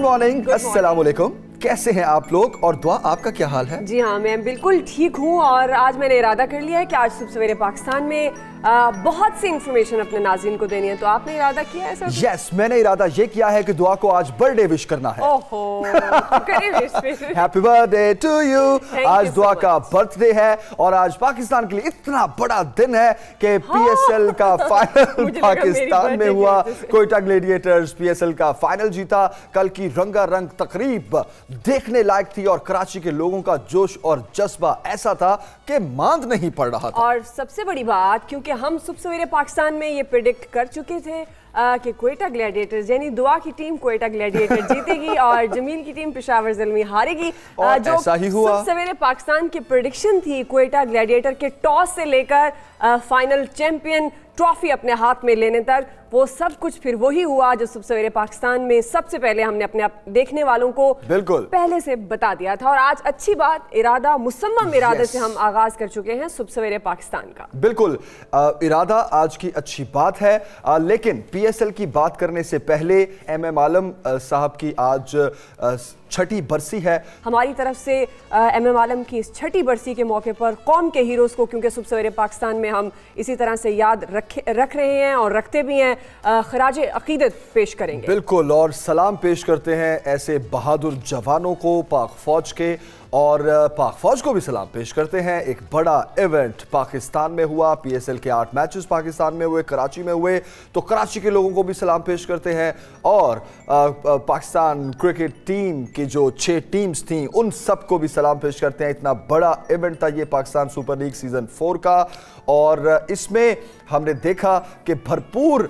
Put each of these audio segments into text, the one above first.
Good morning السلام علیکم کیسے ہیں آپ لوگ اور دعا آپ کا کیا حال ہے؟ جی ہاں میں بالکل ٹھیک ہوں اور آج میں نے ارادہ کر لیا ہے کہ آج صبح سویرے پاکستان میں بہت سی انفارمیشن اپنے ناظرین کو دینی ہے تو آپ نے ارادہ کیا ہے سر؟ یس میں نے ارادہ یہ کیا ہے کہ دعا کو آج برتھ ڈے وش کرنا ہے۔ Happy birthday to you آج دعا کا برتھ ڈے ہے اور آج پاکستان کے لیے اتنا بڑا دن ہے کہ پی ایس ایل کا فائنل پاکستان میں ہوا۔ Quetta gladiators P S L کا فائنل جیتا۔ کل کی رنگا رنگ تقریب دیکھنے لائق تھی اور کراچی کے لوگوں کا جوش اور جذبہ ایسا تھا کہ ماند نہیں پڑ رہا تھا۔ اور سب سے بڑی بات کیونکہ کیونکہ ہم سب سویرے پاکستان میں یہ پریڈکٹ کر چکے تھے کہ کوئٹہ گلیڈیٹرز یعنی دعا کی ٹیم کوئٹہ گلیڈیٹر جیتے گی اور جمیل کی ٹیم پشاور زلمی ہارے گی۔ جو سب سویرے پاکستان کی پریڈکشن تھی کوئٹہ گلیڈیٹر کے ٹاس سے لے کر فائنل چیمپئن ٹرافی اپنے ہاتھ میں لینے تر وہ سب کچھ پھر وہی ہوا جو سب سویرے پاکستان میں سب سے پہلے ہم نے اپنے دیکھنے والوں کو بالکل۔ پہلے سے بتا دیا تھا۔ اور آج اچھی بات ارادہ مسمم ارادے سے ہم آغاز کر چکے ہیں سب سویرے پاکستان کا۔ بالکل۔ ارادہ آج کی اچھی بات ہے۔ لیکن پی ایس ایل کی بات کرنے سے پہلے ایم ایم عالم صاحب کی آج چھٹی برسی ہے۔ ہماری طرف سے ایم ایم عالم کی اس چھٹی برسی کے موقع پر قوم کے ہیروز کو کیونکہ صبح سویرے پاکستان میں ہم اسی طرح سے یاد رکھ رہے ہیں اور رکھتے بھی ہیں خراج عقیدت پیش کریں گے۔ بالکل اور سلام پیش کرتے ہیں ایسے بہادر جوانوں کو پاک فوج کے۔ اور پاک فوج کو بھی سلام پیش کرتے ہیں۔ ایک بڑا ایونٹ پاکستان میں ہوا۔ پی ایس ایل کے آٹھ میچز پاکستان میں ہوئے، کراچی میں ہوئے۔ تو کراچی کے لوگوں کو بھی سلام پیش کرتے ہیں۔ اور پاکستان کرکٹ ٹیم کی جو چھ ٹیمز تھیں، ان سب کو بھی سلام پیش کرتے ہیں۔ اتنا بڑا ایونٹ تھا یہ Pakistan super league season four کا۔ اور اس میں ہم نے دیکھا کہ بھرپور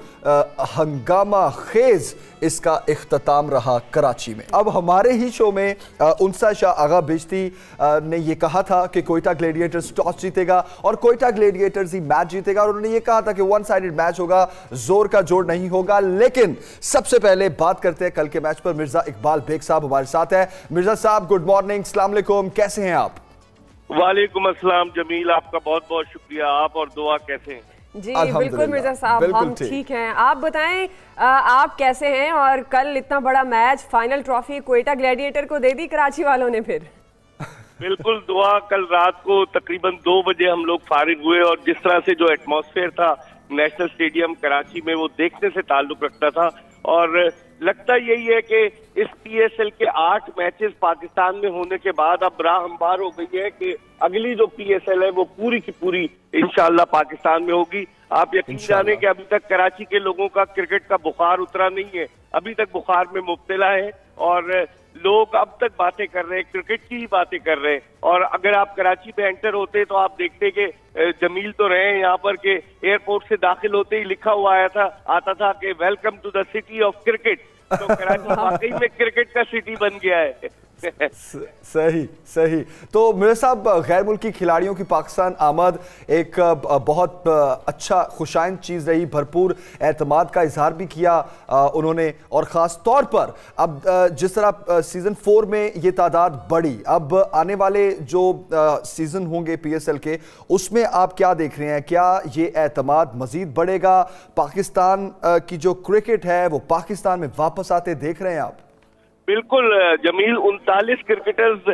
ہنگامہ خیز اس کا اختتام رہا کراچی میں۔ اب ہمارے ہی شو میں انسا شاہ آغا بیشتی نے یہ کہا تھا کہ کوئٹہ گلیڈیٹرز ٹاس جیتے گا اور کوئٹہ گلیڈیٹرز ہی میچ جیتے گا اور انہوں نے یہ کہا تھا کہ ون سائیڈڈ میچ ہوگا، زور کا جوڑ نہیں ہوگا۔ لیکن سب سے پہلے بات کرتے ہیں کل کے میچ پر مرزا اقبال بیگ صاحب ہمارے ساتھ ہیں۔ مرزا صاحب، گڈ مارننگ اسلام علیکم، کیسے ہیں آپ؟ وعلیکم السلام جمیل آپ کا بہت بہت شکریہ۔ آپ اور دعا کیسے ہیں؟ جی بالکل مرزا صاحب ہم ٹھیک۔ ہیں۔ آپ بتائیں آپ کیسے ہیں؟ اور کل اتنا بڑا match final trophy Quetta gladiator کو دے دی کراچی والوں نے پھر۔ بالکل دعا کل رات کو تقریباً دو بجے ہم لوگ فارغ ہوئے اور جس طرح سے جو ایٹماسفیئر تھا نیشنل اسٹیڈیم کراچی میں وہ دیکھنے سے تعلق رکھتا تھا۔ اور لگتا یہی ہے کہ اس پی ایس ایل کے آٹھ میچز پاکستان میں ہونے کے بعد اب راہ ہمبار ہو گئی ہے کہ اگلی جو پی ایس ایل ہے وہ پوری کی پوری انشاءاللہ پاکستان میں ہوگی۔ آپ یقین جانیں کہ ابھی تک کراچی کے لوگوں کا کرکٹ کا بخار اترا نہیں ہے۔ ابھی تک بخار میں مبتلا ہے اور لوگ اب تک باتیں کر رہے ہیں کرکٹ کی ہی باتیں کر رہے ہیں۔ اور اگر آپ کراچی میں انٹر ہوتے تو آپ دیکھتے کہ جمیل تو رہے ہیں یہاں پر کہ ایئرپورٹ سے داخل ہوتے ہی لکھا ہوا آیا تھا آتا تھا کہ welcome to the city of cricket تو کراچی واقعی میں کرکٹ کا سٹی بن گیا ہے۔ صحیح صحیح۔ تو میرے صاحب، غیر ملکی کھلاڑیوں کی پاکستان آمد ایک بہت اچھا خوشائن چیز رہی۔ بھرپور اعتماد کا اظہار بھی کیا انہوں نے۔ اور خاص طور پر اب جس طرح سیزن فور میں یہ تعداد بڑھی، اب آنے والے جو سیزن ہوں گے پی ایس ایل کے، اس میں آپ کیا دیکھ رہے ہیں؟ کیا یہ اعتماد مزید بڑھے گا؟ پاکستان کی جو کرکٹ ہے، وہ پاکستان میں واپس آتے دیکھ رہے ہیں آپ؟ بالکل جمیل، انتالیس کرکٹرز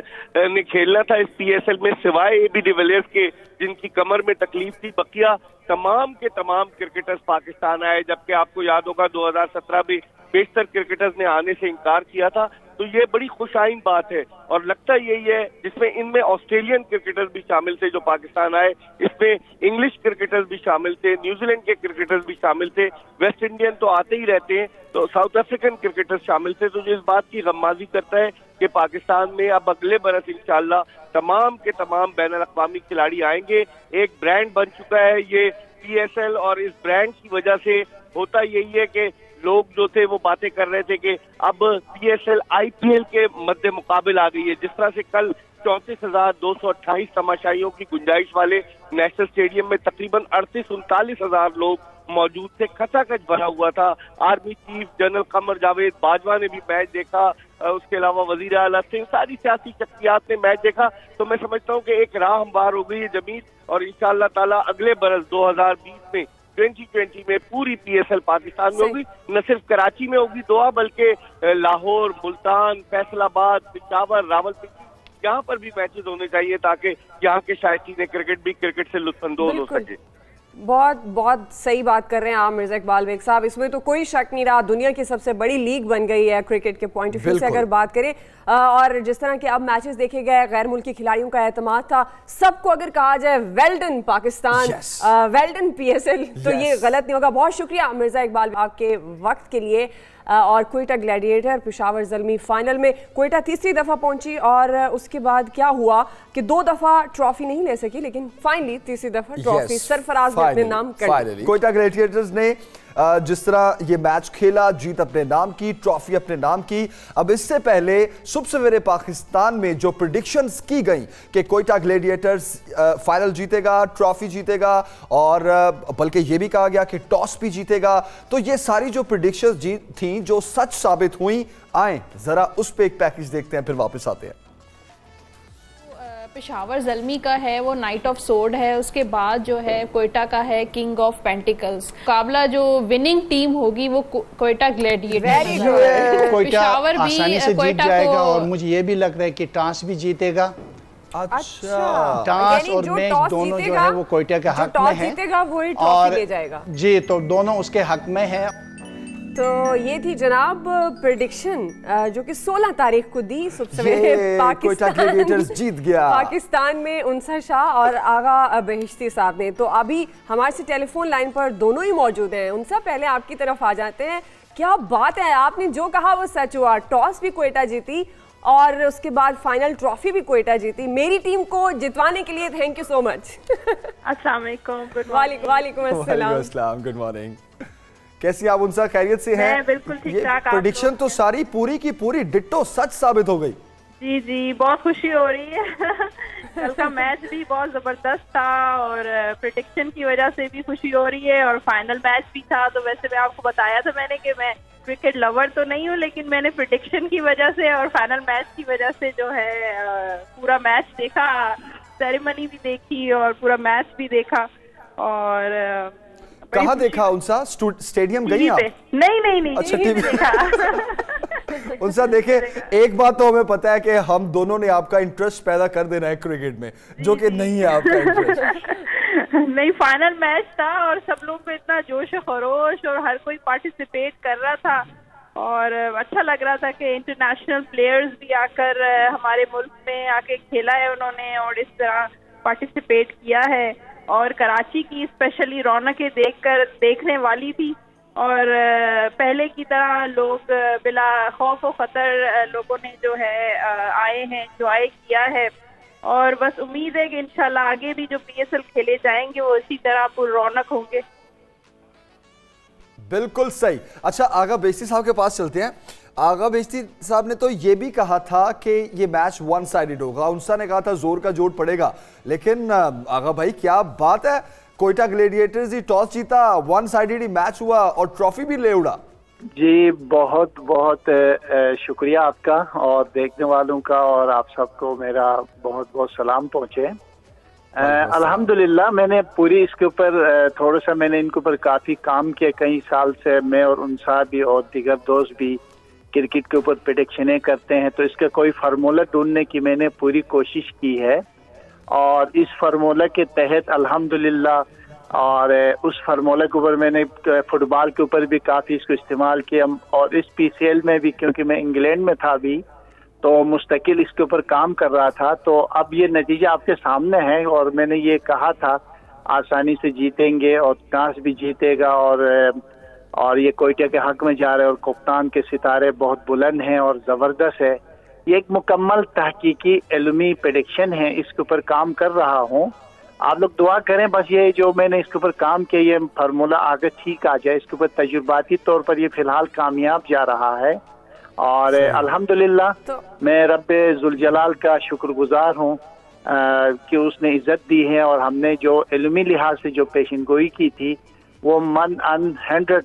نے کھیلنا تھا اس پی ایس ایل میں، سوائے اے بی ڈیویلیئرز کے، جن کی کمر میں تکلیف تھی، بقیہ تمام کے تمام کرکٹرز پاکستان آئے، جبکہ آپ کو یاد ہوگا، دو ہزار سترہ بھی بیشتر کرکٹرز نے آنے سے انکار کیا تھا، تو یہ بڑی خوشائن بات ہے۔ اور لگتا یہی ہے، جس میں ان میں آسٹریلین کرکٹرز بھی شامل تھے جو پاکستان آئے، اس میں انگلش کرکٹرز بھی شامل تھے، نیوزی لینڈ کے کرکٹرز بھی شامل تھے، ویسٹ انڈین تو آتے ہی رہتے ہیں، تو ساؤتھ افریقن کرکٹرز شامل تھے۔ تو جو اس بات کی غمازی کرتا ہے کہ پاکستان میں اب اگلے برس انشاءاللہ تمام کے تمام بین الاقوامی کھلاڑی آئیں گے۔ ایک برانڈ بن چکا ہے یہ پی ایس ایل اور اس برانڈ کی وجہ سے ہوتا یہی ہے کہ لوگ جو تھے وہ باتیں کر رہے تھے کہ اب P S L I P L کے مد مقابل آ گئی ہے۔ جس طرح سے کل چونتیس ہزار دو سو اٹھائیس تماشائیوں کی گنجائش والے نیشنل اسٹیڈیم میں تقریباً اڑتیس انتالیس ہزار لوگ موجود تھے۔ کھچا کچ بھرا ہوا تھا۔ Army chief general Qamar Javed Bajwa نے بھی میچ دیکھا۔ اس کے علاوہ وزیر اعلیٰ سے ساری سیاسی شخصیات نے میچ دیکھا۔ تو میں سمجھتا ہوں کہ ایک راہ ہموار ہو گئی ہے جمیل اور انشاءاللہ تعالیٰ اگلے برس دو ہزار بیس میں ٹوینٹی ٹوینٹی میں پوری پی ایس ایل پاکستان میں ہوگی۔ نہ صرف کراچی میں ہوگی دعا بلکہ لاہور ملتان فیصل آباد پشاور راول پنڈی یہاں پر بھی میچز ہونے چاہیے تاکہ یہاں کے شائقین کرکٹ بھی کرکٹ سے لطف اندوز ہو سکے۔ بہت بہت صحیح بات کر رہے ہیں آپ مرزا اقبال بیگ صاحب۔ اس میں تو کوئی شک نہیں رہا۔ دنیا کی سب سے بڑی لیگ بن گئی ہے کرکٹ کے پوائنٹ آف ویو سے اگر بات کریں۔ اور جس طرح کہ اب میچز دیکھے گئے غیر ملکی کھلاڑیوں کا اعتماد تھا۔ سب کو اگر کہا جائے well done Pakistan well done P S L تو یہ غلط نہیں ہوگا۔ بہت شکریہ مرزا اقبال آپ کے وقت کے لیے۔ اور کوئٹہ گلیڈیٹر پشاور زلمی فائنل میں کوئٹہ تیسری دفعہ پہنچی اور اس کے بعد کیا ہوا کہ دو دفعہ ٹرافی نہیں لے سکی لیکن فائنلی تیسری دفعہ ٹرافی سرفراز نے اپنے نام کر کوئٹہ گلیڈیٹرز نے جس طرح یہ میچ کھیلا، جیت اپنے نام کی، ٹرافی اپنے نام کی۔ اب اس سے پہلے صبح سویرے پاکستان میں جو پرڈکشنز کی گئیں کہ کوئٹہ گلیڈیٹرز فائنل جیتے گا، ٹرافی جیتے گا، اور بلکہ یہ بھی کہا گیا کہ ٹاس بھی جیتے گا۔ تو یہ ساری جو پرڈکشنز جی تھیں، جو سچ ثابت ہوئیں، آئیں۔ ذرا اس پہ ایک پیکج دیکھتے ہیں، پھر واپس آتے ہیں۔ پشاور ظلمی کا ہے وہ نائٹ آف سوڈ ہے۔ اس کے بعد جو ہے کوئٹہ کا ہے کنگ آف پینٹیکلز قابلہ جو وننگ ٹیم ہوگی وہ کوئٹہ گلیڈیٹر پشاور بھی جائے گا اور مجھے یہ بھی لگ رہا ہے کہ ٹانس بھی جیتے گا۔ اچھا۔, اچھا۔ اور میچ دونوں جو ہے وہ کوئٹہ کے حق میں ہیں۔ اور جی تو دونوں اس کے حق میں ہیں۔ تو یہ تھی جناب پریڈکشن جو کہ سولہ تاریخ کو دی۔ سب سویرے پاکستان جیت گیا۔ پاکستان میں انسا شاہ اور آغا بہشتی صاحب نے۔ تو ابھی ہمارے سے ٹیلی فون لائن پر دونوں ہی موجود ہیں۔ انسا پہلے آپ کی طرف آ جاتے ہیں۔ کیا بات ہے؟ آپ نے جو کہا وہ سچ ہوا۔ ٹاس بھی کوئٹہ جیتی اور اس کے بعد فائنل ٹرافی بھی کوئٹہ جیتی۔ میری ٹیم کو جتوانے کے لیے تھینک یو سو مچ السلام علیکم۔ وعلیکم السلام۔ گڈ مارننگ کیسی آپ انسا خیریت سے ہیں؟ یہ پرڈکشن تو ساری پوری کی پوری ڈٹو سچ ثابت ہو گئی۔ جی جی بہت خوشی ہو رہی ہے۔ کل کا میچ بھی بہت زبردست تھا اور پرڈکشن کی وجہ سے بھی خوشی ہو رہی ہے اور فائنل میچ بھی تھا۔ تو ویسے میں آپ کو بتایا تھا میں نے کہ میں کرکٹ لور تو نہیں ہوں لیکن میں نے پرڈکشن کی وجہ سے اور فائنل میچ کی وجہ سے جو ہے پورا میچ دیکھا۔ سیریمنی بھی دیکھی اور پورا میچ بھی دیکھا۔ اور کہاں دیکھا انسا؟ سٹیڈیم گئی آپ؟ نہیں نہیں نہیں اچھا ٹی وی انسا دیکھیں ایک بات تو ہمیں پتا ہے کہ ہم دونوں نے آپ کا انٹرسٹ پیدا کر دینا ہے کرکٹ میں جو کہ نہیں ہے آپ کا انٹرسٹ نہیں فائنل میچ تھا اور سب لوگ پہ اتنا جوش و خروش اور ہر کوئی پارٹیسپیٹ کر رہا تھا۔ اور اچھا لگ رہا تھا کہ انٹرنیشنل پلیئرز بھی آ کر ہمارے ملک میں آ کے کھیلا ہے انہوں نے اور اس طرح پارٹیسپیٹ کیا ہے۔ اور کراچی کی اسپیشلی رونقیں دیکھ کر دیکھنے والی تھی اور پہلے کی طرح لوگ بلا خوف و خطر لوگوں نے جو ہے آئے ہیں انجوائے کیا ہے اور بس امید ہے کہ انشاءاللہ آگے بھی جو پی ایس ایل کھیلے جائیں گے وہ اسی طرح پر رونق ہوں گے۔ بالکل صحیح۔ اچھا آگا بیسی صاحب کے پاس چلتے ہیں۔ آغا بیشتی صاحب نے تو یہ بھی کہا تھا کہ یہ میچ ون سائیڈڈ ہوگا۔ انسا نے کہا تھا زور کا جوڑ پڑے گا۔ لیکن آغا بھائی کیا بات ہے؟ کوئٹا گلیڈیٹرز ہی ٹاس جیتا ون سائیڈڈ ہی میچ ہوا اور ٹرافی بھی لے اڑا۔ جی بہت بہت شکریہ آپ کا اور دیکھنے والوں کا اور آپ سب کو میرا بہت بہت سلام پہنچے۔ الحمدللہ میں نے پوری اس کے اوپر تھوڑا سا میں نے ان کے اوپر کافی کام کیا۔ کئی سال سے میں اور انسا بھی اور دیگر دوست بھی کرکٹ کے اوپر پریڈکشنیں کرتے ہیں، تو اس کا کوئی فارمولہ ڈھونڈنے کی میں نے پوری کوشش کی ہے۔ اور اس فارمولہ کے تحت الحمدللہ، اور اس فارمولہ کے اوپر میں نے فٹ بال کے اوپر بھی کافی اس کو استعمال کیا۔ اور اس پی سی ایل میں بھی، کیونکہ میں انگلینڈ میں تھا بھی، تو مستقل اس کے اوپر کام کر رہا تھا۔ تو اب یہ نتیجہ آپ کے سامنے ہے، اور میں نے یہ کہا تھا، آسانی سے جیتیں گے اور کانس بھی جیتے گا۔ اور اور یہ کوئٹہ کے حق میں جا رہے اور کوپتان کے ستارے بہت بلند ہیں اور زبردست ہے یہ ایک مکمل تحقیقی علمی پیڈکشن ہے۔ اس کے اوپر کام کر رہا ہوں۔ آپ لوگ دعا کریں بس یہ جو میں نے اس کے اوپر کام کیا یہ فارمولا آگے ٹھیک آ جائے۔ اس کے اوپر تجرباتی طور پر یہ فی الحال کامیاب جا رہا ہے۔ اور الحمدللہ میں رب ذوالجلال کا شکر گزار ہوں کہ اس نے عزت دی ہے اور ہم نے جو علمی لحاظ سے جو پیشن گوئی کی تھی وہ من ان ہنڈریڈ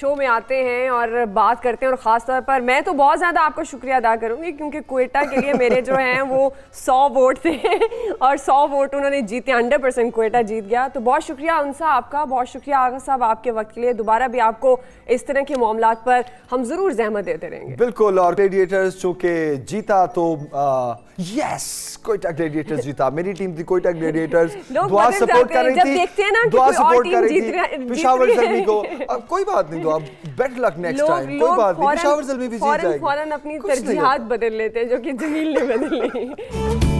شو میں آتے ہیں اور بات کرتے ہیں اور خاص طور پر میں تو بہت زیادہ آپ کا شکریہ ادا کروں گی کیونکہ کوئٹہ کے لیے میرے جو ہیں وہ سو ووٹ تھے اور سو ووٹ انہوں نے جیتے ہنڈریڈ پرسینٹ کوئٹہ جیت گیا تو بہت شکریہ ان سا آپ کا بہت شکریہ آغا صاحب آپ کے وقت کے لیے۔ دوبارہ بھی آپ کو اس طرح کے معاملات پر ہم ضرور زحمت دیتے رہیں گے۔ بالکل اور گلیڈیٹرز چونکہ جیتا تو یس کوئٹہ گلیڈیٹرز جیتا۔ میری ٹیم تھی کوئٹہ گلیڈیٹرز۔ دعا سپورٹ کر رہی تھی۔ دعا سپورٹ کر رہی تھی۔ پشاور زلمی کو۔ کوئی بات نہیں۔ تو اب بیٹر لک نیکسٹ ٹائم کوئی بات نہیں پشاور زلمی بھی جیت جائے گی۔ فوراں اپنی ترجیحات بدل لیتے ہیں جو کہ جمیل نے بدل لی۔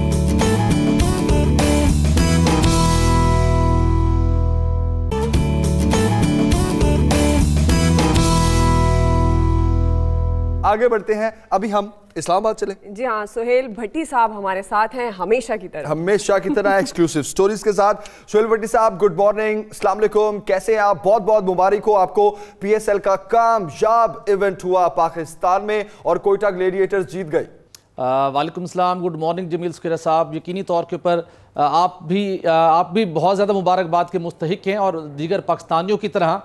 آگے بڑھتے ہیں۔ ابھی ہم اسلام آباد چلیں۔ جی ہاں سہیل بھٹی صاحب ہمارے ساتھ ہیں ہمیشہ کی طرح۔ ہمیشہ کی طرح ایکسکلوسیو سٹوریز کے ساتھ۔ سہیل بھٹی صاحب گڈ مارننگ السلام علیکم۔ کیسے ہیں آپ؟ بہت بہت مبارک ہو آپ کو۔ پی ایس ایل کا کامیاب ایونٹ ہوا پاکستان میں اور کوئٹہ گلیڈیٹرز جیت گئی وعلیکم السلام گڈ مارننگ جمیل سکرہ صاحب۔ یقینی طور کے اوپر آپ بھی آپ بھی بہت زیادہ مبارکباد کے مستحق ہیں اور دیگر پاکستانیوں کی طرح۔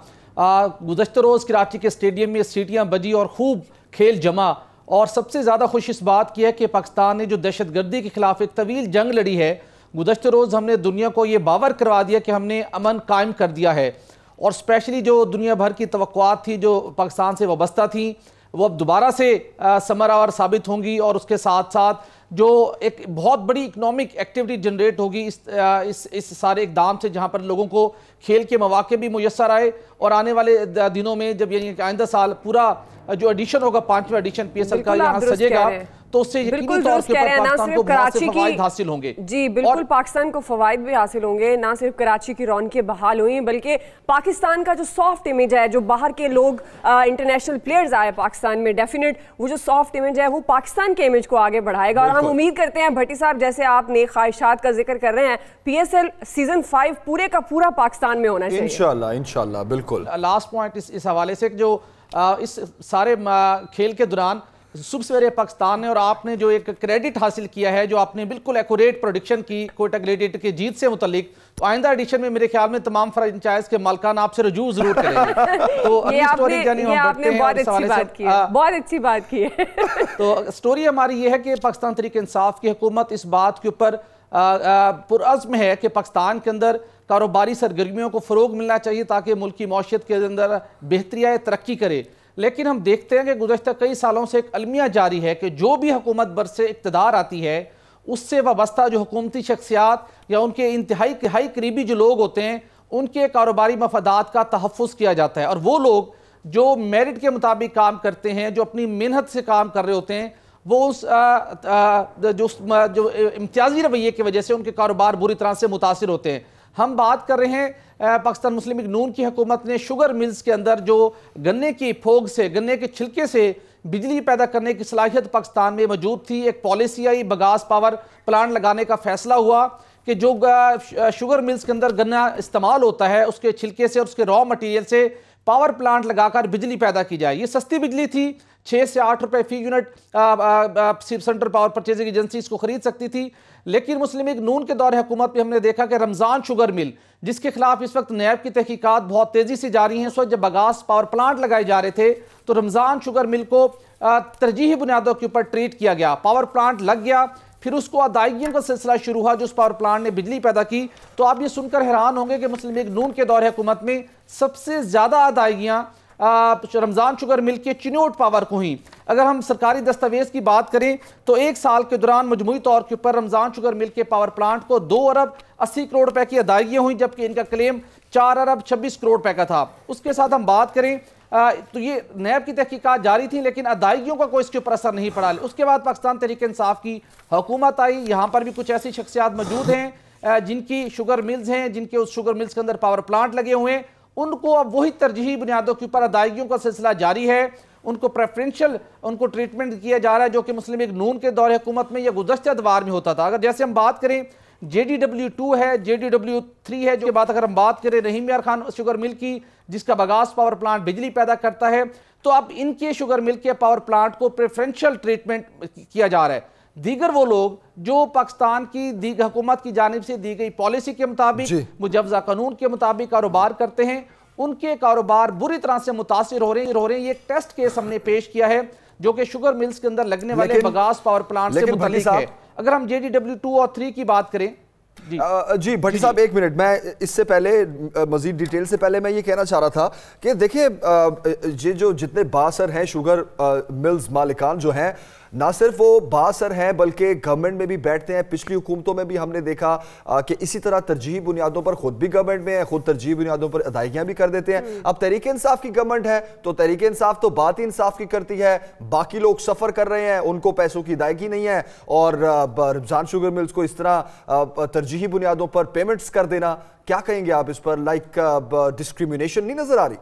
گزشتہ روز کراچی کے اسٹیڈیم میں سیٹیاں بجی اور خوب کھیل جمع۔ اور سب سے زیادہ خوش اس بات کی ہے کہ پاکستان نے جو دہشت گردی کے خلاف ایک طویل جنگ لڑی ہے، گزشتہ روز ہم نے دنیا کو یہ باور کروا دیا کہ ہم نے امن قائم کر دیا ہے۔ اور اسپیشلی جو دنیا بھر کی توقعات تھی، جو پاکستان سے وابستہ تھیں، وہ اب دوبارہ سے سمراور ثابت ہوں گی۔ اور اس کے ساتھ ساتھ جو ایک بہت بڑی اکنامک ایکٹیویٹی جنریٹ ہوگی اس اس سارے اقدام سے، جہاں پر لوگوں کو کھیل کے مواقع بھی میسر آئے اور آنے والے دنوں میں جب یعنی آئندہ سال پورا جو ایڈیشن ہوگا پانچویں ایڈیشن پی ایس ایل کا یہاں سجے گا تو اس سے یقینی طور کے پر پاکستان کو بہت سے فوائد حاصل ہوں گے۔ جی بالکل پاکستان کو فوائد بھی حاصل ہوں گے۔ نہ صرف کراچی کی رونقیں بحال ہوئی بلکہ پاکستان کا جو سافٹ امیج ہے جو باہر کے لوگ انٹرنیشنل پلیئرز آئے پاکستان میں ڈیفینٹ وہ جو سافٹ امیج ہے وہ پاکستان کے امیج کو آگے بڑھائے گا۔ اور ہم امید کرتے ہیں بھٹی صاحب جیسے آپ نے خواہشات کا ذکر کر رہے ہیں P S L season five پورے کا پورا پاکستان میں ہونا چاہیے۔ انشاءاللہ انشاءاللہ بالکل۔ لاسٹ پوائنٹ اس حوالے سے جو اس سارے کھیل کے دوران صبح سویرے پاکستان نے اور آپ نے جو ایک کریڈٹ حاصل کیا ہے جو آپ نے بالکل ایکوریٹ پروڈکشن کی کوئٹہ گلیڈیٹر کے جیت سے متعلق تو آئندہ ایڈیشن میں میرے خیال میں تمام فرنچائز کے مالکان آپ سے رجوع ضرور کریں گے۔ تو یہ آپ نے بہت اچھی بات کی ہے۔ بہت اچھی بات کی ہے۔ تو سٹوری ہماری یہ ہے کہ پاکستان تحریک انصاف کی حکومت اس بات کے اوپر پرعزم ہے کہ پاکستان کے اندر کاروباری سرگرمیوں کو فروغ ملنا چاہیے تاکہ ملکی معاشیت کے اندر بہتری آئے، ترقی کرے۔ لیکن ہم دیکھتے ہیں کہ گزشتہ کئی سالوں سے ایک المیہ جاری ہے کہ جو بھی حکومت بر سے اقتدار آتی ہے، اس سے وابستہ جو حکومتی شخصیات یا ان کے انتہائی ہائی قریبی جو لوگ ہوتے ہیں، ان کے کاروباری مفادات کا تحفظ کیا جاتا ہے۔ اور وہ لوگ جو میرٹ کے مطابق کام کرتے ہیں، جو اپنی محنت سے کام کر رہے ہوتے ہیں، وہ اس، جو امتیازی رویے کی وجہ سے ان کے کاروبار بری طرح سے متاثر ہوتے ہیں۔ ہم بات کر رہے ہیں پاکستان مسلم نون کی حکومت نے شوگر ملز کے اندر جو گنے کی پھوگ سے، گنے کے چھلکے سے بجلی پیدا کرنے کی صلاحیت پاکستان میں موجود تھی، ایک پالیسی آئی بگاس پاور پلانٹ لگانے کا فیصلہ ہوا کہ جو شوگر ملز کے اندر گنا استعمال ہوتا ہے، اس کے چھلکے سے اور اس کے را مٹیریل سے پاور پلانٹ لگا کر بجلی پیدا کی جائے۔ یہ سستی بجلی تھی، چھ سے آٹھ روپے فی unit centre power purchasing agency اس کو خرید سکتی تھی۔ لیکن مسلم ایک نون کے دور حکومت میں ہم نے دیکھا کہ رمضان شوگر مل، جس کے خلاف اس وقت نیب کی تحقیقات بہت تیزی سے جاری ہیں۔ اس وقت جب بگاس پاور پلانٹ لگائے جا رہے تھے تو رمضان شوگر مل کو ترجیحی بنیادوں کے اوپر ٹریٹ کیا گیا۔ پاور پلانٹ لگ گیا، پھر اس کو ادائیگیوں کا سلسلہ شروع ہوا جو اس پاور پلانٹ نے بجلی پیدا کی۔ تو آپ یہ سن کر حیران ہوں گے کہ مسلم لیگ نون کے دور حکومت میں سب سے زیادہ ادائیگیاں رمضان شوگر مل کے چنوٹ پاور کو ہی۔ اگر ہم سرکاری دستاویز کی بات کریں تو ایک سال کے دوران مجموعی طور کے اوپر رمضان شوگر مل کے پاور پلانٹ کو دو ارب اسی کروڑ روپے کی ادائیگیاں ہوئیں جبکہ ان کا کلیم چار ارب چھبیس کروڑ روپے کا تھا۔ اس کے ساتھ ہم بات کریں تو یہ نیب کی تحقیقات جاری تھیں، لیکن ادائیگیوں کا کوئی اس کے اوپر اثر نہیں پڑا۔ اس کے بعد پاکستان تحریک انصاف کی حکومت آئی۔ یہاں پر بھی کچھ ایسی شخصیات موجود ہیں جن کی شوگر ملز ہیں، جن کے اس شوگر ملز کے اندر پاور پلانٹ لگے ہوئے ہیں۔ ان کو اب وہی ترجیحی بنیادوں کے اوپر ادائیگیوں کا سلسلہ جاری ہے۔ ان کو پریفرنشل ان کو ٹریٹمنٹ کیا جا رہا ہے جو کہ مسلم ایک نون کے دور حکومت میں یا گزشتہ ادوار میں ہوتا تھا۔ اگر جیسے ہم بات کریں، جے ڈی ڈبلیو ٹو ہے، جے ڈی ڈبلیو تھری ہے، جو بات اگر ہم بات کریں، رحیم یار خان شوگر مل کی، جس کا بگاس پاور پلانٹ بجلی پیدا کرتا ہے، تو اب ان کے شوگر مل کے پاور پلانٹ کو پریفرنشل ٹریٹمنٹ کیا جا رہا ہے۔ دیگر وہ لوگ جو پاکستان کی حکومت کی جانب سے دی گئی پالیسی کے مطابق جی۔ مجوزہ قانون کے مطابق کاروبار کرتے ہیں ان کے کاروبار بری طرح سے متاثر ہو رہے ہیں یہ ایک ٹیسٹ کیس ہم نے پیش کیا ہے جو کہ شوگر ملز کے اندر لگنے والے بگاس پاور پلانٹ سے متعلق ہے۔ اگر ہم جے ڈی ڈبلیو ٹو اور تھری کی بات کریں۔ جی۔ جی بھٹی جی، صاحب جی۔ ایک منٹ۔ میں اس سے پہلے مزید ڈیٹیل سے پہلے میں یہ کہنا چاہ رہا تھا کہ دیکھیں یہ جو جتنے باثر ہیں شوگر ملز مالکان جو ہیں نہ صرف وہ باثر ہیں بلکہ گورنمنٹ میں بھی بیٹھتے ہیں۔ پچھلی حکومتوں میں بھی ہم نے دیکھا کہ اسی طرح ترجیحی بنیادوں پر خود بھی گورنمنٹ میں ہیں خود ترجیحی بنیادوں پر ادائیگیاں بھی کر دیتے ہیں۔ اب تحریک انصاف کی گورنمنٹ ہے تو تحریک انصاف تو بات ہی انصاف کی کرتی ہے۔ باقی لوگ سفر کر رہے ہیں ان کو پیسوں کی ادائیگی نہیں ہے۔ اور رمضان شوگر ملز کو اس طرح ترجیحی بنیادوں پر پیمنٹس کر دینا۔ کیا کہیں گے آپ اس پر؟ لائک ڈسکریمنیشن نہیں نظر آ رہی۔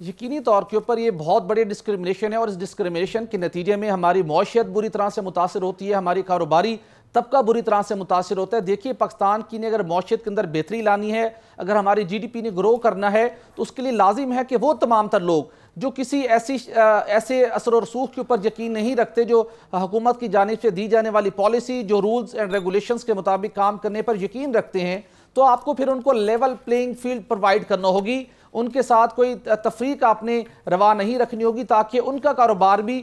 یقینی طور کے اوپر یہ بہت بڑی ڈسکریمنیشن ہے اور اس ڈسکریمنیشن کے نتیجے میں ہماری معاشیت بری طرح سے متاثر ہوتی ہے، ہماری کاروباری طبقہ بری طرح سے متاثر ہوتا ہے۔ دیکھیے، پاکستان کی نے اگر معاشیت کے اندر بہتری لانی ہے، اگر ہماری جی ڈی پی نے گرو کرنا ہے، تو اس کے لیے لازم ہے کہ وہ تمام تر لوگ جو کسی ایسی، ایسے اثر و رسوخ کے اوپر یقین نہیں رکھتے، جو حکومت کی جانب سے دی جانے والی پالیسی جو رولز اینڈ ریگولیشنز کے مطابق کام کرنے پر یقین رکھتے ہیں، تو آپ کو پھر ان کو لیول پلینگ فیلڈ پروائیڈ کرنا ہوگی۔ ان کے ساتھ کوئی تفریق آپ نے روا نہیں رکھنی ہوگی تاکہ ان کا کاروبار بھی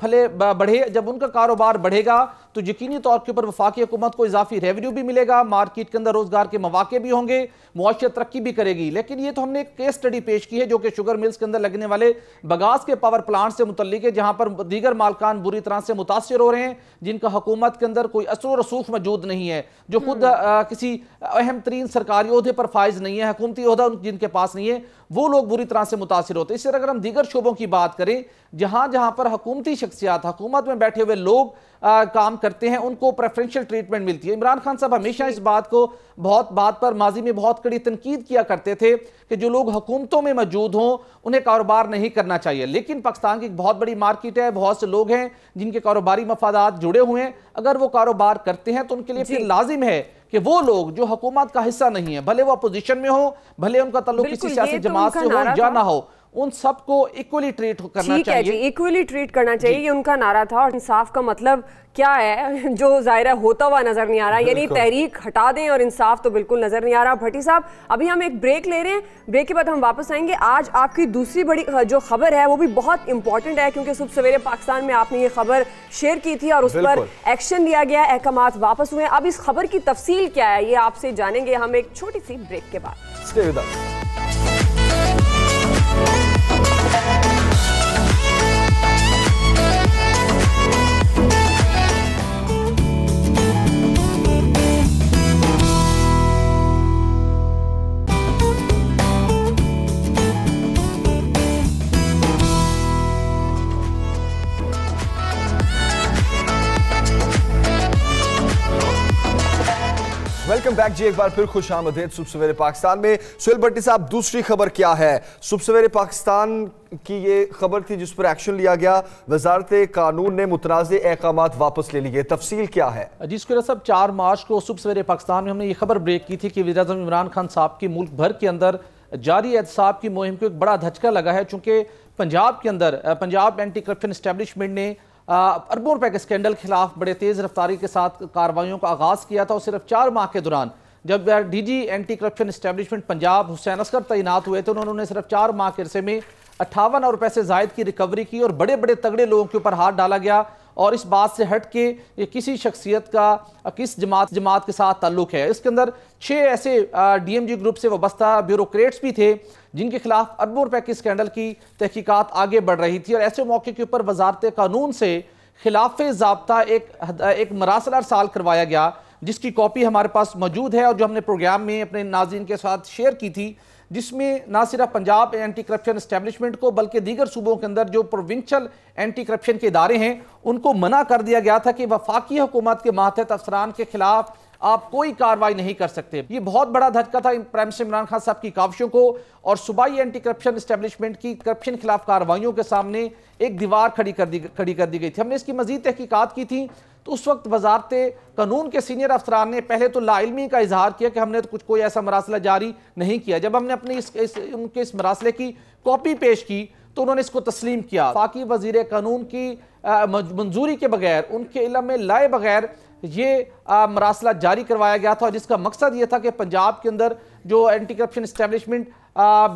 پھلے بڑھے جب ان کا کاروبار بڑھے گا تو یقینی طور کے اوپر وفاقی حکومت کو اضافی ریونیو بھی ملے گا مارکیٹ کے اندر روزگار کے مواقع بھی ہوں گے معاشیت ترقی بھی کرے گی۔ لیکن یہ تو ہم نے ایک کیس سٹڈی پیش کی ہے جو کہ شوگر ملز کے اندر لگنے والے بگاس کے پاور پلانٹ سے متعلق ہے جہاں پر دیگر مالکان بری طرح سے متاثر ہو رہے ہیں جن کا حکومت کے اندر کوئی اثر و رسوخ موجود نہیں ہے جو خود کسی اہم ترین سرکاری عہدے پر فائز نہیں ہے حکومتی عہدہ جن کے پاس نہیں ہے وہ لوگ بری طرح سے متاثر ہوتے ہیں۔ اس سے اگر ہم دیگر شعبوں کی بات کریں جہاں جہاں پر حکومتی شخصیات حکومت میں بیٹھے ہوئے لوگ کام کرتے ہیں ان کو پریفرنشل ٹریٹمنٹ ملتی ہے۔ عمران خان صاحب ہمیشہ اس بات کو بہت بات پر ماضی میں بہت کڑی تنقید کیا کرتے تھے کہ جو لوگ حکومتوں میں موجود ہوں انہیں کاروبار نہیں کرنا چاہیے۔ لیکن پاکستان کی ایک بہت بڑی مارکیٹ ہے بہت سے لوگ ہیں جن کے کاروباری مفادات جڑے ہوئے ہیں۔ اگر وہ کاروبار کرتے ہیں تو ان کے لیے پھر جی۔ لازم ہے کہ وہ لوگ جو حکومت کا حصہ نہیں ہے بھلے وہ اپوزیشن میں ہو بھلے ان کا تعلق کسی سیاسی جماعت سے ہو یا نہ ہو۔ ان سب کو ایکولی ٹریٹ کرنا چاہیے۔ جی ایکولی ٹریٹ کرنا چاہیے یہ ان کا نعرہ تھا اور انصاف کا مطلب کیا ہے؟ جو ظاہرہ ہوتا ہوا نظر نہیں آ رہا۔ یعنی تحریک ہٹا دیں اور انصاف تو بالکل نظر نہیں آ رہا۔ بھٹی صاحب ابھی ہم ایک بریک لے رہے ہیں۔ بریک کے بعد ہم واپس آئیں گے۔ آج آپ کی دوسری بڑی جو خبر ہے وہ بھی بہت امپورٹنٹ ہے۔ کیونکہ صبح سویرے پاکستان میں آپ نے یہ خبر شیئر کی تھی اور اس پر ایکشن لیا گیا احکامات واپس ہوئے اب اس خبر کی تفصیل کیا ہے یہ آپ سے جانیں گے۔ ہم ایک چھوٹی سی بریک کے بعد۔ ویلکم بیک جی ایک بار پھر خوش آمدید صبح سویرے پاکستان میں۔ سویل بٹی صاحب، دوسری خبر کیا ہے؟ صبح سویرے پاکستان کی یہ خبر تھی جس پر ایکشن لیا گیا۔ وزارت قانون نے متنازع احکامات واپس لے لیے۔ تفصیل کیا ہے؟ جی سکر صاحب چار مارچ کو صبح سویرے پاکستان میں ہم نے یہ خبر بریک کی تھی کہ وزیر اعظم عمران خان صاحب کی ملک بھر کے اندر جاری احتساب کی مہم کو ایک بڑا دھچکا لگا ہے۔ چونکہ پنجاب کے اندر، پنجاب اینٹی کرپشن اسٹیبلشمنٹ نے اربوں روپے کے سکینڈل خلاف بڑے تیز رفتاری کے ساتھ کاروائیوں کا آغاز کیا تھا اور صرف چار ماہ کے دوران جب D G anti corruption establishment Punjab, Hussain Asghar تعینات ہوئے تھے انہوں نے صرف چار ماہ کے عرصے میں اٹھاون اور روپے سے زائد کی ریکوری کی اور بڑے بڑے تگڑے لوگوں کے اوپر ہاتھ ڈالا گیا اور اس بات سے ہٹ کے یہ کسی شخصیت کا کس جماعت جماعت کے ساتھ تعلق ہے؟ اس کے اندر چھ ایسے ڈی ایم جی گروپ سے وابستہ بیوروکریٹس بھی تھے جن کے خلاف اربوں روپے کی سکینڈل کی تحقیقات آگے بڑھ رہی تھی اور ایسے موقع کے اوپر وزارت قانون سے خلاف ضابطہ ایک ایک مراسلہ سال کروایا گیا، جس کی کاپی ہمارے پاس موجود ہے اور جو ہم نے پروگرام میں اپنے ناظرین کے ساتھ شیئر کی تھی، جس میں نہ صرف پنجاب اینٹی کرپشن اسٹیبلشمنٹ کو بلکہ دیگر صوبوں کے اندر جو پروونشل اینٹی کرپشن کے ادارے ہیں، ان کو منع کر دیا گیا تھا کہ وفاقی حکومت کے ماتحت افسران کے خلاف آپ کوئی کاروائی نہیں کر سکتے۔ یہ بہت بڑا دھچکا تھا پرائم عمران خان صاحب کی کاوشوں کو اور صوبائی اینٹی کرپشن اسٹیبلشمنٹ کی کرپشن خلاف کاروائیوں کے سامنے ایک دیوار کھڑی کر دی کھڑی کر دی گئی تھی۔ ہم نے اس کی مزید تحقیقات کی تھی۔ تو اس وقت وزارت قانون کے سینئر افسران نے پہلے تو لا علمی کا اظہار کیا کہ ہم نے کچھ کوئی ایسا مراسلہ جاری نہیں کیا۔ جب ہم نے اپنی اس, اس, ان کے اس مراسلے کی کاپی پیش کی تو انہوں نے اس کو تسلیم کیا۔ فاقی وزیر قانون کی منظوری کے بغیر ان کے علم میں لائے بغیر یہ مراسلہ جاری کروایا گیا تھا جس کا مقصد یہ تھا کہ پنجاب کے اندر جو اینٹی کرپشن اسٹیبلشمنٹ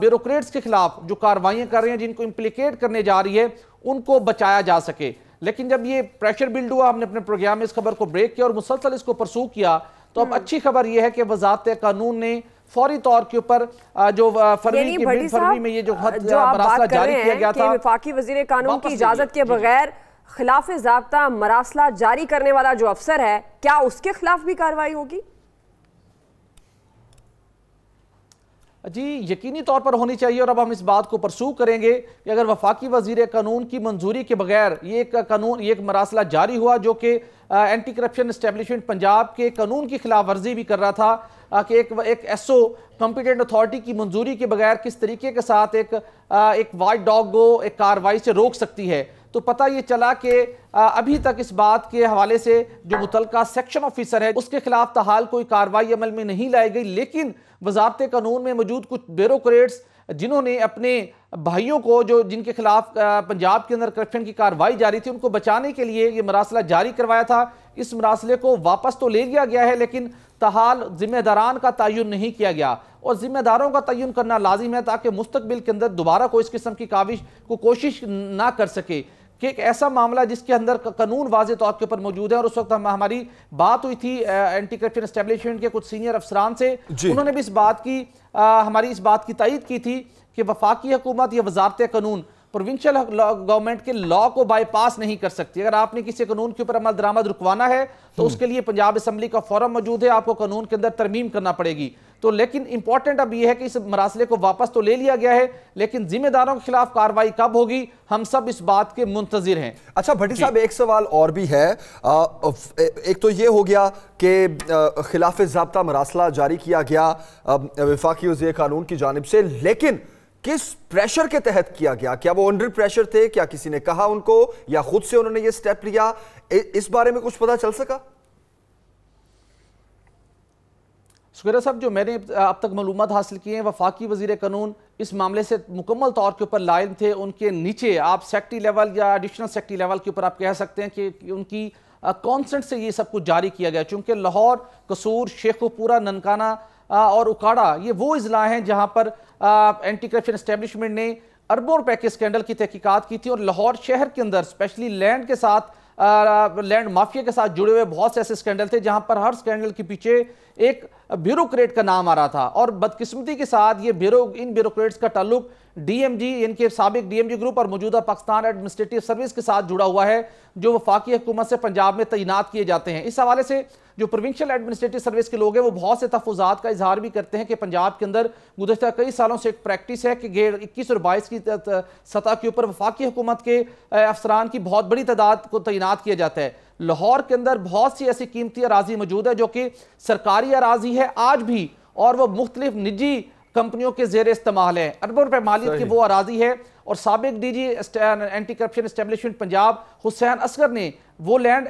بیوروکریٹس کے خلاف جو کاروائیاں کر رہے ہیں جن کو امپلیکیٹ کرنے جا رہی ہے ان کو بچایا جا سکے۔ لیکن جب یہ پریشر بلڈ ہوا ہم نے اپنے پروگرام میں اس خبر کو بریک کیا اور مسلسل اس کو پرسو کیا تو اب اچھی خبر یہ ہے کہ وزارت قانون نے فوری طور کے اوپر جو فروری یعنی کی بلڈ فروری میں یہ جو مراسلہ جاری کیا گیا تھا وفاقی وزیر قانون کی اجازت کے جی۔ بغیر خلاف ضابطہ مراسلہ جاری کرنے والا جو افسر ہے، کیا اس کے خلاف بھی کاروائی ہوگی؟ جی یقینی طور پر ہونی چاہیے اور اب ہم اس بات کو پرسو کریں گے کہ اگر وفاقی وزیر قانون کی منظوری کے بغیر یہ ایک قانون، یہ ایک مراسلہ جاری ہوا جو کہ اینٹی کرپشن اسٹیبلشمنٹ پنجاب کے قانون کی خلاف ورزی بھی کر رہا تھا کہ ایک ایک ایس او کمپیٹنٹ اتھارٹی کی منظوری کے بغیر کس طریقے کے ساتھ ایک ایک وائٹ ڈاگ کو ایک کاروائی سے روک سکتی ہے۔ تو پتہ یہ چلا کہ ابھی تک اس بات کے حوالے سے جو متعلقہ سیکشن آفیسر ہے، اس کے خلاف تحال کوئی کاروائی عمل میں نہیں لائی گئی، لیکن وزارت قانون میں موجود کچھ بیوروکریٹس جنہوں نے اپنے بھائیوں کو جو جن کے خلاف پنجاب کے اندر کرپشن کی کاروائی جاری تھی، ان کو بچانے کے لیے یہ مراسلہ جاری کروایا تھا۔ اس مراسلے کو واپس تو لے لیا گیا ہے، لیکن تحال ذمہ داران کا تعین نہیں کیا گیا۔ اور ذمہ داروں کا تعین کرنا لازم ہے تاکہ مستقبل کے اندر دوبارہ کوئی اس قسم کی کاوش، کو کوشش نہ کر سکے۔ کہ ایک ایسا معاملہ جس کے اندر قانون واضح طور کے اوپر موجود ہے اور اس وقت ہماری بات ہوئی تھی اینٹی کرپشن اسٹیبلشمنٹ کے کچھ سینئر افسران سے جی۔ انہوں نے بھی اس بات کی ہماری اس بات کی تائید کی تھی کہ وفاقی حکومت یا وزارت قانون پروونشل گورنمنٹ کے لا کو بائی پاس نہیں کر سکتی۔ اگر آپ نے کسی قانون کے اوپر عمل درآمد رکوانا ہے تو اس کے لیے پنجاب اسمبلی کا فورم موجود ہے آپ کو قانون کے اندر ترمیم کرنا پڑے گی۔ تو لیکن امپورٹنٹ اب یہ ہے کہ اس مراسلے کو واپس تو لے لیا گیا ہے لیکن ذمہ داروں کے خلاف کاروائی کب ہوگی؟ ہم سب اس بات کے منتظر ہیں۔ اچھا بھٹی جی۔ صاحب ایک سوال اور بھی ہے۔ ایک تو یہ ہو گیا کہ خلاف ضابطہ مراسلہ جاری کیا گیا وفاقی وزیر قانون کی جانب سے لیکن کس پریشر کے تحت کیا گیا؟ کیا وہ انڈر پریشر تھے؟ کیا کسی نے کہا ان کو؟ یا خود سے انہوں نے یہ سٹیپ لیا؟ اس بارے میں کچھ پتا چل سکا؟ سکیرہ صاحب، جو میں نے اب تک معلومات حاصل کی ہیں، وفاقی وزیر قانون اس معاملے سے مکمل طور کے اوپر لائن تھے، ان کے نیچے آپ سیکٹری لیول یا ایڈیشنل سیکٹری لیول کے اوپر آپ کہہ سکتے ہیں کہ ان کی کانسنٹ سے یہ سب کچھ جاری کیا گیا، چونکہ لاہور، قصور شیخ و پورا ننکانہ اور اکاڑا، یہ وہ اضلاع ہیں جہاں پر اینٹی کرپشن اسٹیبلشمنٹ نے اربوں روپے کے اسکینڈل کی تحقیقات کی تھی اور لاہور شہر کے اندر اسپیشلی لینڈ کے ساتھ لینڈ مافیا کے ساتھ جڑے ہوئے بہت سے ایسے اسکینڈل تھے جہاں پر ہر اسکینڈل کے پیچھے ایک بیوروکریٹ کا نام آ رہا تھا اور بدقسمتی کے ساتھ یہ بیرو، ان بیوروکریٹس کا تعلق ڈی ایم جی ان کے سابق ڈی ایم جی گروپ اور موجودہ پاکستان ایڈمنسٹریٹو سروس کے ساتھ جڑا ہوا ہے جو وفاقی حکومت سے پنجاب میں تعینات کیے جاتے ہیں۔ اس حوالے سے جو پروونشل ایڈمنسٹریٹو سروس کے لوگ ہیں، وہ بہت سے تفوزات کا اظہار بھی کرتے ہیں کہ پنجاب کے اندر گزشتہ کئی سالوں سے ایک پریکٹس ہے کہ گیڑ اکیس اور بائیس کی سطح کے اوپر وفاقی حکومت کے افسران کی بہت بڑی تعداد کو تعینات کیا جاتا ہے۔ لاہور کے اندر بہت سی ایسی قیمتی اراضی موجود ہے جو کہ سرکاری اراضی ہے، آج بھی اور وہ مختلف نجی کمپنیوں کے زیر استعمال ہے اربوں روپے مالیت کی وہ اراضی ہے۔ اور سابق D G anti corruption establishment Punjab Hussain Asghar نے وہ لینڈ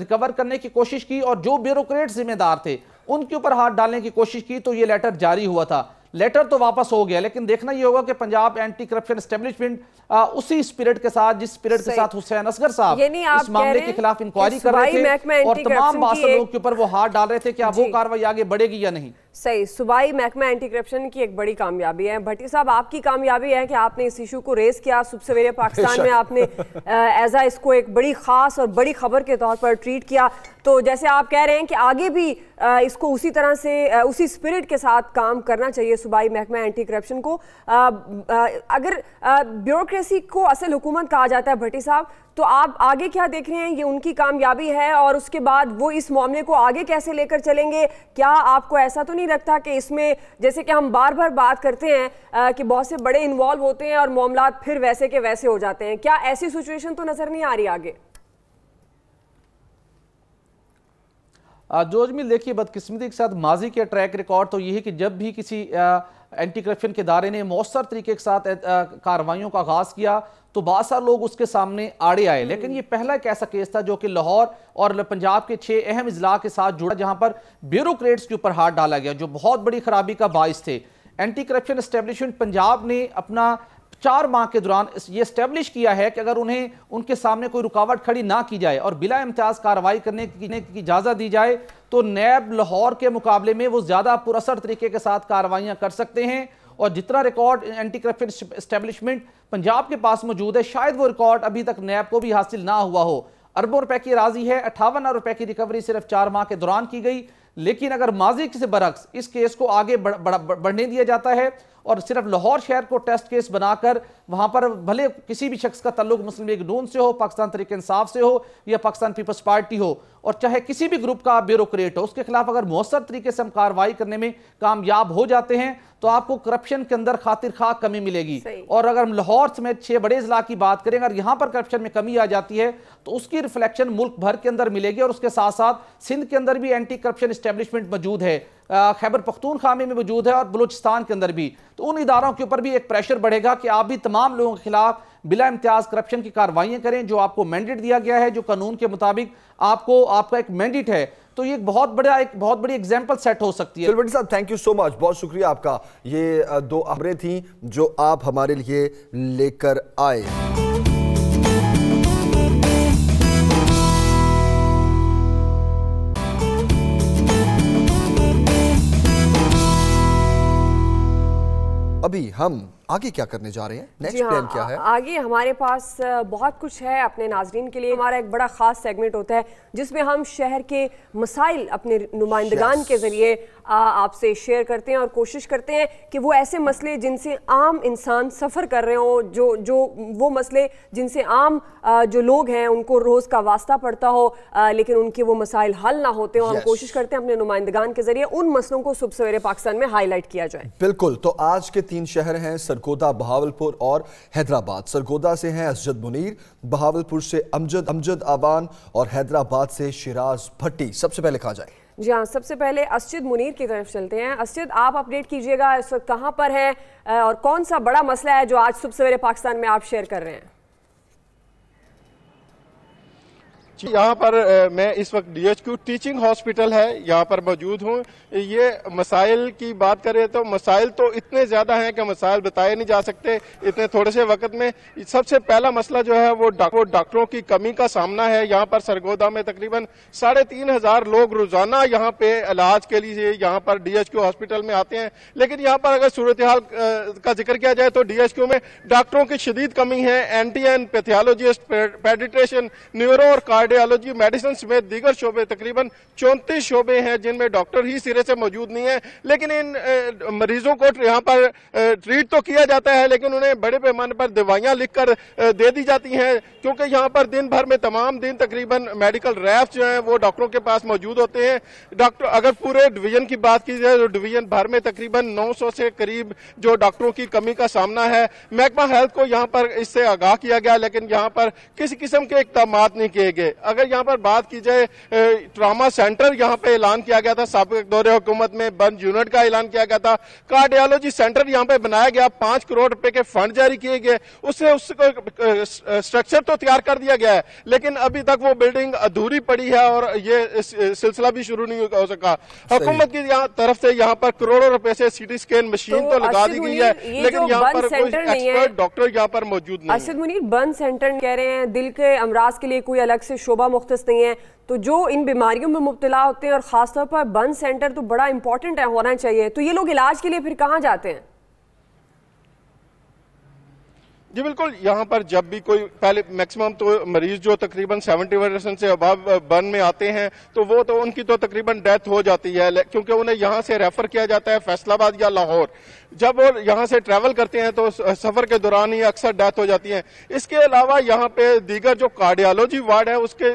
ریکور کرنے کی کوشش کی اور جو بیوروکریٹ ذمہ دار تھے ان کے اوپر ہاتھ ڈالنے کی کوشش کی تو یہ لیٹر جاری ہوا تھا۔ لیٹر تو واپس ہو گیا لیکن دیکھنا یہ ہوگا کہ پنجاب اینٹی کرپشن اسٹیبلشمنٹ اسی سپیرٹ کے ساتھ جس سپیرٹ کے ساتھ حسین اسگر صاحب یعنی اس معاملے کے خلاف انکوائری کر رہے تھے اور تمام باسل لوگ کے اوپر وہ ہاتھ ڈال رہے تھے کہ اب وہ جی۔ کاروائی آگے بڑھے گی یا نہیں۔ صحیح صوبائی محکمہ اینٹی کرپشن کی ایک بڑی کامیابی ہے۔ بھٹی صاحب آپ کی کامیابی ہے کہ آپ نے اس ایشو کو ریز کیا۔ صبح سویرے پاکستان میں آپ نے ایزا اس کو ایک بڑی خاص اور بڑی خبر کے طور پر ٹریٹ کیا۔ تو جیسے آپ کہہ رہے ہیں کہ آگے بھی اس کو اسی طرح سے اسی سپیرٹ کے ساتھ کام کرنا چاہیے صوبائی محکمہ اینٹی کرپشن کو اگر بیوروکریسی کو اصل حکومت کہا جاتا ہے بھٹی صاحب تو آپ آگے کیا دیکھ رہے ہیں؟ یہ ان کی کامیابی ہے اور اس کے بعد وہ اس معاملے کو آگے کیسے لے کر چلیں گے؟ کیا آپ کو ایسا تو نہیں لگتا کہ اس میں جیسے کہ ہم بار بار بات کرتے ہیں کہ بہت سے بڑے انوالو ہوتے ہیں اور معاملات پھر ویسے کے ویسے ہو جاتے ہیں۔ کیا ایسی سچویشن تو نظر نہیں آ رہی آگے؟ جو اجمیل دیکھیے بدقسمتی کے ساتھ ماضی کے ٹریک ریکارڈ تو یہ ہے کہ جب بھی کسی اینٹی کرپشن کے دارے نے مؤثر طریقے کے ساتھ کاروائیوں کا آغاز کیا تو بہت سارے لوگ اس کے سامنے آڑے آئے۔ لیکن یہ پہلا ایک ایسا کیس تھا جو کہ لاہور اور پنجاب کے چھ اہم اضلاع کے ساتھ جڑا جہاں پر بیوروکریٹس کے اوپر ہاتھ ڈالا گیا جو بہت بڑی خرابی کا باعث تھے۔ اینٹی کرپشن اسٹیبلشمنٹ پنجاب نے اپنا چار ماہ کے دوران یہ اسٹیبلش کیا ہے کہ اگر انہیں ان کے سامنے کوئی رکاوٹ کھڑی نہ کی جائے اور بلا امتیاز کاروائی کرنے کی اجازت دی جائے، تو نیب لاہور کے مقابلے میں وہ زیادہ پر اثر طریقے کے ساتھ کاروائیاں کر سکتے ہیں اور جتنا record anti corruption establishment Punjab کے پاس موجود ہے، شاید وہ ریکارڈ ابھی تک نیب کو بھی حاصل نہ ہوا ہو۔ اربوں روپے کی راضی ہے، اٹھاون ارب روپے کی ریکوری صرف چار ماہ کے دوران کی گئی۔ لیکن اگر ماضی سے برعکس اس کیس کو آگے بڑھنے دیا جاتا ہے اور صرف لاہور شہر کو ٹیسٹ کیس بنا کر وہاں پر بھلے کسی بھی شخص کا تعلق مسلم لیگ نون سے ہو پاکستان طریق انصاف سے ہو یا پاکستان پیپلز پارٹی ہو اور چاہے کسی بھی گروپ کا بیوروکریٹ ہو اس کے خلاف اگر مؤثر طریقے سے ہم کاروائی کرنے میں کامیاب ہو جاتے ہیں تو آپ کو کرپشن کے اندر خاطر خواہ کمی ملے گی۔ اور اگر ہم لاہور سمیت چھ بڑے اضلاع کی بات کریں اگر یہاں پر کرپشن میں کمی آ جاتی ہے تو اس کی ریفلیکشن ملک بھر کے اندر ملے گی اور اس کے ساتھ ساتھ سندھ کے اندر بھی اینٹی کرپشن اسٹیبلشمنٹ موجود ہے۔ خیبر پختونخوا میں موجود ہے اور بلوچستان کے اندر بھی۔ تو ان اداروں کے اوپر بھی ایک پریشر بڑھے گا کہ آپ بھی تمام لوگوں کے خلاف بلا امتیاز کرپشن کی کاروائیاں کریں، جو آپ کو مینڈیٹ دیا گیا ہے، جو قانون کے مطابق آپ کو، آپ کا ایک مینڈیٹ ہے۔ تو یہ بہت بڑا، ایک بہت بڑی ایگزامپل سیٹ ہو سکتی ہے۔ سلوٹی صاحب تھینک یو سو مچ بہت شکریہ آپ کا۔ یہ دو خبریں تھیں جو آپ ہمارے لیے لے کر آئے۔ ابھی ہم آگے کیا کرنے جا رہے ہیں؟ نیکسٹ جی پلان ہاں، کیا ہے؟ آگے ہمارے پاس بہت کچھ ہے اپنے ناظرین کے لیے۔ ہمارا ایک بڑا خاص سیگمنٹ ہوتا ہے جس میں ہم شہر کے مسائل اپنے نمائندگان کے ذریعے آپ سے شیئر کرتے ہیں اور کوشش کرتے ہیں کہ وہ ایسے مسئلے جن سے عام انسان سفر کر رہے ہوں جو جو وہ مسئلے جن سے عام جو لوگ ہیں ان کو روز کا واسطہ پڑتا ہو لیکن ان کے وہ مسائل حل نہ ہوتے ہوں۔ ہم کوشش کرتے ہیں اپنے نمائندگان کے ذریعے ان مسئلوں کو صبح سویرے پاکستان میں ہائی لائٹ کیا جائے۔ بالکل تو آج کے تین شہر ہیں سرگودا، بہاولپور اور حیدرآباد۔ سرگودا سے ہیں اسجد منیر، بہاولپور سے امجد امجد آبان اور حیدرآباد سے شیراز بھٹی۔ سب سے پہلے کہا جائے جی ہاں سب سے پہلے اسجد منیر کی طرف چلتے ہیں۔ اسجد، آپ اپڈیٹ کیجیے گا اس وقت کہاں پر ہیں اور کون سا بڑا مسئلہ ہے جو آج صبح سویرے پاکستان میں آپ شیئر کر رہے ہیں جی، جی، یہاں پر میں اس وقت D H Q teaching hospital ہے، یہاں پر موجود ہوں۔ یہ مسائل کی بات کریں تو مسائل تو اتنے زیادہ ہیں کہ مسائل بتائے نہیں جا سکتے۔ اتنے تھوڑے سے وقت میں سب سے پہلا مسئلہ جو ہے، وہ ڈاکٹروں کی کمی کا سامنا ہے۔ یہاں پر سرگودا میں تقریباً ساڑھے تین ہزار لوگ روزانہ یہاں پہ علاج کے لیے یہاں پر ڈی ایچ کیو ہاسپٹل میں آتے ہیں۔ لیکن یہاں پر اگر صورتحال کا ذکر کیا جائے تو ڈی ایچ کیو میں ڈاکٹروں کی شدید کمی ہے۔ اینٹی این پیتھیالوجسٹ پیڈیٹریشن، نیورو اور کارڈ کارڈیالوجی میڈیسن سمیت دیگر شعبے تقریباً چونتیس شعبے ہیں جن میں ڈاکٹر ہی سرے سے موجود نہیں ہیں۔ لیکن ان مریضوں کو یہاں پر ٹریٹ تو کیا جاتا ہے، لیکن انہیں بڑے پیمانے پر دوائیاں لکھ کر دے دی جاتی ہیں۔ کیونکہ یہاں پر دن بھر میں تمام دن تقریباً میڈیکل ریفٹ جو ہیں وہ ڈاکٹروں کے پاس موجود ہوتے ہیں۔ ڈاکٹر، اگر پورے ڈویژن کی بات کی جائے تو ڈویژن بھر میں تقریباً نو سو سے قریب جو ڈاکٹروں کی کمی کا سامنا ہے۔ محکمہ ہیلتھ کو یہاں پر اس سے آگاہ کیا گیا، لیکن یہاں پر کسی قسم کے اقدامات نہیں کیے گئے۔ اگر یہاں پر بات کی جائے ٹراما سینٹر یہاں پہ اعلان کیا گیا تھا سابق دور حکومت میں بند یونٹ کا اعلان کیا گیا تھا۔ کارڈیالوجی سینٹر یہاں پہ بنایا گیا پانچ کروڑ روپے کے فنڈ جاری کیے گئے۔ اس سے اس کو سٹرکچر تو تیار کر دیا گیا ہے لیکن ابھی تک وہ بلڈنگ ادھوری پڑی ہے اور یہ سلسلہ بھی شروع نہیں ہو سکا۔ حکومت کی طرف سے یہاں پر کروڑوں روپے سے سی ٹی سکین مشین تو لگا دی گئی ہے لیکن یہاں پر کوئی ایکسپرٹ ڈاکٹر یہاں پر موجود نہیں۔ ارشد منیر بند سینٹر کہہ رہے ہیں دل کے امراض کے لیے کوئی الگ سے شعبہ مختص نہیں ہے۔ تو جو ان بیماریوں میں مبتلا ہوتے ہیں اور خاص طور پر بند سینٹر تو بڑا امپورٹنٹ ہے، ہونا چاہیے۔ تو یہ لوگ علاج کے لیے پھر کہاں جاتے ہیں؟ جی بالکل، یہاں پر جب بھی کوئی پہلے میکسیمم تو مریض جو تقریباً سیونٹی پرسینٹ سے اباب بن میں آتے ہیں، تو وہ تو ان کی تو تقریباً ڈیتھ ہو جاتی ہے کیونکہ انہیں یہاں سے ریفر کیا جاتا ہے فیصلہ آباد یا لاہور۔ جب وہ یہاں سے ٹریول کرتے ہیں تو سفر کے دوران ہی اکثر ڈیتھ ہو جاتی ہے اس کے علاوہ یہاں پہ دیگر جو کارڈیالوجی وارڈ ہے اس کے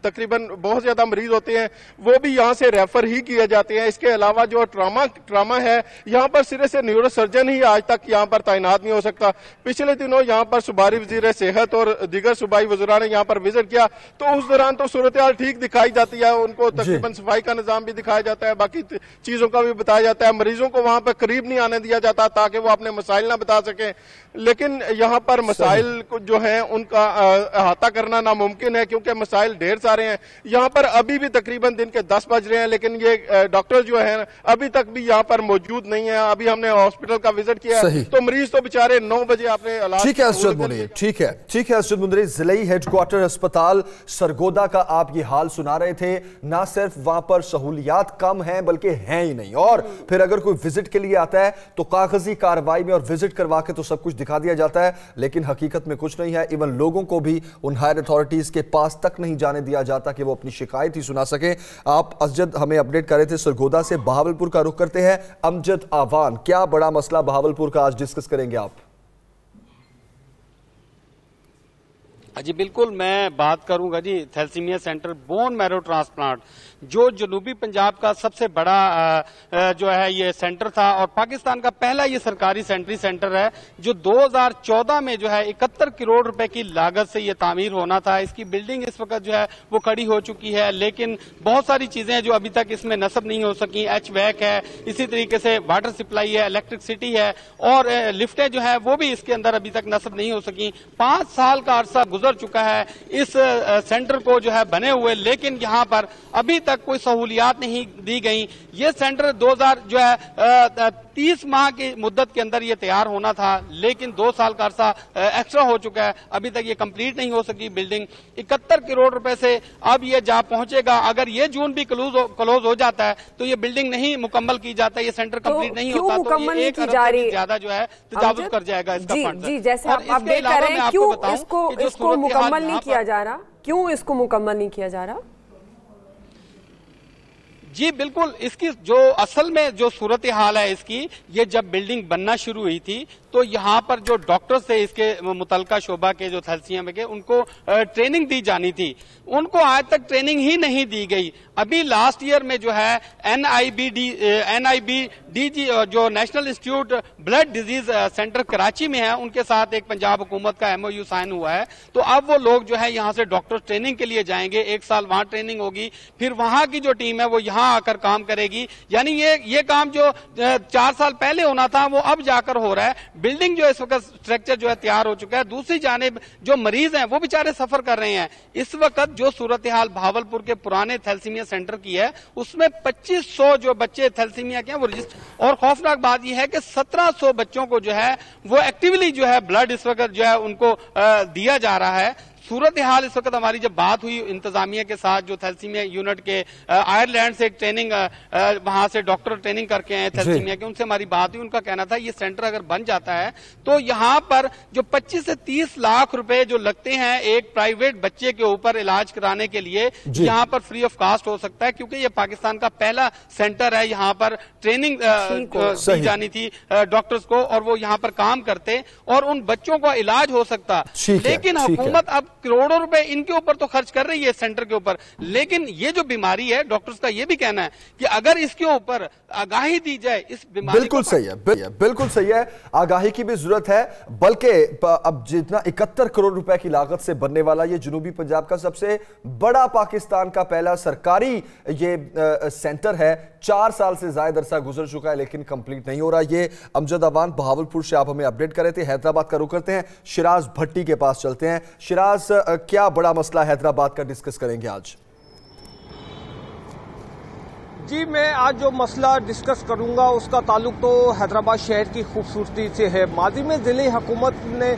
تقریباً بہت زیادہ مریض ہوتے ہیں۔ وہ بھی یہاں سے ریفر ہی کیے جاتے ہیں۔ اس کے علاوہ جو ٹراما ٹراما ہے یہاں پر سرے سے نیورو سرجن ہی آج تک یہاں پر تعینات نہیں ہو سکتا۔ پچھلے دنوں یہاں پر صوبائی وزیر صحت اور دیگر صوبائی وزراء نے یہاں پر وزٹ کیا۔ تو اس دوران تو صورتحال ٹھیک دکھائی جاتی ہے۔ ان کو تقریباً صفائی کا نظام بھی دکھایا جاتا ہے۔ باقی چیزوں کا بھی بتایا جاتا ہے۔ مریضوں کو وہاں پر قریب نہیں آنے دیا جاتا تاکہ وہ اپنے مسائل نہ بتا سکیں۔ لیکن یہاں پر مسائل جو ہیں ان کا احاطہ کرنا ناممکن ہے کیونکہ مسائل ڈھیر سارے ہیں۔ یہاں پر ابھی بھی تقریباً دن کے دس بج رہے ہیں لیکن یہ ڈاکٹر جو ہیں ابھی تک بھی یہاں پر موجود نہیں ہیں۔ ابھی ہم نے ہاسپٹل کا وزٹ کیا ہے۔ تو مریض تو بچارے نو بجے آپ نے ٹھیک ہے اسجد منیر۔ ٹھیک ہے۔ ٹھیک ہے اسجد منیر۔ ضلعی ہیڈ کوارٹر اسپتال سرگودا کا آپ یہ حال سنا رہے تھے۔ نہ صرف وہاں پر سہولیات کم ہیں بلکہ ہیں ہی نہیں۔ اور پھر اگر کوئی وزٹ کے لیے آتا ہے تو کاغذی کاروائی میں اور وزٹ کروا کے تو سب کچھ دکھا دیا جاتا ہے، لیکن حقیقت میں کچھ نہیں ہے۔ ایون لوگوں کو بھی ان ہائر اتھارٹیز کے پاس تک نہیں جانے دیا جاتا کہ وہ اپنی شکایت ہی سنا سکیں۔ آپ اسجد ہمیں اپڈیٹ کر رہے تھے، سرگودا سے بہاولپور کا رخ کرتے ہیں۔ امجد آوان، کیا بڑا مسئلہ بہاولپور کا آج ڈسکس کریں گے آپ؟ ہاں جی بالکل، میں بات کروں گا جی thalassemia centre bone marrow transplant, جو جنوبی پنجاب کا سب سے بڑا جو ہے یہ سینٹر تھا، اور پاکستان کا پہلا یہ سرکاری سینٹری سینٹر ہے، جو دو ہزار چودہ میں جو ہے اکہتر کروڑ روپے کی لاگت سے یہ تعمیر ہونا تھا۔ اس کی بلڈنگ اس وقت جو ہے وہ کھڑی ہو چکی ہے، لیکن بہت ساری چیزیں جو ابھی تک اس میں نصب نہیں ہو سکی ایچ ویک ہے، اسی طریقے سے واٹر سپلائی ہے الیکٹرکسٹی ہے، اور لفٹیں جو ہے وہ بھی اس کے اندر ابھی تک نصب نہیں ہو سکی پانچ سال کا عرصہ گزر چکا ہے، اس سینٹر کو جو ہے بنے ہوئے، لیکن یہاں پر ابھی تک کوئی سہولیات نہیں دی گئی یہ سینٹر دو ہزار جو ہے تیس ماہ کی مدت کے اندر یہ تیار ہونا تھا لیکن دو سال کا عرصہ ایکسٹرا ہو چکا ہے۔ ابھی تک یہ کمپلیٹ نہیں ہو سکی بلڈنگ اکہتر کروڑ روپے سے اب یہ جا پہنچے گا۔ اگر یہ جون بھی کلوز ہو جاتا ہے تو یہ بلڈنگ نہیں مکمل کی جاتا یہ سینٹر کمپلیٹ نہیں ہوتا تو یہ ایک زیادہ جو ہے تجاوز کر جائے گا اس کا فنڈ جی جیسے آپ کر رہے ہیں کیوں اس کو مکمل نہیں کیا جا رہا؟ کیوں اس کو مکمل نہیں کیا جا رہا؟ جی بالکل، اس کی جو اصل میں جو صورتحال ہے اس کی، یہ جب بلڈنگ بننا شروع ہوئی تھی تو یہاں پر جو ڈاکٹرز تھے، اس کے متعلقہ شعبہ کے جو تھلسیاں میں ان کو ٹریننگ دی جانی تھی۔ ان کو آج تک ٹریننگ ہی نہیں دی گئی۔ ابھی لاسٹ ایئر میں جو ہے N I B D N I B D جی جو national institute blood diseases centre Karachi میں ہے، ان کے ساتھ ایک پنجاب حکومت کا ایم او یو سائن ہوا ہے۔ تو اب وہ لوگ جو ہے، یہاں سے ڈاکٹر ٹریننگ کے لیے جائیں گے۔ ایک سال وہاں ٹریننگ ہوگی۔ پھر وہاں کی جو ٹیم ہے، وہ یہاں آ کر کام کرے گی۔ یعنی یہ یہ کام جو چار سال پہلے ہونا تھا، وہ اب جا کر ہو رہا ہے۔ بلڈنگ جو اس وقت اسٹرکچر جو ہے تیار ہو چکا ہے۔ دوسری جانب جو مریض ہیں، وہ بیچارے سفر کر رہے ہیں۔ اس وقت جو صورتحال بھاولپور کے پرانے تھیلسیمیا سینٹر کی ہے، اس میں پچیس سو جو بچے تھیلسیمیا کے ہیں، وہ رجسٹر اور خوفناک بات یہ ہے کہ سترہ سو بچوں کو جو ہے، وہ ایکٹیولی جو ہے بلڈ اس وقت جو ہے ان کو دیا جا رہا ہے۔ صورتحال اس وقت ہماری جب بات ہوئی انتظامیہ کے ساتھ جو تھیلسیمیا یونٹ کے آئرلینڈ سے ایک ٹریننگ وہاں سے ڈاکٹر ٹریننگ کر کے آئے تھیلسیمیا کے ان سے ہماری بات ہوئی ان کا کہنا تھا یہ سینٹر اگر بن جاتا ہے تو یہاں پر جو پچیس سے تیس لاکھ روپے جو لگتے ہیں ایک پرائیویٹ بچے کے اوپر علاج کرانے کے لیے جی۔ یہاں پر فری آف کاسٹ ہو سکتا ہے کیونکہ یہ پاکستان کا پہلا سینٹر ہے یہاں پر ٹریننگ دی جانی تھی ڈاکٹرز کو اور وہ یہاں پر کام کرتے اور ان بچوں کا علاج ہو سکتا۔ لیکن حکومت اب کروڑوں روپے ان کے اوپر تو خرچ کر رہی ہے سینٹر کے اوپر لیکن یہ جو بیماری ہے، ڈاکٹرز کا یہ بھی کہنا ہے کہ اگر اس کے اوپر آگاہی دی جائے اس بیماری بالکل صحیح ہے بالکل صحیح ہے۔ آگاہی کی بھی ضرورت ہے بلکہ اب جتنا اکتر کروڑ روپے کی لاغت سے بننے والا یہ جنوبی پنجاب کا سب سے بڑا پاکستان کا پہلا سرکاری یہ سینٹر ہے۔ چار سال سے زائد عرصہ گزر چکا ہے لیکن کمپلیٹ نہیں ہو رہا۔ یہ امجد آبان بہاولپور سے آپ ہمیں اپڈیٹ کرے تھے حیدرآباد کا رخ کرتے ہیں۔ شراز بھٹی کے پاس چلتے ہیں۔ شراز کیا بڑا مسئلہ حیدرآباد کا ڈسکس کریں گے آج؟ جی میں آج جو مسئلہ ڈسکس کروں گا، اس کا تعلق تو حیدرآباد شہر کی خوبصورتی سے ہے۔ ماضی میں ضلع حکومت نے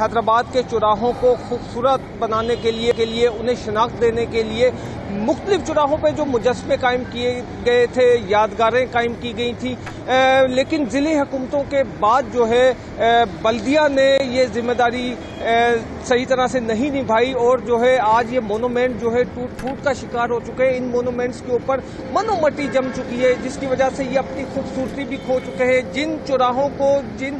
حیدرآباد کے چوراہوں کو خوبصورت بنانے کے لیے کے لیے انہیں شناخت دینے کے لیے مختلف چوراہوں پہ جو مجسمے قائم کیے گئے تھے، یادگاریں قائم کی گئی تھیں۔ لیکن ضلع حکومتوں کے بعد جو ہے بلدیہ نے یہ ذمہ داری صحیح طرح سے نہیں نبھائی اور جو ہے، آج یہ مونومنٹ جو ہے ٹوٹ پھوٹ کا شکار ہو چکے ہیں۔ ان مونومنٹس کے اوپر منو مٹی جم چکی ہے جس کی وجہ سے یہ اپنی خوبصورتی بھی کھو چکے ہیں۔ جن چوراہوں کو جن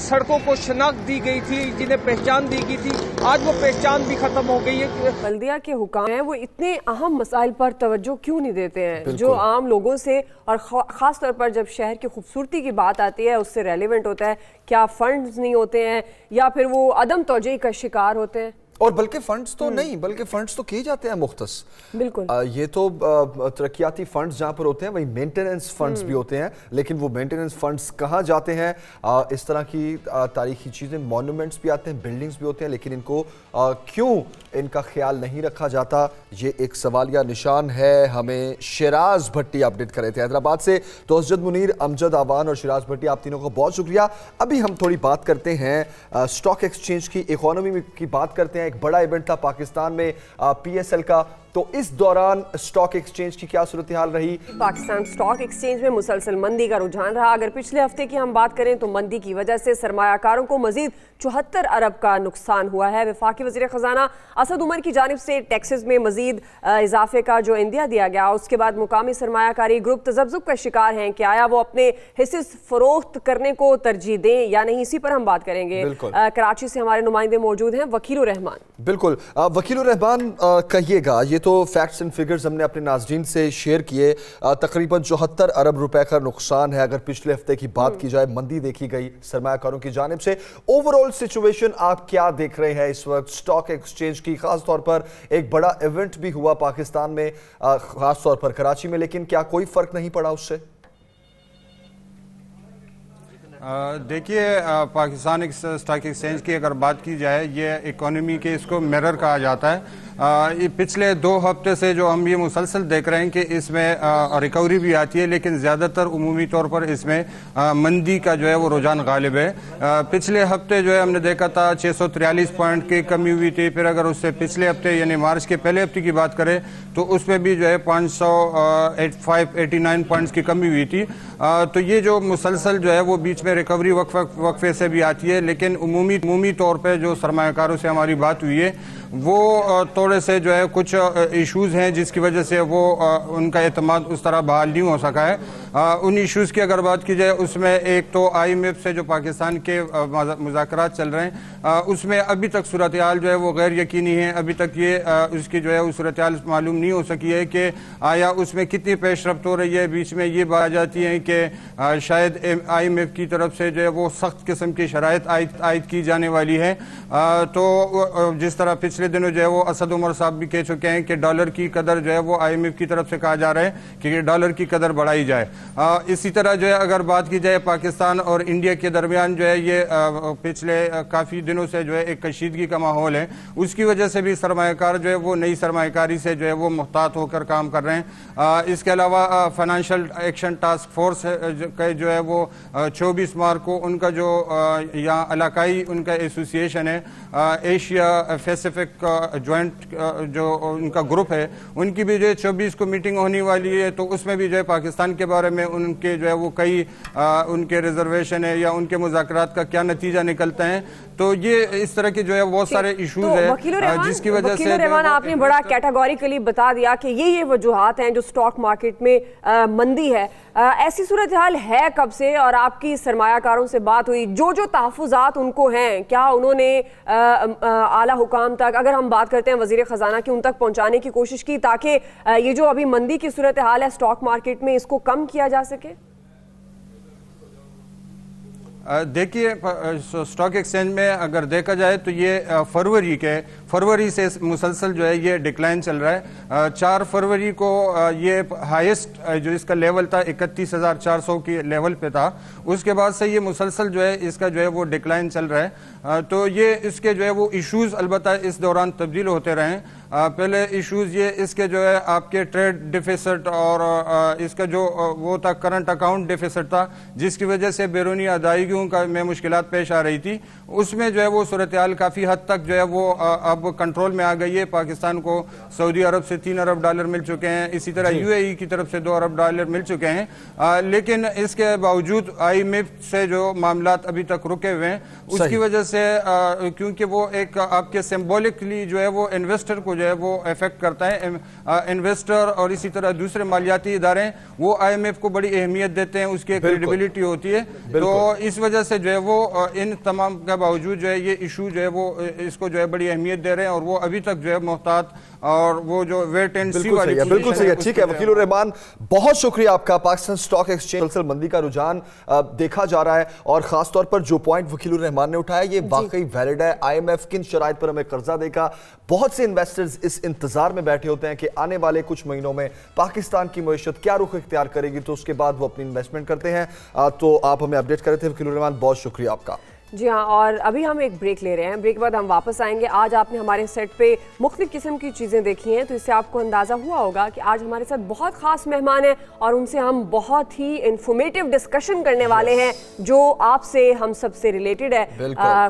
سڑکوں کو شناخت دی گئی تھی جنہیں پہچان دی گئی تھی آج وہ پہچان بھی ختم ہو گئی ہے بلدیہ کے حکام ہیں وہ اتنے اہم مسائل پر توجہ کیوں نہیں دیتے ہیں؟ جو عام لوگوں سے اور خاص طور پر جب شہر کی خوبصورتی کی بات آتی ہے اس سے ریلیونٹ ہوتا ہے۔ کیا فنڈز نہیں ہوتے ہیں؟ یا پھر وہ عدم توجہ کا شکار ہوتے ہیں؟ اور بلکہ فنڈز تو نہیں بلکہ فنڈز تو کیے جاتے ہیں مختص۔ بالکل۔ یہ تو ترقیاتی فنڈز جہاں پر ہوتے ہیں وہی مینٹیننس فنڈز بھی ہوتے ہیں لیکن وہ مینٹیننس فنڈز کہاں جاتے ہیں؟ اس طرح کی تاریخی چیزیں مونومنٹس بھی آتے ہیں بلڈنگز بھی ہوتے ہیں لیکن ان کو کیوں ان کا خیال نہیں رکھا جاتا؟ یہ ایک سوالیہ نشان ہے۔ ہمیں شیراز بھٹی اپڈیٹ کرے تھے حیدرآباد سے۔ تو اسجد منیر امجد آوان اور شیراز بھٹی آپ تینوں کو بہت شکریہ۔ ابھی ہم تھوڑی بات کرتے ہیں سٹاک ایکسچینج کی اکانومی کی بات کرتے ہیں۔ ایک بڑا ایونٹ تھا پاکستان میں پی ایس ایل کا۔ تو اس دوران سٹاک ایکسچینج کی کیا صورتحال رہی؟ پاکستان سٹاک ایکسچینج میں مسلسل مندی کا رجحان رہا۔ اگر پچھلے ہفتے کی ہم بات کریں تو مندی کی وجہ سے سرمایہ کاروں کو مزید چوہتر ارب کا نقصان ہوا ہے۔ وفاقی وزیر خزانہ اسد عمر کی جانب سے ٹیکسز میں مزید اضافے کا جو اندیا دیا گیا اس کے بعد مقامی سرمایہ کاری گروپ تذبذب کا شکار ہیں کہ آیا وہ اپنے حصے فروخت کرنے کو ترجیح دیں یا نہیں اسی پر ہم بات کریں گے۔ کراچی سے ہمارے نمائندے موجود ہیں وکیل الرحمان بالکل۔ وکیل الرحمان کہیے گا یہ تو فیکٹس اینڈ فگرز ہم نے اپنے ناظرین سے شیئر کیے۔ تقریباً چوہتر ارب روپے کا نقصان ہے۔ اگر پچھلے ہفتے کی بات کی جائے، مندی دیکھی گئی سرمایہ کاروں کی جانب سے۔ اوورال سچویشن آپ کیا دیکھ رہے ہیں اس وقت؟ سٹاک ایکسچینج کی خاص طور پر ایک بڑا ایونٹ بھی ہوا پاکستان میں خاص طور پر کراچی میں، لیکن کیا کوئی فرق نہیں پڑا اس سے؟ دیکھیے پاکستان سٹاک ایکسچینج کی اگر بات کی جائے، یہ اکانومی کے اس کو میرر کہا جاتا ہے۔ پچھلے دو ہفتے سے جو ہم یہ مسلسل دیکھ رہے ہیں کہ اس میں ریکوری بھی آتی ہے، لیکن زیادہ تر عمومی طور پر اس میں مندی کا جو ہے وہ رجحان غالب ہے۔ پچھلے ہفتے جو ہے ہم نے دیکھا تھا، چھ سو تریالیس پوائنٹ کی کمی ہوئی تھی۔ پھر اگر اس سے پچھلے ہفتے یعنی مارچ کے پہلے ہفتے کی بات کریں، تو اس میں بھی جو ہے پانچ سو eight five, eighty nine points کی کمی ہوئی تھی۔ تو یہ جو مسلسل جو ہے وہ بیچ میں ریکوری وقفے سے بھی آتی ہے، لیکن عمومی عمومی طور پہ جو سرمایہ کاروں سے ہماری بات ہوئی ہے وہ تھوڑے سے جو ہے کچھ ایشوز ہیں جس کی وجہ سے وہ ان کا اعتماد اس طرح بحال نہیں ہو سکا ہے۔ ان ایشوز کی اگر بات کی جائے، اس میں ایک تو آئی ایم ایف سے جو پاکستان کے مذاکرات چل رہے ہیں اس میں ابھی تک صورتحال جو ہے وہ غیر یقینی ہے۔ ابھی تک یہ اس کی جو ہے صورتحال معلوم نہیں ہو سکی ہے کہ آیا اس میں کتنی پیش رفت ہو رہی ہے۔ بیچ میں یہ بات جاتی ہے کہ شاید آئی ایم ایف کی طرف سے جو ہے وہ سخت قسم کی شرائط عائد کی جانے والی ہے۔ تو جس طرح پچھلے پچھلے دنوں جو ہے وہ اسد عمر صاحب بھی کہہ چکے ہیں کہ ڈالر کی قدر جو ہے وہ آئی ایم ایف کی طرف سے کہا جا رہا ہے کہ ڈالر کی قدر بڑھائی جائے۔ اسی طرح جو ہے اگر بات کی جائے پاکستان اور انڈیا کے درمیان جو ہے یہ پچھلے کافی دنوں سے جو ہے ایک کشیدگی کا ماحول ہے، اس کی وجہ سے بھی سرمایہ کار جو ہے وہ نئی سرمایہ کاری سے جو ہے وہ محتاط ہو کر کام کر رہے ہیں۔ اس کے علاوہ فائنانشل ایکشن ٹاسک فورس جو ہے وہ چوبیس مارک کو ان کا جو یہاں علاقائی ان کا ایسوسیشن ہے ایشیا پیسیفک کا جوائنٹ جو ان کا گروپ ہے ان کی بھی جو ہے چوبیس کو میٹنگ ہونے والی ہے تو اس میں بھی جو ہے پاکستان کے بارے میں ان کے جو ہے وہ کئی ان کے ریزرویشن ہے یا ان کے مذاکرات کا کیا نتیجہ نکلتا ہے تو یہ اس طرح کے جو ہے بہت سارے ایشوز ہیں جس کی وجہ سے رحمان آپ نے بڑا کیٹاگوریکلی بتا دیا کہ یہ یہ وجوہات ہیں جو سٹاک مارکیٹ میں مندی ہے۔ ایسی صورتحال ہے کب سے اور آپ کی سرمایہ کاروں سے بات ہوئی؟ جو جو تحفظات ان کو ہیں، کیا انہوں نے اعلیٰ حکام تک، اگر ہم بات کرتے ہیں وزیر خزانہ کی، ان تک پہنچانے کی کوشش کی تاکہ یہ جو ابھی مندی کی صورتحال ہے سٹاک مارکیٹ میں اس کو کم کیا جا سکے؟ دیکھیے سٹاک ایکسچینج میں اگر دیکھا جائے تو یہ فروری کے، فروری سے مسلسل جو ہے یہ ڈکلائن چل رہا ہے۔ چار فروری کو یہ ہائیسٹ جو اس کا لیول تھا، اکتیس ہزار چار سو کی لیول پہ تھا۔ اس کے بعد سے یہ مسلسل جو ہے، اس کا جو ہے وہ ڈکلائن چل رہا ہے۔ تو یہ اس کے جو ہے وہ ایشوز البتہ اس دوران تبدیل ہوتے رہے پہلے ایشوز یہ اس کے جو ہے آپ کے ٹریڈ ڈیفیسٹ اور اس کا جو وہ تھا کرنٹ اکاؤنٹ ڈیفیسٹ تھا جس کی وجہ سے بیرونی ادائیگیوں کا میں مشکلات پیش آ رہی تھی۔ اس میں جو ہے وہ صورتحال کافی حد تک جو ہے وہ اب کنٹرول میں آ گئی ہے۔ پاکستان کو سعودی عرب سے تین ارب ڈالر مل چکے ہیں۔ اسی طرح یو اے ای کی طرف سے دو ارب ڈالر مل چکے ہیں۔ لیکن اس کے باوجود آئی میف سے جو معاملات ابھی تک رکے ہوئے ہیں اس کی وجہ سے کیونکہ وہ ایک آپ کے سمبولکلی جو ہے وہ انویسٹر کو جو جو ہے وہ ایفیکٹ کرتا ہے. انویسٹر اور اسی طرح دوسرے مالیاتی ادارے ہیں وہ آئی ایم ایف کو بڑی اہمیت دیتے ہیں اس کے کریڈیبلٹی ہوتی ہے. تو اس وجہ سے جو ہے وہ ان تمام کے باوجود جو ہے یہ ایشو جو ہے وہ اس کو جو ہے بڑی اہمیت دے رہے ہیں اور وہ ابھی تک جو ہے محتاط اور وہ جو ویٹ اینڈ سی والی بالکل صحیح ہے ٹھیک ہے وکیل الرحمان بہت شکریہ آپ کا پاکستان سٹاک ایکسچینج سلسل مندی کا رجحان دیکھا جا رہا ہے اور خاص طور پر جو پوائنٹ وکیل الرحمان نے اٹھایا یہ جی۔ واقعی ویلڈ ہے۔ آئی ایم ایف کن شرائط پر ہمیں قرضہ دے گا؟ بہت سے انویسٹرز اس انتظار میں بیٹھے ہوتے ہیں کہ آنے والے کچھ مہینوں میں پاکستان کی معیشت کیا رخ اختیار کرے گی تو اس کے بعد وہ اپنی انویسٹمنٹ کرتے ہیں۔ تو آپ ہمیں اپڈیٹ کرے تھے وکیل الرحمان بہت شکریہ آپ کا۔ جی ہاں اور ابھی ہم ایک بریک لے رہے ہیں۔ بریک کے بعد ہم واپس آئیں گے۔ آج آپ نے ہمارے سیٹ پہ مختلف قسم کی چیزیں دیکھی ہیں تو اس سے آپ کو اندازہ ہوا ہوگا کہ آج ہمارے ساتھ بہت خاص مہمان ہیں اور ان سے ہم بہت ہی انفارمیٹیو ڈسکشن کرنے والے ہیں جو آپ سے ہم سب سے ریلیٹڈ ہے۔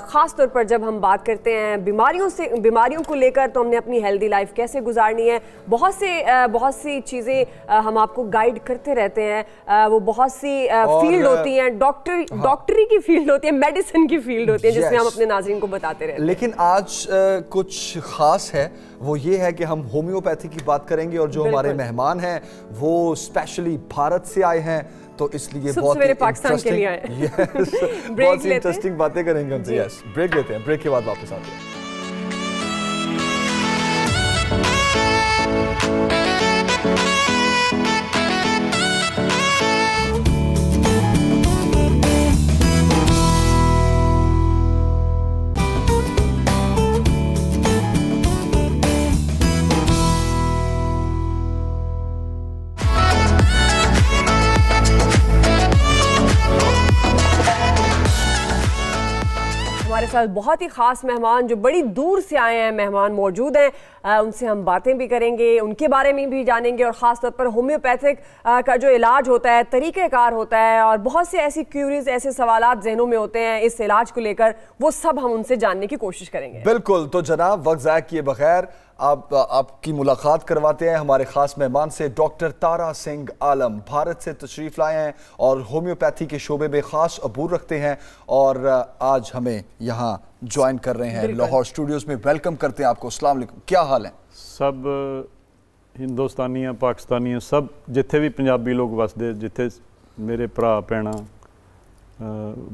خاص طور پر جب ہم بات کرتے ہیں بیماریوں سے بیماریوں کو لے کر تو ہم نے اپنی ہیلدی لائف کیسے گزارنی ہے۔ بہت سے بہت سی چیزیں ہم آپ کو گائیڈ کرتے رہتے ہیں۔ وہ بہت سی فیلڈ ہوتی ہیں۔ ڈاکٹر ہاں۔ ڈاکٹری کی فیلڈ ہوتی ہے میڈیسن کی فیلڈ ہوتی ہے جس میں ہم اپنے ناظرین کو بتاتے رہتے ہیں۔ لیکن آج کچھ خاص ہے۔ وہ یہ ہے کہ ہم ہومیوپیتھی کی بات کریں گے اور جو ہمارے مہمان ہیں وہ سپیشلی بھارت سے آئے ہیں۔ تو اس لیے بہت ہی انٹرسٹنگ بہت انٹرسٹنگ باتیں کریں گے ہم۔ جی۔ سے بریک لیتے ہیں۔ بریک کے بعد واپس آتے ہیں۔ ساتھ بہت ہی خاص مہمان جو بڑی دور سے آئے ہیں، مہمان موجود ہیں۔ ان سے ہم باتیں بھی کریں گے، ان کے بارے میں بھی جانیں گے اور خاص طور پر ہومیوپیتھک کا جو علاج ہوتا ہے، طریقہ کار ہوتا ہے اور بہت سے ایسی کیوریز، ایسے سوالات ذہنوں میں ہوتے ہیں۔ اس علاج کو لے کر وہ سب ہم ان سے جاننے کی کوشش کریں گے۔ بالکل، تو جناب، وقت ضائع کیے بغیر آپ آپ کی ملاقات کرواتے ہیں ہمارے خاص مہمان سے ڈاکٹر تارا سنگھ عالم۔ بھارت سے تشریف لائے ہیں اور ہومیوپیتھی کے شعبے میں خاص عبور رکھتے ہیں اور آج ہمیں یہاں جوائن کر رہے ہیں۔ لاہور سٹوڈیوز میں ویلکم کرتے ہیں آپ کو۔ اسلام علیکم۔ کیا حال ہیں؟ سب ہندوستانی پاکستانی سب جتھے بھی پنجابی لوگ وسدے جتھے میرے پرا پینا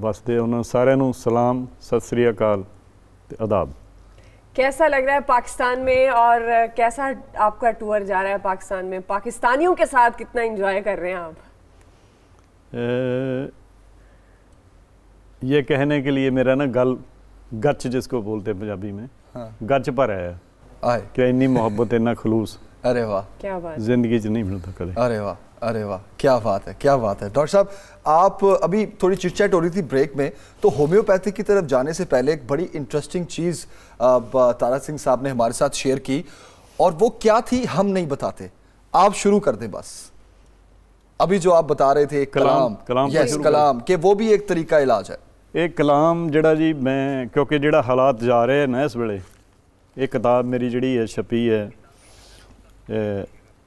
ਵਸਦੇ انہوں سارے ਨੂੰ سلام ਸਤਿ ਸ੍ਰੀ ਅਕਾਲ کیسا لگ رہا ہے پاکستان میں اور کیسا آپ کا ٹور جا رہا ہے پاکستان میں؟ پاکستانیوں کے ساتھ کتنا انجوائے کر رہے ہیں آپ؟ یہ کہنے کے لیے میرا نا گل گچ جس کو بولتے ہیں پنجابی میں ہاں۔ گچ پر ہے۔ کہ انی محبت اتنا خلوص۔ ارے واہ۔ کیا بات زندگی سے نہیں ملتا کبھی۔ ارے واہ ارے واہ کیا بات ہے کیا بات ہے۔ ڈاکٹر صاحب آپ ابھی تھوڑی چٹچیٹ ہو رہی تھی بریک میں تو ہومیوپیتھی کی طرف جانے سے پہلے ایک بڑی انٹرسٹنگ چیز تارا سنگھ صاحب نے ہمارے ساتھ شیئر کی اور وہ کیا تھی ہم نہیں بتاتے۔ آپ شروع کر دیں بس۔ ابھی جو آپ بتا رہے تھے کلام کلام۔ یس کلام کہ وہ بھی ایک طریقہ علاج ہے۔ ایک کلام جڑا جی میں کیونکہ جڑا حالات جا رہے ہیں نا اس ویلے یہ کتاب میری جڑی ہے چھپی ہے۔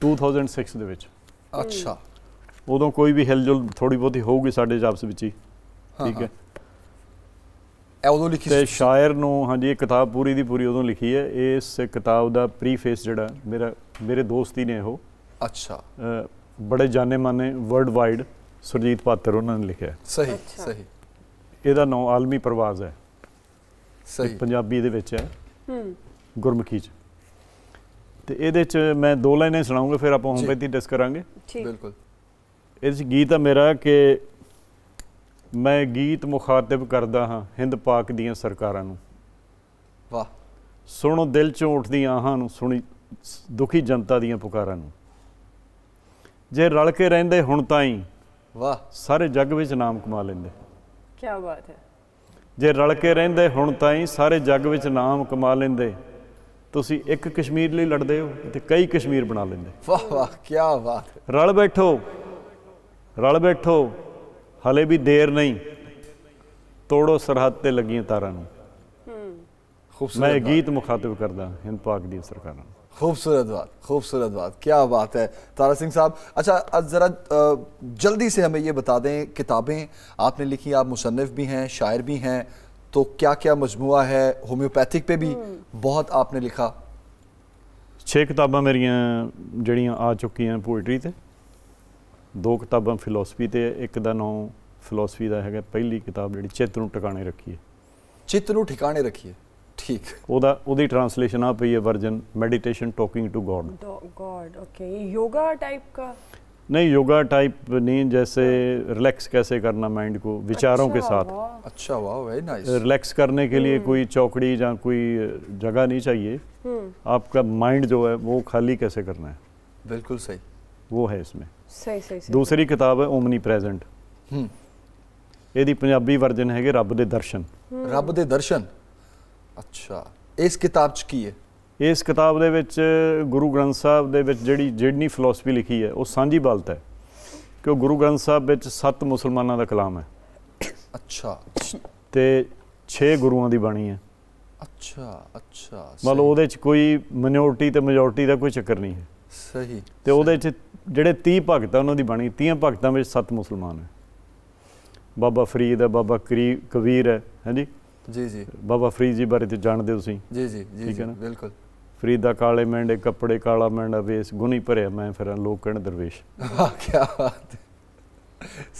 2006 ਦੇ ਵਿੱਚ। ਅੱਛਾ। ਉਦੋਂ ਕੋਈ ਵੀ ਹਿਲਜੁਲ ਥੋੜੀ ਬਹੁਤੀ ਹੋਊਗੀ ਸਾਡੇ ਜਾਪਸ ਵਿੱਚ ਹੀ। ਠੀਕ ਹੈ। ਇਹ ਉਦੋਂ ਲਿਖੀ ਤੇ ਸ਼ਾਇਰ ਨੂੰ ਹਾਂਜੀ ਇਹ ਕਿਤਾਬ ਪੂਰੀ ਦੀ ਪੂਰੀ ਉਦੋਂ ਲਿਖੀ ਹੈ। ਇਸ ਕਿਤਾਬ ਦਾ ਪ੍ਰੀਫੇਸ ਜਿਹੜਾ ਮੇਰਾ ਮੇਰੇ ਦੋਸਤ ਹੀ ਨੇ ਉਹ। ਅੱਛਾ। ਬੜੇ ਜਾਣੇ ਮਾਨੇ ਵਰਲਡ ਵਾਈਡ ਸੁਰਜੀਤ ਪਾਤਰ ਉਹਨਾਂ ਨੇ ਲਿਖਿਆ। ਸਹੀ ਸਹੀ। ਇਹਦਾ ਨਾਮ ਆਲਮੀ ਪ੍ਰਵਾਜ਼ ਹੈ। ਸਹੀ। ਪੰਜਾਬੀ ਦੇ ਵਿੱਚ ਹੈ। ਹੂੰ। ਗੁਰਮੁਖੀ ਚ। ਤੇ ਇਹਦੇ ਚ ਮੈਂ ਦੋ ਲਾਈਨਾਂ ਸੁਣਾਉਂਗਾ ਫਿਰ ਆਪਾਂ ਹੋਮਪੈਥੀ ਡਿਸ ਕਰਾਂਗੇ। ਬਿਲਕੁਲ। ਇਸ ਗੀਤ ਆ ਮੇਰਾ ਕਿ ਮੈਂ ਗੀਤ ਮੁਖਾਤਬ ਕਰਦਾ ਹਾਂ ਹਿੰਦ ਪਾਕ ਦੀਆਂ ਸਰਕਾਰਾਂ ਨੂੰ। ਵਾਹ। ਸੁਣੋ ਦਿਲ ਚੋਂ ਉੱਠਦੀਆਂ ਆਹਾਂ ਨੂੰ ਸੁਣੀ ਦੁਖੀ ਜਨਤਾ ਦੀਆਂ ਪੁਕਾਰਾਂ ਨੂੰ। ਜੇ ਰਲ ਕੇ ਰਹਿੰਦੇ ਹੁਣ ਤਾਂ ਹੀ ਵਾਹ। ਸਾਰੇ ਜੱਗ ਵਿੱਚ ਨਾਮ ਕਮਾ ਲੈਂਦੇ। ਕੀ ਬਾਤ ਹੈ। ਜੇ ਰਲ ਕੇ ਰਹਿੰਦੇ ਹੁਣ ਤਾਂ ਹੀ ਸਾਰੇ ਜੱਗ ਵਿੱਚ ਨਾਮ ਕਮਾ ਲੈਂਦੇ। ਤੁਸੀਂ ਇੱਕ ਕਸ਼ਮੀਰ ਲਈ ਲੜਦੇ ਹੋ ਤੇ ਕਈ ਕਸ਼ਮੀਰ ਬਣਾ ਲੈਂਦੇ। ਵਾਹ ਵਾਹ ਕੀ ਬਾਤ। ਰਲ ਬੈਠੋ ਰਲ ਬੈਠੋ ਹਲੇ ਵੀ ਦੇਰ ਨਹੀਂ। ਤੋੜੋ ਸਰਹੱਦ ਤੇ ਲੱਗੀਆਂ ਤਾਰਾਂ ਨੂੰ। ਮੈਂ ਗੀਤ ਮੁਖਾਤਬ ਕਰਦਾ ਹਿੰਦ ਪਾਕ ਦੀ ਸਰਕਾਰਾਂ ਨੂੰ। خوبصورت بات خوبصورت بات کیا بات ہے؟ تارا سنگھ صاحب اچھا ذرا جلدی سے ہمیں یہ بتا دیں کتابیں آپ نے لکھی آپ مصنف بھی ہیں شاعر بھی ہیں تو کیا کیا مجموعہ ہے؟ ہومیوپیتھک پہ بھی بہت آپ نے لکھا۔ چھ کتابیں میری جڑیاں آ چکی ہیں پوئٹری تے۔ دو کتابیں فلسفی تے ایک دا نام فلسفی دا ہے پہلی کتاب جڑی چت ٹکانے رکھی رکھیے چتروں نو ٹھکانے رکھیے ਠੀਕ ਉਹਦਾ ਉਹਦੀ ਟ੍ਰਾਂਸਲੇਸ਼ਨ ਆ ਪਈ ਹੈ version meditation talking to God God okay ਇਹ ਯੋਗਾ ਟਾਈਪ کا؟ نہیں یوگا ٹائپ نہیں جیسے ہاں۔ ریلیکس کیسے کرنا مائنڈ کو وچاروں کے اچھا، ساتھ۔ اچھا واہ ویری نائس ریلیکس کرنے کے لیے کوئی چوکڑی یا کوئی جگہ نہیں چاہیے۔ آپ کا مائنڈ جو ہے وہ خالی کیسے کرنا ہے؟ بالکل صحیح۔ وہ ہے اس میں۔ صحیح صحیح صحیح۔ دوسری کتاب ہے اومنی پریزنٹ ਇਹਦੀ ਪੰਜਾਬੀ ਵਰਜਨ ਹੈਗੇ ਰੱਬ ਦੇ ਦਰਸ਼ਨ ਰੱਬ ਦੇ درشن؟ ਅੱਛਾ। ਇਸ ਕਿਤਾਬ ਚ ਕੀ ਹੈ? ਇਸ ਕਿਤਾਬ ਦੇ ਵਿੱਚ ਗੁਰੂ ਗ੍ਰੰਥ ਸਾਹਿਬ ਦੇ ਵਿੱਚ ਜਿਹੜੀ ਜਿਹੜੀ ਫਿਲਾਸਫੀ ਲਿਖੀ ਹੈ ਉਹ ਸਾਂਝੀ ਬਲਤ ਹੈ। ਕਿ ਉਹ ਗੁਰੂ ਗ੍ਰੰਥ ਸਾਹਿਬ ਵਿੱਚ ਸੱਤ ਮੁਸਲਮਾਨਾਂ ਦਾ ਕਲਾਮ ਹੈ। ਅੱਛਾ। ਤੇ 6 ਗੁਰੂਆਂ ਦੀ ਬਾਣੀ ਹੈ। ਅੱਛਾ ਅੱਛਾ ਮਤਲਬ ਉਹਦੇ ਚ ਕੋਈ ਮਿਨੋਰਟੀ ਤੇ ਮੈਜੋਰਟੀ ਦਾ ਕੋਈ ਚੱਕਰ ਨਹੀਂ ਹੈ। ਸਹੀ ਤੇ ਉਹਦੇ ਚ ਜਿਹੜੇ 30 ਭਗਤ ਆ ਉਹਨਾਂ ਦੀ ਬਾਣੀ 30 ਭਗਤਾਂ ਵਿੱਚ ਸੱਤ ਮੁਸਲਮਾਨ ਹੈ। ਬਾਬਾ ਫਰੀਦ ਹੈ ਬਾਬਾ ਕਰੀ ਕਬੀਰ ਹੈ ਹਾਂਜੀ ਜੀ ਜੀ। ਬਾਬਾ ਫਰੀਦ ਜੀ ਬਾਰੇ ਤੇ ਜਾਣਦੇ ਹੋ ਤੁਸੀਂ? ਜੀ ਜੀ ਜੀ ਠੀਕ ਹੈ ਨਾ? ਬਿਲਕੁਲ। ਫਰੀਦ ਦਾ ਕਾਲੇ ਮੈਂਡੇ ਕੱਪੜੇ ਕਾਲਾ ਮੈਂਡਾ ਵੇਸ ਗੁਨੀ ਭਰਿਆ ਮੈਂ ਫਿਰਾਂ ਲੋਕ ਕਹਿਣ ਦਰਵੇਸ਼। ਵਾਹ ਕੀ ਬਾਤ।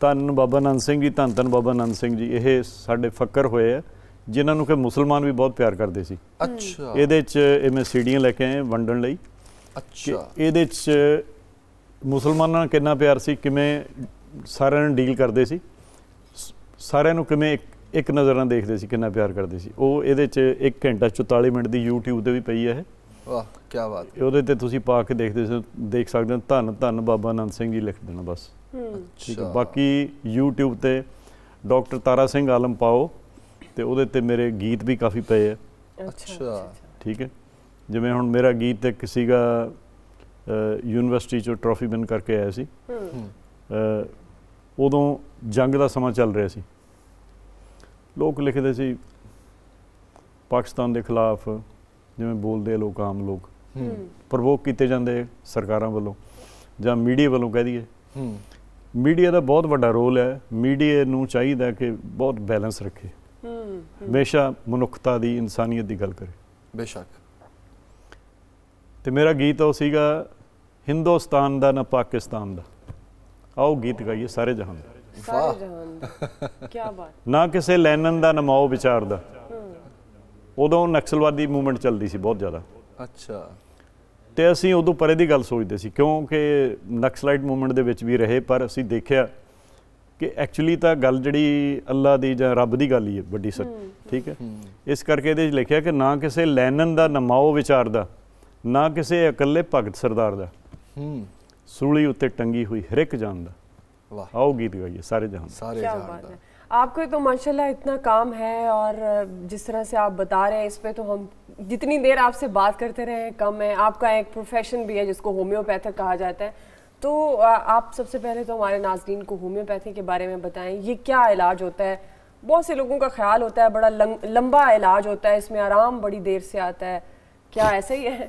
ਧੰਨ ਬਾਬਾ ਨੰਦ ਸਿੰਘ ਜੀ ਧੰਨ ਧੰਨ ਬਾਬਾ ਨੰਦ ਸਿੰਘ ਜੀ। ਇਹ ਸਾਡੇ ਫਕਰ ਹੋਏ ਹੈ ਜਿਨ੍ਹਾਂ ਨੂੰ ਕਿ ਮੁਸਲਮਾਨ ਵੀ ਬਹੁਤ ਪਿਆਰ ਕਰਦੇ ਸੀ। ਅੱਛਾ। ਇਹਦੇ ਚ ਇਹ ਮੈਂ ਸੀੜੀਆਂ ਲੈ ਕੇ ਆਏ ਵੰਡਣ ਲਈ। ਅੱਛਾ। ਇਹਦੇ 'ਚ ਮੁਸਲਮਾਨਾਂ ਨਾਲ ਕਿੰਨਾ ਪਿਆਰ ਸੀ? ਕਿਵੇਂ ਸਾਰਿਆਂ ਨੂੰ ਡੀਲ ਕਰਦੇ ਸੀ? ਸਾਰਿਆਂ ਨੂੰ ਕਿਵੇਂ ਇੱਕ ਇੱਕ ਨਜ਼ਰ ਨਾਲ ਦੇਖਦੇ ਸੀ? ਕਿੰਨਾ ਪਿਆਰ ਕਰਦੇ ਸੀ? ਉਹ ਇਹਦੇ 'ਚ 1 ਘੰਟਾ 44 ਮਿੰਟ ਦੀ YouTube ਤੇ ਵੀ ਪਈ ਹੈ ਇਹ। ਵਾਹ ਕੀ ਬਾਤ। ਉਹਦੇ ਤੇ ਤੁਸੀਂ ਪਾ ਕੇ ਦੇਖਦੇ ਸੀ ਦੇਖ ਸਕਦੇ ਹੋ। ਧੰਨ ਧੰਨ ਬਾਬਾ ਅਨੰਦ ਸਿੰਘ ਜੀ ਲਿਖ ਦੇਣਾ ਬਸ। ਠੀਕ ਹੈ। ਬਾਕੀ YouTube ਤੇ ਡਾਕਟਰ ਤਾਰਾ ਸਿੰਘ ਆਲਮ ਪਾਓ ਤੇ ਉਹਦੇ ਤੇ ਮੇਰੇ ਗੀਤ ਵੀ ਕਾਫੀ ਪਏ ਆ ਅੱਛਾ। ਠੀਕ ਹੈ। ਜਿਵੇਂ ਹੁਣ ਮੇਰਾ ਗੀਤ ਇੱਕ ਸੀਗਾ ਯੂਨੀਵਰਸਿਟੀ ਚੋਂ ਟਰੋਫੀ ਵਿਨ ਕਰਕੇ ਆਇਆ ਸੀ। ਉਦੋਂ ਜੰਗ ਦਾ ਸਮਾਂ ਚੱਲ ਰਿਹਾ ਸੀ। ਲੋਕ ਲਿਖਦੇ ਸੀ ਪਾਕਿਸਤਾਨ ਦੇ ਖਿਲਾਫ ਜਿਵੇਂ ਬੋਲਦੇ ਲੋਕ ਆਮ ਲੋਕ। ਪ੍ਰਵੋਕ ਕੀਤੇ ਜਾਂਦੇ ਸਰਕਾਰਾਂ ਵੱਲੋਂ ਜਾਂ ਮੀਡੀਆ ਵੱਲੋਂ ਕਹਿ ਦਈਏ। ਮੀਡੀਆ ਦਾ ਬਹੁਤ ਵੱਡਾ ਰੋਲ ਹੈ। ਮੀਡੀਆ ਨੂੰ ਚਾਹੀਦਾ ਕਿ ਬਹੁਤ ਬੈਲੈਂਸ ਰੱਖੇ। ਹਮੇਸ਼ਾ ਮਨੁੱਖਤਾ ਦੀ ਇਨਸਾਨੀਅਤ ਦੀ ਗੱਲ ਕਰੇ। ਬੇਸ਼ੱਕ। ਤੇ ਮੇਰਾ ਗੀਤ ਉਹ ਸੀਗਾ ਹਿੰਦੁਸਤਾਨ ਦਾ ਨਾ ਪਾਕਿਸਤਾਨ ਦਾ। ਆਓ ਗੀਤ ਗਾਈਏ ਸਾਰੇ ਜਹਾਨ ਦਾ। ਸਾਰੇ ਜਹਾਨ ਦਾ। ਕੀ ਬਾਤ। ਨਾ ਕਿਸੇ ਲੈਨਨ ਦਾ ਨਾ ਮਾਓ ਵਿਚਾਰ ਦਾ। ਉਦੋਂ ਨਕਸਲਵਾਦੀ ਮੂਵਮੈਂਟ ਚੱਲਦੀ ਸੀ ਬਹੁਤ ਜ਼ਿਆਦਾ। ਅੱਛਾ। ਤੇ ਅਸੀਂ ਉਦੋਂ ਪਰੇ ਦੀ ਗੱਲ ਸੋਚਦੇ ਸੀ ਕਿਉਂਕਿ ਨਕਸਲਾਈਟ ਮੂਵਮੈਂਟ ਦੇ ਵਿੱਚ ਵੀ ਰਹੇ ਪਰ ਅਸੀਂ ਦੇਖਿਆ ਕਿ ਐਕਚੁਅਲੀ ਤਾਂ ਗੱਲ ਜਿਹੜੀ ਅੱਲਾ ਦੀ ਜਾਂ ਰੱਬ ਦੀ ਗੱਲ ਹੀ ਹੈ ਵੱਡੀ ਸੱਚ ਠੀਕ ਹੈ? ਇਸ ਕਰਕੇ ਇਹਦੇ ਵਿੱਚ ਲਿਖਿਆ ਕਿ ਨਾ ਕਿਸੇ ਲੈਨਨ ਦਾ ਨਮਾਓ ਵਿਚਾਰ ਦਾ نہ کسے اکلے پاکت سردار دا ਹੂੰ। اتے ٹنگی ہوئی ہرک جان دا ਜਾਨ ਦਾ। ਵਾਹ। ਆਓ سارے جہان ਸਾਰੇ آپ کو تو ماشاءاللہ اتنا کام ہے اور جس طرح سے آپ بتا رہے ہیں اس پہ تو ہم جتنی دیر آپ سے بات کرتے رہے ہیں کم ہے। آپ کا ایک پروفیشن بھی ہے جس کو ہومیوپیتھک کہا جاتا ہے۔ تو آپ سب سے پہلے تو ہمارے ناظرین کو ہومیوپیتھی کے بارے میں بتائیں۔ یہ کیا علاج ہوتا ہے؟ بہت سے لوگوں کا خیال ہوتا ہے بڑا لمبا علاج ہوتا ہے اس میں آرام بڑی دیر سے آتا ہے۔ کیا ایسا ہی ہے؟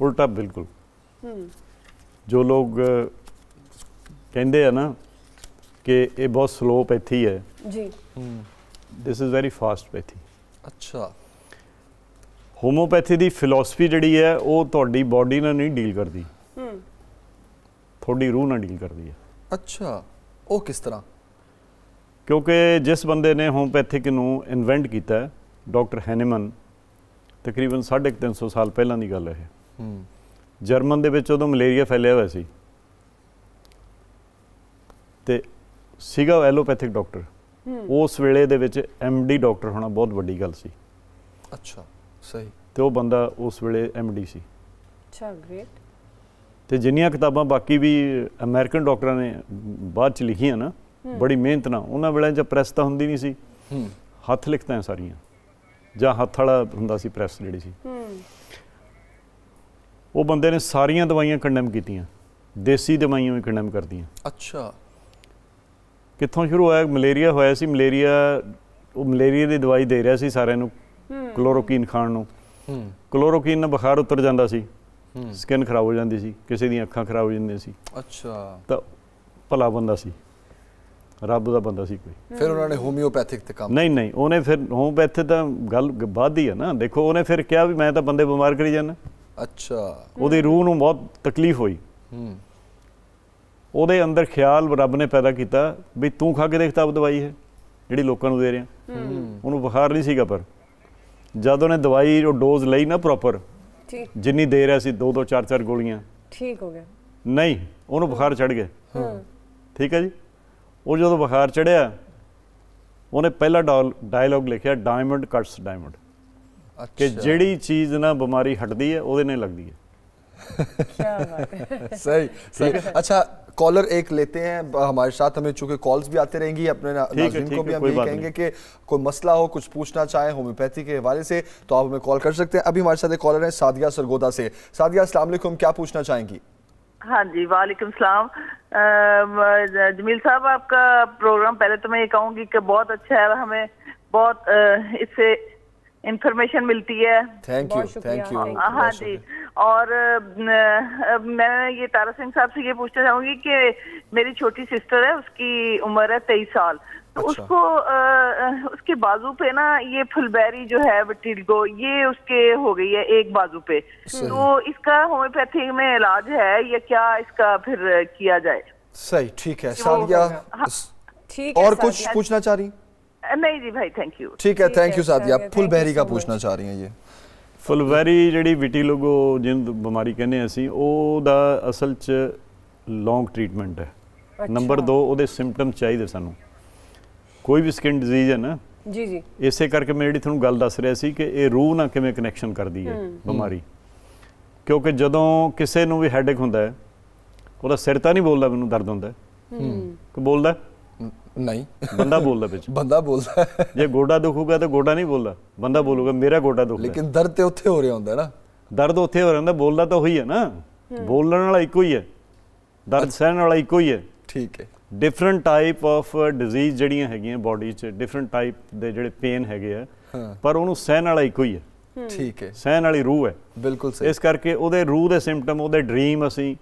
ਉਲਟਾ ਬਿਲਕੁਲ। ਜੋ ਲੋਕ ਕਹਿੰਦੇ ਆ ਨਾ ਕਿ ਇਹ ਬਹੁਤ ਸਲੋ ਪੈਥੀ ਹੈ। ਜੀ। This is very fast pathy. ਅੱਛਾ। ਹੋਮੋਪੈਥੀ ਦੀ ਫਿਲਾਸਫੀ ਜਿਹੜੀ ਹੈ ਉਹ ਤੁਹਾਡੀ ਬਾਡੀ ਨਾਲ ਨਹੀਂ ਡੀਲ ਕਰਦੀ। ਹੂੰ। ਤੁਹਾਡੀ ਰੂਹ ਨਾਲ ਡੀਲ ਕਰਦੀ ਹੈ। ਅੱਛਾ। ਉਹ ਕਿਸ ਤਰ੍ਹਾਂ? ਕਿਉਂਕਿ ਜਿਸ ਬੰਦੇ ਨੇ ਹੋਮਪੈਥਿਕ ਨੂੰ ਇਨਵੈਂਟ ਕੀਤਾ ਹੈ ਡਾਕਟਰ ਹੈਨੇਮਨ ਤਕਰੀਬਨ 350 ਸਾਲ ਪਹਿਲਾਂ ਦੀ ਗੱਲ ਹੈ ਇਹ। ਜਰਮਨ ਦੇ ਵਿੱਚ ਉਦੋਂ ਮਲੇਰੀਆ ਫੈਲਿਆ ਹੋਇਆ ਸੀ। ਤੇ ਸੀਗਾ ਐਲੋਪੈਥਿਕ ਡਾਕਟਰ। ਉਸ ਵੇਲੇ ਦੇ ਵਿੱਚ ਐਮ ਡੀ ਡਾਕਟਰ ਹੋਣਾ ਬਹੁਤ ਵੱਡੀ ਗੱਲ ਸੀ। ਅੱਛਾ ਸਹੀ। ਤੇ ਉਹ ਬੰਦਾ ਉਸ ਵੇਲੇ ਐਮ ਡੀ ਸੀ। ਅੱਛਾ ਗ੍ਰੇਟ ਤੇ ਜਿੰਨੀਆਂ ਕਿਤਾਬਾਂ ਬਾਕੀ ਵੀ ਅਮਰੀਕਨ ਡਾਕਟਰਾਂ ਨੇ ਬਾਅਦ ਚ ਲਿਖੀਆਂ ਨਾ ਬੜੀ ਮਿਹਨਤ ਨਾਲ। ਉਹਨਾਂ ਵੇਲੇ 'ਚ ਪ੍ਰੈਸ ਤਾਂ ਹੁੰਦੀ ਨਹੀਂ ਸੀ। ਹੱਥ ਲਿਖਤਾਂ ਸਾਰੀਆਂ। ਜਾਂ ਹੱਥ ਵਾਲਾ ਹੁੰਦਾ ਸੀ ਪ੍ਰੈਸ ਜਿਹੜੀ ਸੀ। ਉਹ ਬੰਦੇ ਨੇ ਸਾਰੀਆਂ ਦਵਾਈਆਂ ਕੰਡੈਮ ਕੀਤੀਆਂ। ਦੇਸੀ ਦਵਾਈਆਂ ਵੀ ਕੰਡੈਮ ਕਰਦੀਆਂ। ਅੱਛਾ। ਕਿੱਥੋਂ ਸ਼ੁਰੂ ਹੋਇਆ? ਮਲੇਰੀਆ ਹੋਇਆ ਸੀ। ਮਲੇਰੀਆ ਉਹ ਮਲੇਰੀਆ ਦੀ ਦਵਾਈ ਦੇ ਰਿਹਾ ਸੀ ਸਾਰਿਆਂ ਨੂੰ। ਕਲੋਰੋਕੀਨ ਖਾਣ ਨੂੰ। ਕਲੋਰੋਕੀਨ ਨਾਲ ਬੁਖਾਰ ਉਤਰ ਜਾਂਦਾ ਸੀ। ਸਕਿਨ ਖਰਾਬ ਹੋ ਜਾਂਦੀ ਸੀ। ਕਿਸੇ ਦੀਆਂ ਅੱਖਾਂ ਖਰਾਬ ਹੋ ਜਾਂਦੀਆਂ ਸੀ। ਅੱਛਾ। ਤਾਂ ਭਲਾ ਬੰਦਾ ਸੀ। ਰੱਬ ਦਾ ਬੰਦਾ ਸੀ ਕੋਈ। ਫਿਰ ਉਹਨਾਂ ਨੇ ਹੋਮਿਓਪੈਥਿਕ ਤੇ ਕੰਮ ਨਹੀਂ ਨਹੀਂ ਉਹਨੇ ਫਿਰ ਹੋਮਪੈਥੀ ਤਾਂ ਗੱਲ ਬਾਦ ਹੀ ਹੈ ਨਾ। ਦੇਖੋ ਉਹਨੇ ਫਿਰ ਕਿਹਾ ਵੀ ਮੈਂ ਤਾਂ ਬੰਦੇ ਬਿਮਾਰ ਕਰੀ ਜਾਂਦਾ। ਅੱਛਾ। ਉਹਦੀ ਰੂਹ ਨੂੰ ਬਹੁਤ ਤਕਲੀਫ ਹੋਈ। ਹੂੰ। ਉਹਦੇ ਅੰਦਰ ਖਿਆਲ ਰੱਬ ਨੇ ਪੈਦਾ ਕੀਤਾ ਵੀ ਤੂੰ ਖਾ ਕੇ ਦੇਖ ਤਾਂ ਦਵਾਈ ਹੈ ਜਿਹੜੀ ਲੋਕਾਂ ਨੂੰ ਦੇ ਰਿਹਾ। ਉਹਨੂੰ ਬੁਖਾਰ ਨਹੀਂ ਸੀਗਾ ਪਰ ਜਦ ਉਹਨੇ ਦਵਾਈ ਉਹ ਡੋਜ਼ ਲਈ ਨਾ ਪ੍ਰੋਪਰ ਠੀਕ। ਜਿੰਨੀ ਦੇ ਰਿਹਾ ਸੀ ਦੋ ਦੋ ਚਾਰ ਚਾਰ ਗੋਲੀਆਂ। ਠੀਕ ਹੋ ਗਿਆ। ਨਹੀਂ ਉਹਨੂੰ ਬੁਖਾਰ ਚੜ ਗਿਆ। ਠੀਕ ਹੈ ਜੀ? ਉਹ ਜਦੋਂ ਬੁਖਾਰ پہلا ਉਹਨੇ لکھیا ਡਾਇਲੌਗ کٹس ਡਾਇਮੰਡ کہ جڑی چیز ਜਿਹੜੀ بماری ہٹ دی ہے وہ ਉਹਦੇ لگ دی ہے صحیح صحیح اچھا کالر ایک لیتے ہیں ہمارے ساتھ ہمیں چونکہ کالز بھی آتے رہیں گی اپنے ناظرین کو بھی ہم یہ کہیں گے کہ کوئی مسئلہ ہو کچھ پوچھنا چاہیں ہومیوپیتھی کے حوالے سے تو آپ ہمیں کال کر سکتے ہیں۔ ابھی ہمارے ساتھ ایک کالر ہیں سادیا سرگودا سے۔ سادیا السلام علیکم کیا پوچھنا چاہیں گی؟ ہاں جی وعلیکم السلام۔ جمیل صاحب آپ کا پروگرام پہلے تو میں یہ کہوں گی کہ بہت اچھا ہے ہمیں بہت اس سے انفارمیشن ملتی ہے۔ تھینک یو تھینک یو ہاں جی۔ اور میں یہ تارا سنگھ صاحب سے یہ پوچھنا چاہوں گی کہ میری چھوٹی سسٹر ہے اس کی عمر ہے تیئیس سال۔ اس اچھا۔ کو اس کے بازو پہ نا یہ پھلبیری جو ہے وٹیلگو یہ اس کے ہو گئی ہے ایک بازو پہ۔ تو اس کا ہومیوپیتھی میں علاج ہے یا کیا اس کا پھر کیا جائے؟ صحیح ٹھیک ہے۔ سالیہ ہاں۔ اور کچھ پوچھنا چاہ رہی؟ نہیں جی بھائی تھینک یو ٹھیک ہے تھینک یو سادیا پھل بہری کا پوچھنا چاہ رہی ہیں یہ۔ ਫੁੱਲ جن بماری کہنے ہیں اسی او دا اصل چھ لانگ ٹریٹمنٹ ہے۔ نمبر دو او دے سمٹم چاہی دے ਸਾਨੂੰ ਕੋਈ ਵੀ ਸਕਿਨ ਡਿਜ਼ੀਜ਼ ਹੈ ਨਾ ਜੀ ਜੀ। ਇਸੇ ਕਰਕੇ ਮੈਂ ਜਿਹੜੀ ਤੁਹਾਨੂੰ ਗੱਲ ਦੱਸ ਰਿਹਾ ਸੀ ਕਿ ਇਹ ਰੂਹ ਨਾਲ ਕਿਵੇਂ ਕਨੈਕਸ਼ਨ ਕਰਦੀ ਹੈ ਬਿਮਾਰੀ। ਕਿਉਂਕਿ ਜਦੋਂ ਕਿਸੇ ਨੂੰ ਵੀ ਹੈਡੇਕ ਹੁੰਦਾ ਹੈ ਉਹਦਾ ਸਿਰ ਤਾਂ ਨਹੀਂ ਬੋਲਦਾ ਮੈਨੂੰ ਦਰਦ ਹੁੰਦਾ ਹੂੰ। ਕਿ ਬੋਲਦਾ ਨਹੀਂ। ਬੰਦਾ ਬੋਲਦਾ ਵਿੱਚ। ਬੰਦਾ ਬੋਲਦਾ ਜੇ ਗੋਡਾ ਦੁਖੂਗਾ ਤਾਂ ਗੋਡਾ ਨਹੀਂ ਬੋਲਦਾ ਬੰਦਾ ਬੋਲੂਗਾ ਮੇਰਾ ਗੋਡਾ ਦੁਖਦਾ ਲੇਕਿਨ ਦਰਦ ਤੇ ਉੱਥੇ ਹੋ ਰਿਹਾ ਹੁੰਦਾ ਨਾ। ਦਰਦ ਉੱਥੇ ਹੋ ਰਿਹਾ ਹੁੰਦਾ ਬੋਲਦਾ ਤਾਂ ਉਹੀ ਹੈ ਨਾ। ਬੋਲਣ ਵਾਲਾ ਇੱਕੋ ਹੀ ਹੈ। ਦਰਦ ਸਹਿਣ ਵਾਲਾ ਇੱਕੋ ਹੀ ਹੈ। ਠੀਕ ਹੈ। ਡਿਫਰੈਂਟ ਟਾਈਪ ਆਫ ਡਿਜ਼ੀਜ਼ ਜਿਹੜੀਆਂ ਹੈਗੀਆਂ ਬਾਡੀ 'ਚ ਡਿਫਰੈਂਟ ਟਾਈਪ ਦੇ ਜਿਹੜੇ ਪੇਨ ਹੈਗੇ ਆ ਪਰ ਉਹਨੂੰ ਸਹਿਣ ਵਾਲਾ ਇੱਕੋ ਹੀ ਹੈ। ਠੀਕ ਹੈ। ਸਹਿਣ ਵਾਲੀ ਰੂਹ ਹੈ। ਬਿਲਕੁਲ ਸਹੀ। ਇਸ ਕਰਕੇ ਉਹਦੇ ਰੂਹ ਦੇ ਸਿੰਪਟਮ ਉਹਦੇ ਡ੍ਰੀਮ ਅਸੀਂ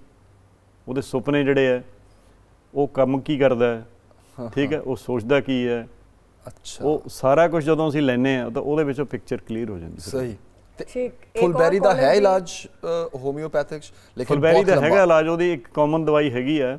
ਉਹਦੇ ਸੁਪਨੇ ਜਿਹੜੇ ਆ ਉਹ ਕੰਮ ਕੀ ਕਰਦਾ ਹੈ? ਠੀਕ ਹੈ ਉਹ ਸੋਚਦਾ ਕੀ ਹੈ? ਅੱਛਾ। ਉਹ ਸਾਰਾ ਕੁਝ ਜਦੋਂ ਅਸੀਂ ਲੈਨੇ ਆ ਤਾਂ ਉਹਦੇ ਵਿੱਚੋਂ ਪਿਕਚਰ ਕਲੀਅਰ ਹੋ ਜਾਂਦੀ ਸਹੀ। ਠੀਕ ਫੁਲਬੈਰੀ ਦਾ ਹੈ ਇਲਾਜ ਹੋਮਿਓਪੈਥਿਕ ਲੇਕਿਨ ਫੁਲਬੈਰੀ ਦਾ ਹੈਗਾ ਇਲਾਜ ਉਹਦੀ ਇੱਕ ਕਾਮਨ ਦਵਾਈ ਹੈਗੀ ਆ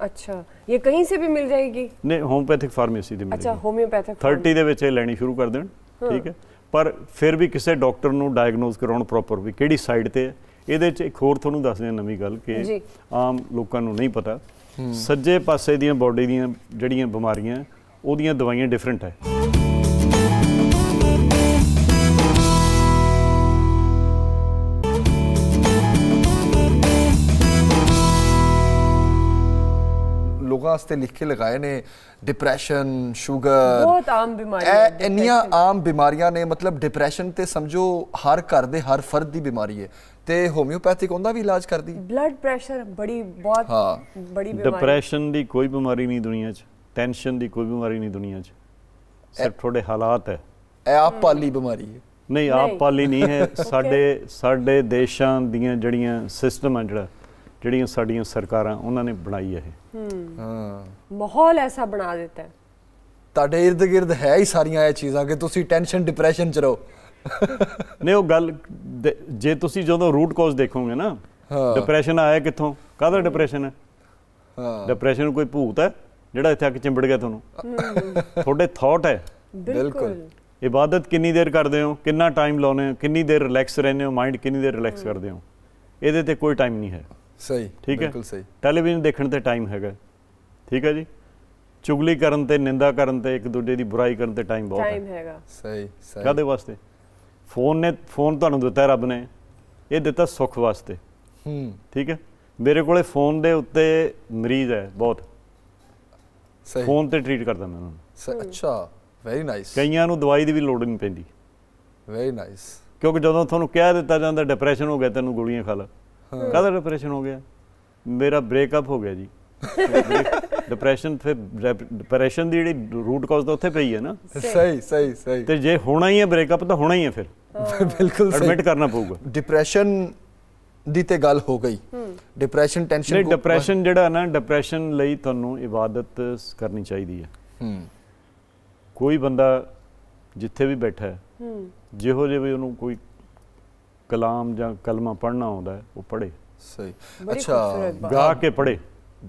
ਅੱਛਾ ਇਹ ਕਹੀਂ ਸੇ ਵੀ ਮਿਲ ਜਾਏਗੀ ਨਹੀਂ ਹੋਮੋਪੈਥਿਕ ਫਾਰਮੇਸੀ ਦੇ ਮਿਲ ਅੱਛਾ ਹੋਮਿਓਪੈਥਿਕ 30 ਦੇ ਵਿੱਚ ਇਹ ਲੈਣੀ ਸ਼ੁਰੂ ਕਰ ਦੇਣ ਠੀਕ ਹੈ ਪਰ ਫਿਰ ਵੀ ਕਿਸੇ ਡਾਕਟਰ ਨੂੰ ਡਾਇਗਨੋਸ ਕਰਾਉਣ ਪ੍ਰੋਪਰ ਵੀ ਕਿਹੜੀ ਸਾਈਡ ਤੇ ਹੈ ਇਹਦੇ ਵਿੱਚ ਇੱਕ ਹੋਰ ਤੁਹਾਨੂੰ ਦੱਸ ਦਿਆਂ ਨਵੀਂ ਗੱਲ ਕਿ ਆਮ ਲੋਕਾਂ ਨੂੰ ਨਹੀਂ ਪਤਾ ਸੱਜੇ ਪਾਸੇ ਦੀਆਂ ਬਾਡੀ ਦੀਆਂ ਜਿਹੜੀਆਂ ਬਿਮਾਰੀਆਂ ਉਹਦੀਆਂ ਦਵਾਈਆਂ ਡਿਫਰੈਂਟ ਹੈ ਵਾਸਤੇ ਲਿਖ ਕੇ ਲਗਾਏ ਨੇ ਡਿਪਰੈਸ਼ਨ ਸ਼ੂਗਰ ਬਹੁਤ ਆਮ ਬਿਮਾਰੀਆਂ ਐ ਇੰਨੀਆਂ ਆਮ ਬਿਮਾਰੀਆਂ ਨੇ ਮਤਲਬ ਡਿਪਰੈਸ਼ਨ ਤੇ ਸਮਝੋ ਹਰ ਘਰ ਦੇ ਹਰ ਫਰਦ ਦੀ ਬਿਮਾਰੀ ਹੈ ਤੇ ਹੋਮਿਓਪੈਥਿਕ ਉਹਦਾ ਵੀ ਇਲਾਜ ਕਰਦੀ ਬਲੱਡ ਪ੍ਰੈਸ਼ਰ ਬੜੀ ਬਹੁਤ ਬੜੀ ਬਿਮਾਰੀ ਡਿਪਰੈਸ਼ਨ ਦੀ ਕੋਈ ਬਿਮਾਰੀ ਨਹੀਂ ਦੁਨੀਆ 'ਚ ਟੈਨਸ਼ਨ ਦੀ ਕੋਈ ਬਿਮਾਰੀ ਨਹੀਂ ਦੁਨੀਆ 'ਚ। ਸਿਰਫ ਥੋੜੇ ਹਾਲਾਤ ਹੈ। ਇਹ ਆਪ ਪਾਲੀ ਬਿਮਾਰੀ ਹੈ। ਨਹੀਂ ਆਪ ਪਾਲੀ ਨਹੀਂ ਹੈ ਸਾਡੇ ਸਾਡੇ ਦੇਸ਼ਾਂ ਦੀਆਂ ਜਿਹੜੀਆਂ ਸਿਸਟਮ ਹੈ ਜਿਹੜਾ ਜਿਹੜੀਆਂ ਸਾਡੀਆਂ ਸਰਕਾਰਾਂ ਉਹਨਾਂ ਨੇ ਬਣਾਈ ਇਹ। ਹਾਂ। ਮਾਹੌਲ ਐਸਾ ਬਣਾ ਦਿੱਤਾ ਹੈ। ਤੁਹਾਡੇ ird gird ਹੈ ਹੀ ਸਾਰੀਆਂ ਇਹ ਚੀਜ਼ਾਂ ਕਿ ਤੁਸੀਂ ਟੈਨਸ਼ਨ ਡਿਪਰੈਸ਼ਨ ਚ ਰਹੋ। ਨਹੀਂ ਉਹ ਗੱਲ ਜੇ ਤੁਸੀਂ ਜਦੋਂ ਰੂਟ ਕਾਜ਼ ਦੇਖੋਗੇ ਨਾ ਡਿਪਰੈਸ਼ਨ ਆਇਆ ਕਿੱਥੋਂ? ਕਾਹਦਾ ਡਿਪਰੈਸ਼ਨ ਹੈ? ਹਾਂ। ਡਿਪਰੈਸ਼ਨ ਕੋਈ ਭੂਤ ਹੈ ਜਿਹੜਾ ਇੱਥੇ ਆ ਕੇ ਚਿੰਬੜ ਗਿਆ ਤੁਹਾਨੂੰ? ਤੁਹਾਡੇ ਥਾਟ ਹੈ। ਬਿਲਕੁਲ। ਇਬਾਦਤ ਕਿੰਨੀ ਦੇਰ ਕਰਦੇ ਹੋ? ਕਿੰਨਾ ਟਾਈਮ ਲਾਉਨੇ ਹੋ? ਕਿੰਨੀ ਦੇਰ ਰਿਲੈਕਸ ਰਹਿੰਦੇ ਹੋ? ਮਾਈਂਡ ਕਿੰਨੀ ਦੇਰ ਰਿਲੈਕਸ ਕਰਦੇ ਹੋ? ਇਹਦੇ ਤੇ ਕੋਈ ਟਾਈਮ ਨਹੀਂ ਹੈ। ਸਹੀ ਠੀਕ ਹੈ। ਬਿਲਕੁਲ ਸਹੀ। ਟੈਲੀਵਿਜ਼ਨ ਦੇਖਣ ਤੇ ਟਾਈਮ ਹੈਗਾ। ਠੀਕ ਹੈ ਜੀ। ਚੁਗਲੀ ਕਰਨ ਤੇ ਨਿੰਦਾ ਕਰਨ ਤੇ ਇੱਕ ਦੂਜੇ ਦੀ ਬੁਰਾਈ ਕਰਨ ਤੇ ਟਾਈਮ ਬਹੁਤ ਕਾਦੇ ਵਾਸਤੇ? ਫੋਨ ਨੇ ਫੋਨ ਤੁਹਾਨੂੰ ਦਿੱਤਾ ਰੱਬ ਨੇ। ਇਹ ਦਿੱਤਾ ਸੁੱਖ ਵਾਸਤੇ। ਠੀਕ ਹੈ। ਮੇਰੇ ਕੋਲੇ ਫੋਨ ਦੇ ਉੱਤੇ ਮਰੀਜ਼ ਹੈ ਬਹੁਤ। ਸਹੀ। ਫੋਨ ਤੇ ਟ੍ਰੀਟ ਕਰਦਾ ਮੈਂ ਉਹਨਾਂ ਨੂੰ। ਅੱਛਾ ਵੈਰੀ ਨਾਈਸ ਕਈਆਂ ਨੂੰ ਦਵਾਈ ਦੀ ਵੀ ਲੋੜ ਨਹੀਂ ਪੈਂਦੀ। ਵੈਰੀ ਨਾਈਸ ਕਿਉਂਕਿ ਜਦੋਂ ਤੁਹਾਨੂੰ ਕਹਿ ਦਿੱਤਾ ਜਾਂਦਾ ਡਿਪਰੈਸ਼ਨ ਹੋ ਗਿਆ ਤੈਨੂੰ ਗੋਲੀਆਂ ਖਾ ਲੈ। ਕਾਹਦਾ ਡਿਪਰੈਸ਼ਨ ਹੋ ਗਿਆ? ਮੇਰਾ ਬ੍ਰੇਕਅਪ ਹੋ ਗਿਆ ਜੀ। ਡਿਪਰੈਸ਼ਨ ਫਿਰ ਡਿਪਰੈਸ਼ਨ ਦੀ ਜਿਹੜੀ ਰੂਟ ਕਾਜ਼ ਤਾਂ ਉੱਥੇ ਪਈ ਹੈ ਨਾ। ਸਹੀ ਸਹੀ ਸਹੀ। ਤੇ ਜੇ ਹੋਣਾ ਹੀ ਹੈ ਬ੍ਰੇਕਅਪ ਤਾਂ ਹੋਣਾ ਹੀ ਹੈ ਫਿਰ। ਬਿਲਕੁਲ ਸਹੀ। ਐਡਮਿਟ ਕਰਨਾ ਪਊਗਾ। ਡਿਪਰੈਸ਼ਨ ਦੀ ਤੇ ਗੱਲ ਹੋ ਗਈ। ਡਿਪਰੈਸ਼ਨ ਟੈਨਸ਼ਨ ਨਹੀਂ ਡਿਪਰੈਸ਼ਨ ਜਿਹੜਾ ਨਾ ਡਿਪਰੈਸ਼ਨ ਲਈ ਤੁਹਾਨੂੰ ਇਬਾਦਤ ਕਰਨੀ ਚਾਹੀਦੀ ਹੈ। ਹੂੰ। ਕੋਈ ਬੰਦਾ ਜਿੱਥੇ ਵੀ ਬੈਠਾ ਹੈ। ਜਿਹੋ ਜਿਹੇ ਵੀ ਉਹਨੂੰ ਕੋਈ کلام یا کلمہ پڑھنا ہوتا ہے وہ پڑھے اچھا گا کے پڑھے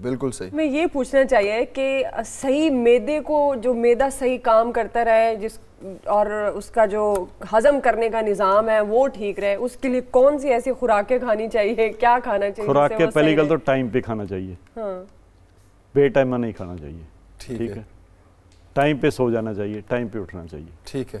بالکل صحیح میں یہ پوچھنا چاہیے کہ صحیح میدے کو جو میدہ صحیح کام کرتا رہے جس اور اس کا جو ہضم کرنے کا نظام ہے وہ ٹھیک رہے اس کے لیے کون سی ایسی خوراکیں کھانی چاہیے؟ کیا کھانا چاہیے خوراکیں پہلی گل تو ٹائم پہ کھانا چاہیے۔ بے ٹائمہ نہیں کھانا چاہیے۔ ٹھیک ہے۔ ٹائم پہ سو جانا چاہیے ٹائم پہ اٹھنا چاہیے۔ ٹھیک ہے۔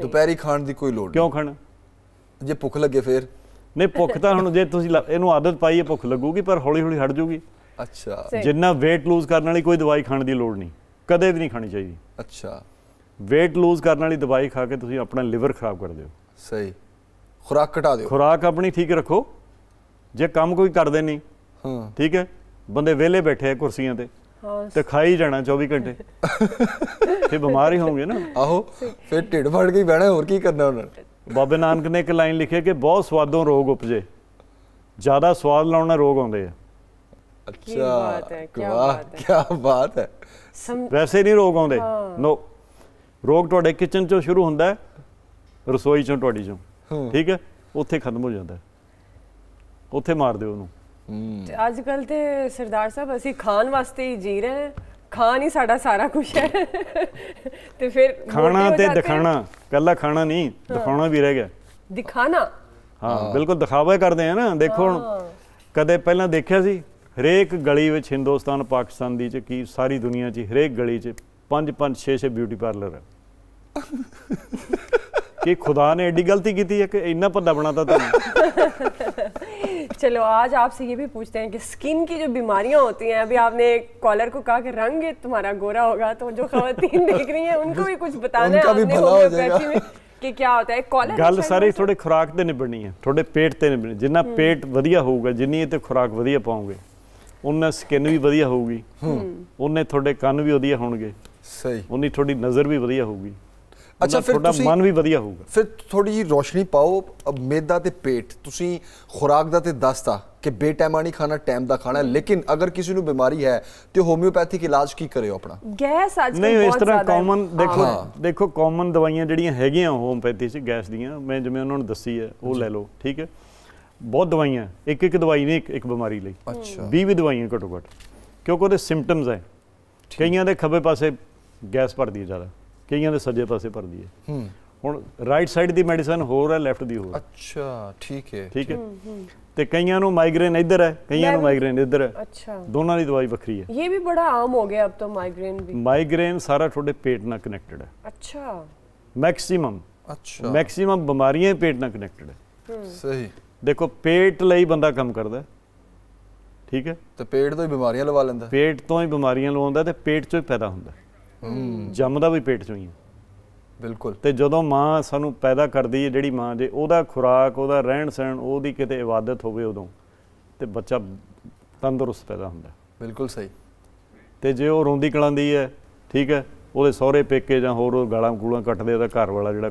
ਦੁਪਹਿਰ ਹੀ ਖਾਣ ਦੀ ਕੋਈ ਲੋੜ ਕਿਉਂ ਖਾਣਾ ਨਹੀਂ ਜੇ ਭੁੱਖ ਲੱਗੇ ਫੇਰ ਨਹੀਂ ਭੁੱਖ ਤਾਂ ਹੁਣ ਜੇ ਤੁਸੀਂ ਲ- ਇਹਨੂੰ ਆਦਤ ਪਾਈ ਹੈ ਭੁੱਖ ਲੱਗੂਗੀ ਪਰ ਹੌਲੀ ਹੌਲੀ ਹਟ ਜਾਊਗੀ ਅੱਛਾ ਸਹੀ। ਜਿੰਨਾ weight lose ਕਰਨ ਵਾਲੀ ਕੋਈ ਦਵਾਈ ਖਾਣ ਦੀ ਲੋੜ ਨਹੀਂ ਕਦੇ ਵੀ ਨਹੀਂ ਖਾਣੀ ਚਾਹੀਦੀ ਅੱਛਾ weight lose ਕਰਨ ਵਾਲੀ ਦਵਾਈ ਖਾ ਕੇ ਤੁਸੀਂ ਆਪਣਾ liver ਖਰਾਬ ਕਰ ਦਿਓ ਸਹੀ ਖੁਰਾਕ ਘਟਾ ਦਿਓ। ਖੁਰਾਕ ਆਪਣੀ ਠੀਕ ਰੱਖੋ। ਜੇ ਕੰਮ ਕੋਈ ਕਰਦੇ ਨਹੀਂ ਹਾਂ। ਠੀਕ ਹੈ? ਬੰਦੇ ਵਿਹਲੇ ਬੈਠੇ ਆ ਕੁਰਸੀਆਂ ਤੇ ਤੇ ਖਾਈ ਜਾਣਾ 24 ਘੰਟੇ। ਫਿਰ ਬਿਮਾਰ ਹੀ ਹੋਵਗੇ ਨਾ। ਆਹੋ ਫਿਰ ਢਿੱਡ ਫੜ ਕੇ ਬਹਿਣਾ ਹੋਰ ਕੀ ਕਰਨਾ ਉਹਨਾਂ ਨੇ? ਬਾਬੇ ਨਾਨਕ ਨੇ ਇੱਕ ਲਾਈਨ ਲਿਖੀ ਕਿ ਬਹੁਤ ਸਵਾਦੋਂ ਰੋਗ ਉਪਜੇ। ਜ਼ਿਆਦਾ ਸਵਾਦ ਲਾਉਣਾ ਰੋਗ ਆਉਂਦੇ ਆ। ਅੱਛਾ ਕੀ ਬਾਤ ਹੈ। ਕੀ ਬਾਤ ਹੈ। ਵੈਸੇ ਨਹੀਂ ਰੋਗ ਆਉਂਦੇ। ਨੋ। ਰੋਗ ਤੁਹਾਡੇ ਕਿਚਨ ਚੋਂ ਸ਼ੁਰੂ ਹੁੰਦਾ ਰਸੋਈ ਚੋਂ ਤੁਹਾਡੀ ਚੋਂ। ਠੀਕ ਹੈ? ਉੱਥੇ ਖਤਮ ਹੋ ਜਾਂਦਾ ਹੈ। ਉੱਥੇ ਮਾਰ ਦਿਓ ਉਹਨੂੰ। ਤੇ ਅੱਜ ਕੱਲ ਤੇ ਸਰਦਾਰ ਸਾਹਿਬ ਅਸੀਂ ਖਾਣ ਵਾਸਤੇ ਹੀ ਜੀ ਰਹੇ ਹਾਂ। ਖਾਣ ਹੀ ਸਾਡਾ ਸਾਰਾ ਕੁਝ ਹੈ। ਤੇ ਫਿਰ ਖਾਣਾ ਤੇ। ਦਿਖਾਣਾ। ਕੱਲਾ ਖਾਣਾ ਨਹੀਂ ਦਿਖਾਉਣਾ ਵੀ ਰਹਿ ਗਿਆ। ਦਿਖਾਣਾ? ਹਾਂ ਬਿਲਕੁਲ ਦਿਖਾਵਾ ਹੀ ਕਰਦੇ ਆ ਨਾ। ਦੇਖੋ ਹੁਣ ਕਦੇ ਪਹਿਲਾਂ ਦੇਖਿਆ ਸੀ? ਹਰੇਕ ਗਲੀ ਵਿੱਚ ਹਿੰਦੁਸਤਾਨ ਪਾਕਿਸਤਾਨ ਦੀ ਚ ਕੀ ਸਾਰੀ ਦੁਨੀਆ 'ਚ ਹਰੇਕ ਗਲੀ 'ਚ 5 5 6 6 ਬਿਊਟੀ ਪਾਰਲਰ ਹੈ। کہ خدا نے ایڈی گلتی کی تھی ہے کہ انہا پتہ بناتا تھا۔ چلو آج آپ سے یہ بھی پوچھتے ہیں کہ سکین کی جو بیماریاں ہوتی ہیں ابھی آپ نے کالر کو کہا کہ رنگ تمہارا گورا ہوگا تو جو خواتین دیکھ رہی ہیں ان کو بھی کچھ بتانا ہے آپ نے ہومیوپیتھی میں کہ کیا ہوتا ہے۔ کالر گل اچھا سارے تھوڑے خوراک تے نبڑنی ہیں تھوڑے پیٹ تے نبڑنی جنہا پیٹ ودیا جنہی ہے تو خوراک ਵਧੀਆ پاؤں گے ਸਕਿਨ سکین بھی ਹੋਊਗੀ ہوگی انہیں تھوڑے کان بھی ਹੋਣਗੇ ہونگے انہیں تھوڑی نظر بھی ਵਧੀਆ ہوگی۔ ਅੱਛਾ ਫਿਰ ਤੁਸੀਂ ਮਨ ਵੀ ਵਧੀਆ ਹੋਊਗਾ। ਫਿਰ ਥੋੜੀ ਜੀ ਰੋਸ਼ਨੀ ਪਾਓ ਮੇਦਾ ਤੇ ਪੇਟ। ਤੁਸੀਂ ਖੁਰਾਕ ਦਾ ਤੇ ਦੱਸਤਾ ਕਿ ਬੇਟਾਈਮਾ ਨਹੀਂ ਖਾਣਾ ਟਾਈਮ ਦਾ ਖਾਣਾ ਲੇਕਿਨ ਅਗਰ ਕਿਸੇ ਨੂੰ ਬਿਮਾਰੀ ਹੈ ਤੇ ਹੋਮਿਓਪੈਥਿਕ ਇਲਾਜ ਕੀ ਕਰਿਓ ਆਪਣਾ? ਗੈਸ ਅੱਜ ਨਹੀਂ ਇਸ ਤਰ੍ਹਾਂ ਕਾਮਨ ਦੇਖੋ ਦੇਖੋ ਕਾਮਨ ਦਵਾਈਆਂ ਜਿਹੜੀਆਂ ਹੈਗੀਆਂ ਹੋਮਿਓਪੈਥੀ ਚ ਗੈਸ ਦੀਆਂ ਮੈਂ ਜਿਵੇਂ ਉਹਨਾਂ ਨੂੰ ਦੱਸੀ ਹੈ ਉਹ ਲੈ ਲਓ ਠੀਕ ਹੈ? ਬਹੁਤ ਦਵਾਈਆਂ ਇੱਕ ਇੱਕ ਦਵਾਈ ਨਹੀਂ ਇੱਕ ਇੱਕ ਬਿਮਾਰੀ ਲਈ। ਅੱਛਾ। 20 ਵੀ ਦਵਾਈਆਂ ਘਟੋ ਘਟ ਕਿਉਂਕਿ ਉਹਦੇ ਸਿੰਪਟਮਸ ਹੈ। ਕਈਆਂ ਦੇ ਖੱਬੇ ਪਾਸੇ ਗੈਸ ਭਰਦੀ ਹੈ ਜ਼ਿਆਦਾ। ਕਈਆਂ ਦੇ ਸੱਜੇ ਪਾਸੇ ਭਰਦੀ ਹੈ। ਹੁਣ ਰਾਈਟ ਸਾਈਡ ਦੀ ਮੈਡੀਸਨ ਹੋਰ ਹੈ ਲੈਫਟ ਦੀ ਹੋਰ। ਅੱਛਾ ਠੀਕ ਹੈ। ਠੀਕ ਹੈ। ਤੇ ਕਈਆਂ ਨੂੰ ਮਾਈਗ੍ਰੇਨ ਇੱਧਰ ਹੈ ਕਈਆਂ ਨੂੰ ਮਾਈਗ੍ਰੇਨ ਇੱਧਰ ਹੈ। ਅੱਛਾ। ਦੋਨਾਂ ਦੀ ਦਵਾਈ ਵੱਖਰੀ ਹੈ। ਇਹ ਵੀ ਬੜਾ ਆਮ ਹੋ ਗਿਆ ਅਬ ਤਾਂ ਮਾਈਗ੍ਰੇਨ ਵੀ। ਮਾਈਗ੍ਰੇਨ ਸਾਰਾ ਤੁਹਾਡੇ ਪੇਟ ਨਾਲ ਕਨੈਕਟਡ ਹੈ। ਅੱਛਾ। ਮੈਕਸਿਮਮ ਅੱਛਾ। ਮੈਕਸਿਮਮ ਬਿਮਾਰੀਆਂ ਪੇਟ ਨਾਲ ਕਨੈਕਟਡ ਹੈ। ਸਹੀ। ਦੇਖੋ ਪੇਟ ਲਈ ਬੰਦਾ ਕੰਮ ਕਰਦਾ ਠੀਕ ਹੈ। ਤੇ ਪੇਟ ਤੋਂ ਹੀ ਬਿਮਾਰੀਆਂ ਲਵਾ ਲੈਂਦਾ ਪੇਟ ਤੋਂ ਹੀ ਬਿਮਾਰੀਆਂ ਲਵਾਉਂਦਾ ਤੇ ਪੇਟ ਚੋਂ ਹੀ ਪੈਦਾ ਹੁੰਦਾ ਜੰਮਦਾ ਵੀ ਪੇਟ ਚੋਂ ਹੀ ਹੈ। ਬਿਲਕੁਲ। ਤੇ ਜਦੋਂ ਮਾਂ ਸਾਨੂੰ ਪੈਦਾ ਕਰਦੀ ਹੈ ਜਿਹੜੀ ਮਾਂ ਜੇ ਉਹਦਾ ਖੁਰਾਕ ਉਹਦਾ ਰਹਿਣ ਸਹਿਣ ਉਹਦੀ ਕਿਤੇ ਇਬਾਦਤ ਹੋਵੇ ਉਦੋਂ ਤੇ ਬੱਚਾ ਤੰਦਰੁਸਤ ਪੈਦਾ ਹੁੰਦਾ ਬਿਲਕੁਲ ਸਹੀ। ਤੇ ਜੇ ਉਹ ਰੋਂਦੀ ਕਲਾਂਦੀ ਹੈ ਠੀਕ ਹੈ ਉਹਦੇ ਸਹੁਰੇ ਪੇਕੇ ਜਾਂ ਹੋਰ ਉਹ ਗਾਲਾਂ ਗੂਲਾਂ ਕੱਟਦੇ ਉਹਦਾ ਘਰ ਵਾਲਾ ਜਿਹੜਾ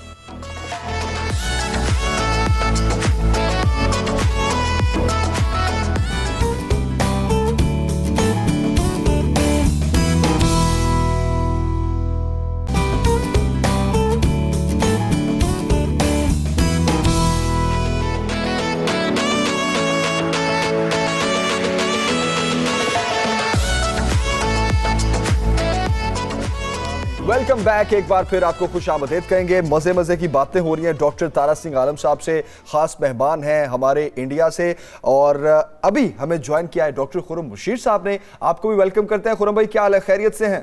ویلکم بیک ایک بار پھر آپ کو خوش آمدید کہیں گے. مزے مزے کی باتیں ہو رہی ہیں. ڈاکٹر تارہ سنگھ عالم صاحب سے خاص مہمان ہیں ہمارے انڈیا سے اور ابھی ہمیں جوائن کیا ہے ڈاکٹر خورم مشیر صاحب نے. آپ کو بھی ویلکم کرتے ہیں. خورم بھائی کیا حال ہے؟ خیریت سے ہیں؟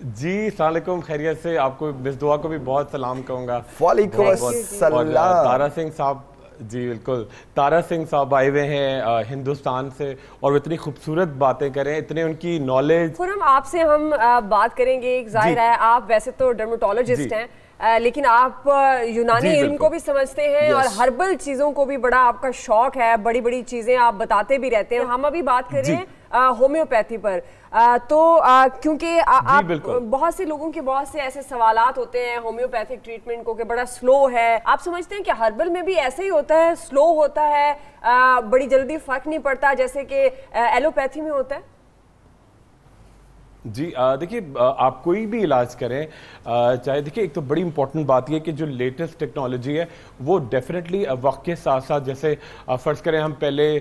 جی السلام علیکم. خیریت سے آپ کو بس دعا کو بھی بہت سلام کہوں گا. وعلیکم السلام. تارہ سنگھ صاحب جی بالکل۔ تارا سنگھ صاحب آئے ہوئے ہیں ہندوستان سے اور اتنی خوبصورت باتیں کریں اتنے ان کی نالج ہم آپ سے ہم بات کریں گے ایک جی۔ ظاہر ہے آپ ویسے تو ڈرمٹالوجسٹ جی۔ ہیں لیکن آپ یونانی جی، علم کو بھی سمجھتے ہیں اور ہربل چیزوں کو بھی بڑا آپ کا شوق ہے بڑی بڑی چیزیں آپ بتاتے بھی رہتے ہیں۔ ہم ابھی بات کر رہے ہیں ہومیوپیتھی پر۔ تو کیونکہ جی، آپ بہت سے لوگوں کے بہت سے ایسے سوالات ہوتے ہیں ہومیوپیتھک ٹریٹمنٹ کو کہ بڑا سلو ہے۔ آپ سمجھتے ہیں کہ ہربل میں بھی ایسے ہی ہوتا ہے سلو ہوتا ہے بڑی جلدی فرق نہیں پڑتا جیسے کہ ایلوپیتھی میں ہوتا ہے؟ جی دیکھیے آپ کوئی بھی علاج کریں چاہے، دیکھیے، ایک تو بڑی امپورٹنٹ بات یہ کہ جو لیٹسٹ ٹیکنالوجی ہے، وہ ڈیفینیٹلی وقت کے ساتھ ساتھ جیسے فرض کریں، ہم پہلے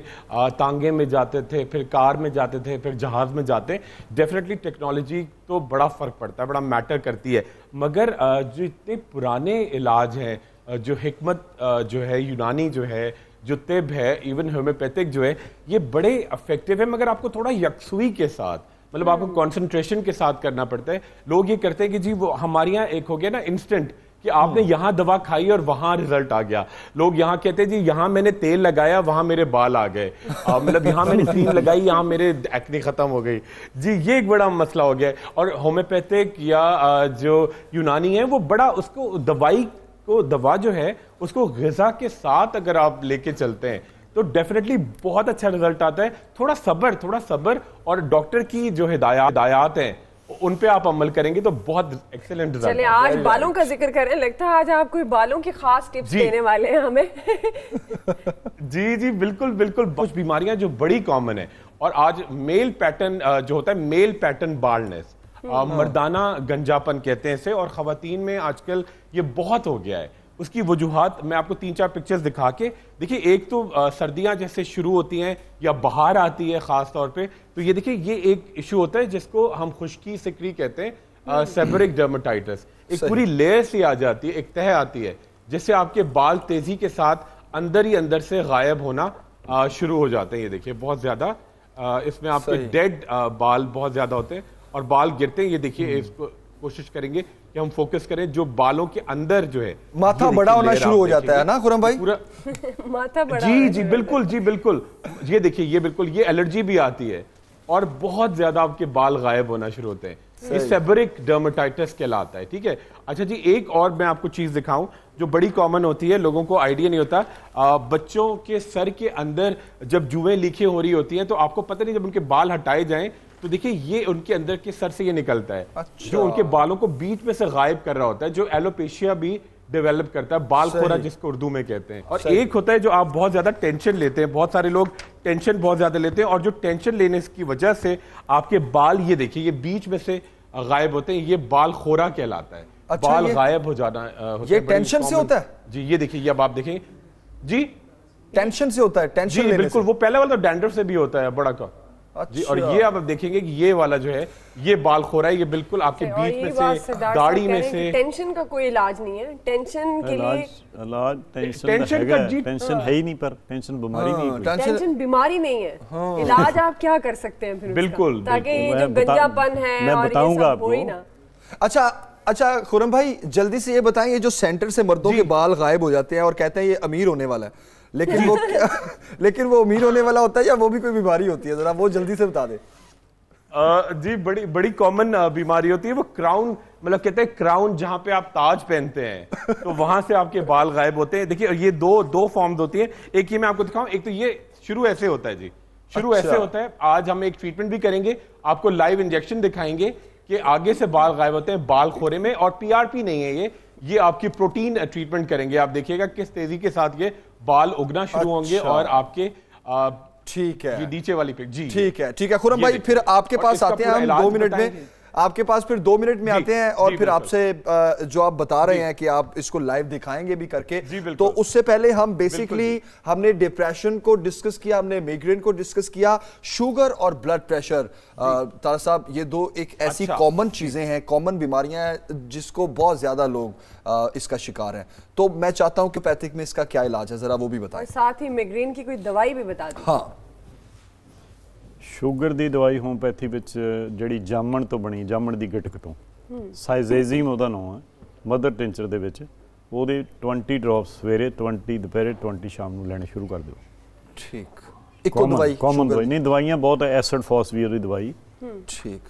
تانگے میں جاتے تھے، پھر کار میں جاتے تھے، پھر جہاز میں جاتے ڈیفینیٹلی ٹیکنالوجی تو بڑا فرق پڑتا ہے، بڑا میٹر کرتی ہے۔ مگر جو اتنے پرانے علاج ہیں جو حکمت جو ہے، یونانی جو ہے، جو طب ہے ایون ہومیوپیتھک جو ہے، یہ بڑے افیکٹو ہے مگر آپ کو تھوڑا یکسوئی کے ساتھ۔ مطلب آپ کو کانسنٹریشن کے ساتھ کرنا پڑتا ہے۔ لوگ یہ کرتے ہیں کہ جی وہ ہمارے یہاں ایک ہو گیا نا انسٹنٹ کہ آپ نے یہاں دوا کھائی اور وہاں رزلٹ آ گیا۔ لوگ یہاں کہتے ہیں جی یہاں میں نے تیل لگایا وہاں میرے بال آ گئے۔ مطلب یہاں میں نے کریم لگائی یہاں میرے ایکنی ختم ہو گئی۔ جی یہ ایک بڑا مسئلہ ہو گیا ہے۔ اور ہومیوپیتھک یا جو یونانی ہے وہ بڑا اس کو دوائی کو دوا جو ہے اس کو غذا کے ساتھ اگر آپ لے کے چلتے ہیں تو ڈیفینیٹلی بہت اچھا رزلٹ آتا ہے۔ تھوڑا صبر تھوڑا صبر اور ڈاکٹر کی جو ہدایات ہدایات ہیں ان پہ آپ عمل کریں گے تو بہت ایکسلنٹ چلے آج بالوں کا ذکر کریں۔ لگتا ہے آج آپ کوئی بالوں کی خاص ٹپس جی۔ دینے والے ہیں ہمیں۔ جی جی بالکل بالکل۔ کچھ بیماریاں جو بڑی کامن ہیں۔ اور آج میل پیٹرن جو ہوتا ہے میل پیٹرن بالنس مردانہ گنجاپن کہتے ہیں اسے۔ اور خواتین میں آج کل یہ بہت ہو گیا ہے۔ اس کی وجوہات میں آپ کو تین چار پکچرز دکھا کے دیکھیے ایک تو سردیاں جیسے شروع ہوتی ہیں یا بہار آتی ہے خاص طور پہ تو یہ دیکھیے یہ ایک ایشو ہوتا ہے جس کو ہم خشکی سکری کہتے ہیں سیبرک ڈرمٹائٹس ایک پوری لیئر سی آ جاتی ہے ایک تہ آتی ہے جس سے آپ کے بال تیزی کے ساتھ اندر ہی اندر سے غائب ہونا شروع ہو جاتے ہیں۔ یہ دیکھیے بہت زیادہ اس میں آپ کے ڈیڈ بال بہت زیادہ ہوتے ہیں اور بال گرتے ہیں۔ یہ دیکھیے اس کو کوشش کریں گے کہ ہم فوکس کریں جو بالوں کے اندر جو ہے ماتھا بڑا ہونا شروع ہو جاتا ہے نا خورم بھائی؟ پورا ماتھا بڑا جی جی بالکل جی بالکل۔ یہ دیکھیے یہ بالکل یہ الرجی بھی آتی ہے اور بہت زیادہ آپ کے بال غائب ہونا شروع ہوتے ہیں۔ یہ سیبرک ڈرمٹائٹس کہلاتا ہے ٹھیک ہے؟ اچھا جی ایک اور میں آپ کو چیز دکھاؤں جو بڑی کامن ہوتی ہے لوگوں کو آئیڈیا نہیں ہوتا۔ بچوں کے سر کے اندر جب جوئیں لکھے ہو رہی ہوتی ہیں تو آپ کو پتہ نہیں جب ان کے بال ہٹائے جائیں تو دیکھیں یہ ان کے اندر کے سر سے یہ نکلتا ہے اچھا۔ جو ان کے بالوں کو بیچ میں سے غائب کر رہا ہوتا ہے جو ایلوپیشیا بھی ڈیویلپ کرتا ہے بال خورا جس کو اردو میں کہتے ہیں۔ اور ایک ہوتا ہے جو آپ بہت زیادہ ٹینشن لیتے ہیں بہت سارے لوگ ٹینشن بہت زیادہ لیتے ہیں اور جو ٹینشن لینے کی وجہ سے آپ کے بال یہ دیکھیں یہ بیچ میں سے غائب ہوتے ہیں یہ بال خورا کہلاتا ہے۔ اچھا، بال غائب ہو جانا یہ ٹینشن سے ہوتا ہے؟ جی یہ دیکھیں یہ اب آپ دیکھیں۔ جی؟ ٹینشن سے ہوتا ہے ٹینشن جی بالکل وہ پہلے والا ڈینڈر سے بھی ہوتا ہے بڑا کا۔ جی اور اچھا۔ یہ آپ دیکھیں گے کہ یہ والا جو ہے یہ بال خورا ہے یہ بالکل آپ کے بیچ میں سے داڑھی میں سے۔ ٹینشن کا کوئی علاج نہیں ہے۔ ٹینشن کے لیے ٹینشن کا جی ٹینشن ہے ہی نہیں پر ٹینشن ہاں، بیماری نہیں ہے ٹینشن بیماری نہیں ہے۔ علاج آپ کیا کر سکتے ہیں پھر بالکل تاکہ یہ جو گنجا پن ہے میں بتاؤں گا آپ کو۔ اچھا اچھا خورم بھائی جلدی سے یہ بتائیں یہ جو سینٹر سے مردوں کے جی۔ بال غائب ہو جاتے ہیں اور کہتے ہیں یہ امیر ہونے والا ہے۔ لیکن وہ لیکن وہ امیر ہونے والا ہوتا ہے یا وہ بھی کوئی بیماری ہوتی ہے؟ ذرا وہ جلدی سے بتا دے جی بڑی بڑی کامن بیماری ہوتی ہے۔ وہ کراؤن مطلب کہتے ہیں کراؤن جہاں پہ آپ تاج پہنتے ہیں۔ تو وہاں سے آپ کے بال غائب ہوتے ہیں۔ دیکھیے یہ دو دو فارمز ہوتی ہیں۔ ایک یہ میں آپ کو دکھاؤں ایک تو یہ شروع ایسے ہوتا ہے جی۔ شروع اچھا۔ ایسے ہوتا ہے۔ آج ہم ایک ٹریٹمنٹ بھی کریں گے۔ آپ کو لائیو انجیکشن دکھائیں گے کہ آگے سے بال غائب ہوتے ہیں بال خورے میں اور پی آر پی نہیں ہے یہ۔ یہ آپ کی پروٹین ٹریٹمنٹ کریں گے۔ آپ دیکھیے گا کس تیزی کے ساتھ یہ بال اگنا شروع ہوں گے اچھا۔ اور آپ کے ٹھیک ہے۔ نیچے والی پک۔ جی ٹھیک ہے ٹھیک ہے۔ خورم بھائی پھر آپ کے پاس آتے ہیں ہم دو منٹ میں آپ کے پاس پھر دو منٹ میں جی، آتے ہیں اور جی، پھر آپ۔ سے جو آپ بتا رہے ہیں کہ آپ اس کو لائیو دکھائیں گے بھی کر کے۔ جی،۔ تو اس سے پہلے ہم جی۔ ہم نے ڈپریشن کو ڈسکس کیا ہم نے میگرین کو ڈسکس کیا شوگر اور بلڈ پریشر تارا صاحب یہ دو ایک ایسی اچھا۔ کامن چیزیں ہیں کامن بیماریاں ہیں جس کو بہت زیادہ لوگ اس کا شکار ہیں۔ تو میں چاہتا ہوں کہ پیتھک میں اس کا کیا علاج ہے ذرا وہ بھی بتائیں۔ اور ساتھ ہی میگرین کی کوئی دوائی بھی بتا دیں۔ ہاں۔ ਸ਼ੂਗਰ ਦੀ ਦਵਾਈ ਹੋਮਪੈਥੀ ਵਿੱਚ ਜਿਹੜੀ ਜਾਮਣ ਤੋਂ ਬਣੀ ਜਾਮਣ ਦੀ ਗਿਟਕ ਤੋਂ ਸਾਈਜ਼ੇਜ਼ੀਮ ਉਹਦਾ ਨਾਮ ਹੈ ਮਦਰ ਟਿੰਚਰ ਦੇ ਵਿੱਚ ਉਹਦੇ 20 ਡ੍ਰੌਪਸ ਸਵੇਰੇ 20 ਦੁਪਹਿਰੇ 20 ਸ਼ਾਮ ਨੂੰ ਲੈਣੇ ਸ਼ੁਰੂ ਕਰ ਦਿਓ। ਠੀਕ। ਇੱਕੋ ਦਵਾਈ ਕਾਮਨ ਦਵਾਈ? ਨਹੀਂ ਦਵਾਈਆਂ ਬਹੁਤ ਐਸਿਡ ਫਾਸਫੀਅਰ ਦੀ ਦਵਾਈ। ਠੀਕ।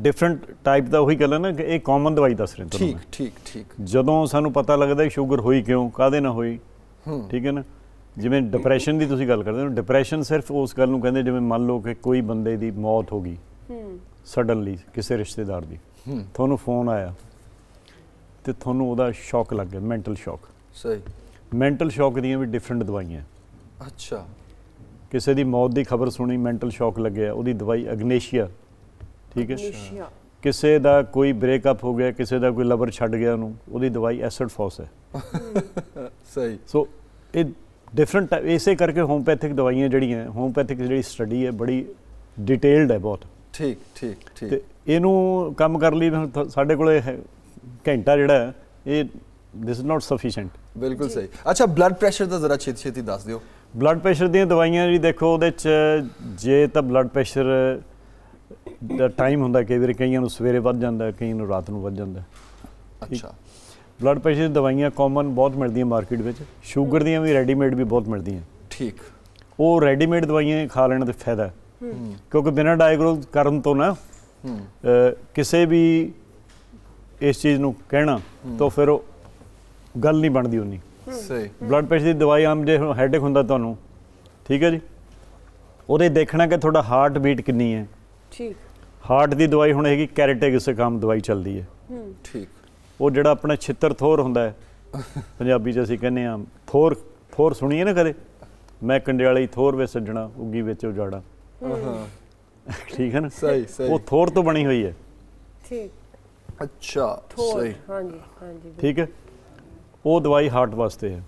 ਡਿਫਰੈਂਟ ਟਾਈਪ ਦਾ ਉਹੀ ਗੱਲ ਹੈ ਨਾ ਕਿ ਇਹ ਕਾਮਨ ਦਵਾਈ ਦੱਸ ਰਹੇ ਤੁਹਾਨੂੰ ਠੀਕ ਠੀਕ ਠੀਕ। ਜਦੋਂ ਸਾਨੂੰ ਪਤਾ ਲੱਗਦਾ ਸ਼ੂਗਰ ਹੋਈ ਕਿਉਂ ਕਾਦੇ ਨਾਲ ਹੋਈ। ਠੀਕ ਹੈ ਨਾ? ਜਿਵੇਂ ਡਿਪਰੈਸ਼ਨ ਦੀ ਤੁਸੀਂ ਗੱਲ ਕਰਦੇ ਹੋ ਡਿਪਰੈਸ਼ਨ ਸਿਰਫ ਉਸ ਗੱਲ ਨੂੰ ਕਹਿੰਦੇ ਜਿਵੇਂ ਮੰਨ ਲਓ ਕਿ ਕੋਈ ਬੰਦੇ ਦੀ ਮੌਤ ਹੋ ਗਈ ਸਡਨਲੀ ਕਿਸੇ ਰਿਸ਼ਤੇਦਾਰ ਦੀ ਹੂੰ। ਤੁਹਾਨੂੰ ਫੋਨ ਆਇਆ ਤੇ ਤੁਹਾਨੂੰ ਉਹਦਾ ਸ਼ੌਕ ਲੱਗ ਗਿਆ ਮੈਂਟਲ ਸ਼ੌਕ ਸਹੀ। ਮੈਂਟਲ ਸ਼ੌਕ ਦੀਆਂ ਵੀ ਡਿਫਰੈਂਟ ਦਵਾਈਆਂ। ਅੱਛਾ। ਕਿਸੇ ਦੀ ਮੌਤ ਦੀ ਖਬਰ ਸੁਣੀ ਮੈਂਟਲ ਸ਼ੌਕ ਲੱਗਿਆ ਉਹਦੀ ਦਵਾਈ ਅਗਨੇਸ਼ੀਆ ਠੀਕ ਹੈ? ਕਿਸੇ ਦਾ ਕੋਈ ਬ੍ਰੇਕਅਪ ਹੋ ਗਿਆ ਕਿਸੇ ਦਾ ਕੋਈ ਲਵਰ ਛੱਡ ਗਿਆ ਉਹਨੂੰ ਉਹਦੀ ਦਵਾਈ ਐਸਿਡ ਫੋਸ ਹੈ। ਸਹੀ। ਸੋ ਇਹ ਡਿਫਰੈਂਟ ਇਸੇ ਕਰਕੇ ਹੋਮਪੈਥਿਕ ਦਵਾਈਆਂ ਜਿਹੜੀਆਂ ਹੋਮਪੈਥਿਕ ਜਿਹੜੀ ਸਟੱਡੀ ਹੈ ਬੜੀ ਡਿਟੇਲਡ ਹੈ ਬਹੁਤ। ਠੀਕ ਠੀਕ ਤੇ ਠੀਕ ਇਹਨੂੰ ਕੰਮ ਕਰਨ ਲਈ ਸਾਡੇ ਕੋਲੇ ਘੰਟਾ ਜਿਹੜਾ ਇਹ ਦਿਸ ਇਜ਼ ਨਾਟ ਸਫੀਸ਼ੀਐਂਟ ਬਿਲਕੁਲ ਸਹੀ। ਅੱਛਾ ਬਲੱਡ ਪ੍ਰੈਸ਼ਰ ਦਾ ਜ਼ਰਾ ਛੇਤੀ ਛੇਤੀ ਦੱਸ ਦਿਓ। ਬਲੱਡ ਪ੍ਰੈਸ਼ਰ ਦੀਆਂ ਦਵਾਈਆਂ ਜੀ ਦੇਖੋ ਉਹਦੇ ਚ ਜੇ ਤਾਂ ਬਲੱਡ ਪ੍ਰੈਸ਼ਰ ਦਾ ਟਾਈਮ ਹੁੰਦਾ ਕਈ ਵਾਰੀ ਕਈਆਂ ਨੂੰ ਸਵੇਰੇ ਵੱਧ ਜਾਂਦਾ ਕਈਆਂ ਨੂੰ ਰਾਤ ਨੂੰ ਵੱਧ ਜਾਂਦਾ। ਅੱਛਾ। ਬਲੱਡ ਪ੍ਰੈਸ਼ਰ ਦੀ ਦਵਾਈਆਂ ਕਾਮਨ ਬਹੁਤ ਮਿਲਦੀਆਂ ਮਾਰਕੀਟ ਵਿੱਚ ਸ਼ੂਗਰ ਦੀਆਂ ਵੀ ਰੈਡੀਮੇਡ ਵੀ ਬਹੁਤ ਮਿਲਦੀਆਂ। ਠੀਕ। ਉਹ ਰੈਡੀਮੇਡ ਦਵਾਈਆਂ ਖਾ ਲੈਣ ਦਾ ਫਾਇਦਾ। ਕਿਉਂਕਿ ਬਿਨਾਂ ਡਾਇਗਨੋਸ ਕਰਨ ਤੋਂ ਨਾ ਕਿਸੇ ਵੀ ਇਸ ਚੀਜ਼ ਨੂੰ ਕਹਿਣਾ ਤਾਂ ਫਿਰ ਉਹ ਗੱਲ ਨਹੀਂ ਬਣਦੀ ਉਨੀ। ਸਹੀ। ਬਲੱਡ ਪ੍ਰੈਸ਼ਰ ਦੀ ਦਵਾਈ ਆਮ ਜੇ ਹੈਡੇਕ ਹੁੰਦਾ ਤੁਹਾਨੂੰ ਠੀਕ ਹੈ ਜੀ? ਉਹਦੇ ਦੇਖਣਾ ਕਿ ਤੁਹਾਡਾ ਹਾਰਟ ਬੀਟ ਕਿੰਨੀ ਹੈ। ਠੀਕ। ਹਾਰਟ ਦੀ ਦਵਾਈ ਹੁਣ ਹੈਗੀ ਕੈਰੇਟੇਗਿਸਕਾਮ ਦਵਾਈ ਚੱਲਦੀ ਹੈ। ਠੀਕ। ਉਹ ਜਿਹੜਾ ਆਪਣਾ ਛਿੱਤਰ ਥੋਰ ਹੁੰਦਾ ਹੈ ਪੰਜਾਬੀ ਚ ਅਸੀਂ ਕਹਿੰਦੇ ਆ ਥੋਰ ਥੋਰ ਸੁਣੀਏ ਨਾ ਕਦੇ? ਮੈਂ ਕੰਡਿਆਲੀ ਥੋਰ ਵਿੱਚ ਸੱਜਣਾ ਉੱਗੀ ਵਿੱਚ ਉਜਾੜਾ। ਹਾਂ ਠੀਕ ਹੈ ਨਾ? ਸਹੀ ਸਹੀ। ਉਹ ਥੋਰ ਤੋਂ ਬਣੀ ਹੋਈ ਹੈ। ਠੀਕ। ਅੱਛਾ ਸਹੀ। ਹਾਂਜੀ ਹਾਂਜੀ ਠੀਕ ਹੈ? ਉਹ ਦਵਾਈ ਹਾਰਟ ਵਾਸਤੇ ਹੈ।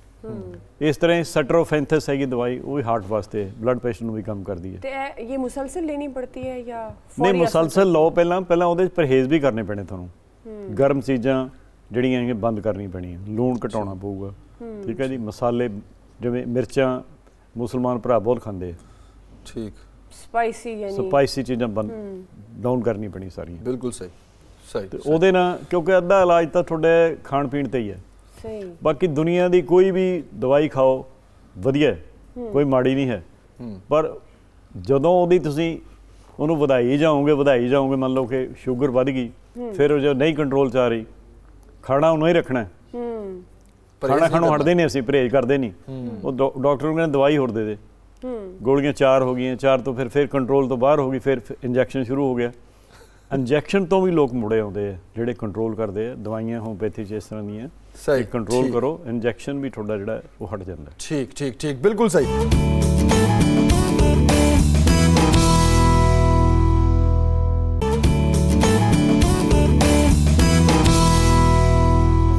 ਇਸ ਤਰ੍ਹਾਂ ਸਟਰੋਫੈਂਥਸ ਹੈਗੀ ਦਵਾਈ ਉਹ ਵੀ ਹਾਰਟ ਵਾਸਤੇ ਹੈ। ਬਲੱਡ ਪ੍ਰੈਸ਼ਰ ਨੂੰ ਵੀ ਕਮ ਕਰਦੀ ਹੈ। ਤੇ ਇਹ ਇਹ ਮੁਸਲਸਲ ਲੈਣੀ ਪੜਤੀ ਹੈ ਜਾਂ ਨਹੀਂ ਮੁਸਲਸਲ ਲਓ ਪਹਿਲਾਂ ਪਹਿਲਾਂ ਉਹਦੇ ਪਰਹੇਜ਼ ਵੀ ਕਰਨੇ ਪੈਣੇ ਤੁਹਾਨੂੰ। ਗਰਮ ਚੀਜ਼ਾਂ ਜਿਹੜੀਆਂ ਇਹ ਬੰਦ ਕਰਨੀ ਪੈਣੀਆਂ ਲੂਣ ਘਟਾਉਣਾ ਪਊਗਾ। ਠੀਕ ਹੈ ਜੀ ਮਸਾਲੇ ਜਿਵੇਂ ਮਿਰਚਾਂ ਮੁਸਲਮਾਨ ਭਰਾ ਬਹੁਤ ਖਾਂਦੇ ਆ। ਠੀਕ। ਸਪਾਈਸੀ ਯਾਨੀ। ਸਪਾਈਸੀ ਚੀਜ਼ਾਂ ਬੰਦ ਡਾਊਨ ਕਰਨੀ ਪੈਣੀ ਸਾਰੀਆਂ। ਬਿਲਕੁਲ ਸਹੀ। ਸਹੀ ਤੇ ਉਹਦੇ ਨਾਲ ਕਿਉਂਕਿ ਅੱਧਾ ਇਲਾਜ ਤਾਂ ਤੁਹਾਡੇ ਖਾਣ ਪੀਣ ਤੇ ਹੀ ਹੈ। ਸਹੀ। ਬਾਕੀ ਦੁਨੀਆ ਦੀ ਕੋਈ ਵੀ ਦਵਾਈ ਖਾਓ ਵਧੀਆ ਹੈ। ਕੋਈ ਮਾੜੀ ਨਹੀਂ ਹੈ। ਹੂੰ। ਪਰ ਜਦੋਂ ਉਹਦੀ ਤੁਸੀਂ ਉਹਨੂੰ ਵਧਾਈ ਜਾਓਗੇ ਵਧਾਈ ਜਾਓਗੇ ਮੰਨ ਲਓ ਕਿ ਸ਼ੂਗਰ ਵੱਧ ਗਈ ਫਿਰ ਉਹ ਜੋ ਨਹੀਂ ਕੰਟਰੋਲ ਚ ਆ ਰਹੀ ਖਾਣਾ ਉਹਨਾਂ ਹੀ ਰੱਖਣਾ ਹੂੰ। ਖਾਣਾ ਖਾਣੋਂ ਹਟਦੇ ਨਹੀਂ ਅਸੀਂ ਪਰਹੇਜ ਕਰਦੇ ਨਹੀਂ। ਉਹ ਡਾਕਟਰ ਨੂੰ ਕਹਿੰਦੇ ਦਵਾਈ ਹੋਰ ਦੇ ਦੇ। ਹੂੰ। ਗੋਲੀਆਂ ਚਾਰ ਹੋ ਗਈਆਂ ਚਾਰ ਤੋਂ ਫਿਰ ਫਿਰ ਕੰਟਰੋਲ ਤੋਂ ਬਾਹਰ ਹੋ ਗਈ ਫਿਰ ਇੰਜੈਕਸ਼ਨ ਸ਼ੁਰੂ ਹੋ ਗਿਆ। ਇੰਜੈਕਸ਼ਨ ਤੋਂ ਵੀ ਲੋਕ ਮੁੜੇ ਆਉਂਦੇ ਆ ਜਿਹੜੇ ਕੰਟਰੋਲ ਕਰਦੇ ਆ ਦਵਾਈਆਂ ਹੋਮਪੈਥੀ ਚ ਇਸ ਤਰ੍ਹਾਂ ਦੀਆਂ। ਸਹੀ ਕੰਟਰੋਲ ਕਰੋ ਇੰਜੈਕਸ਼ਨ ਵੀ ਤੁਹਾਡਾ ਜਿਹੜਾ ਉਹ ਹਟ ਜਾਂਦਾ। ਠੀਕ ਠੀਕ ਠੀਕ ਬਿਲਕੁਲ ਸਹੀ।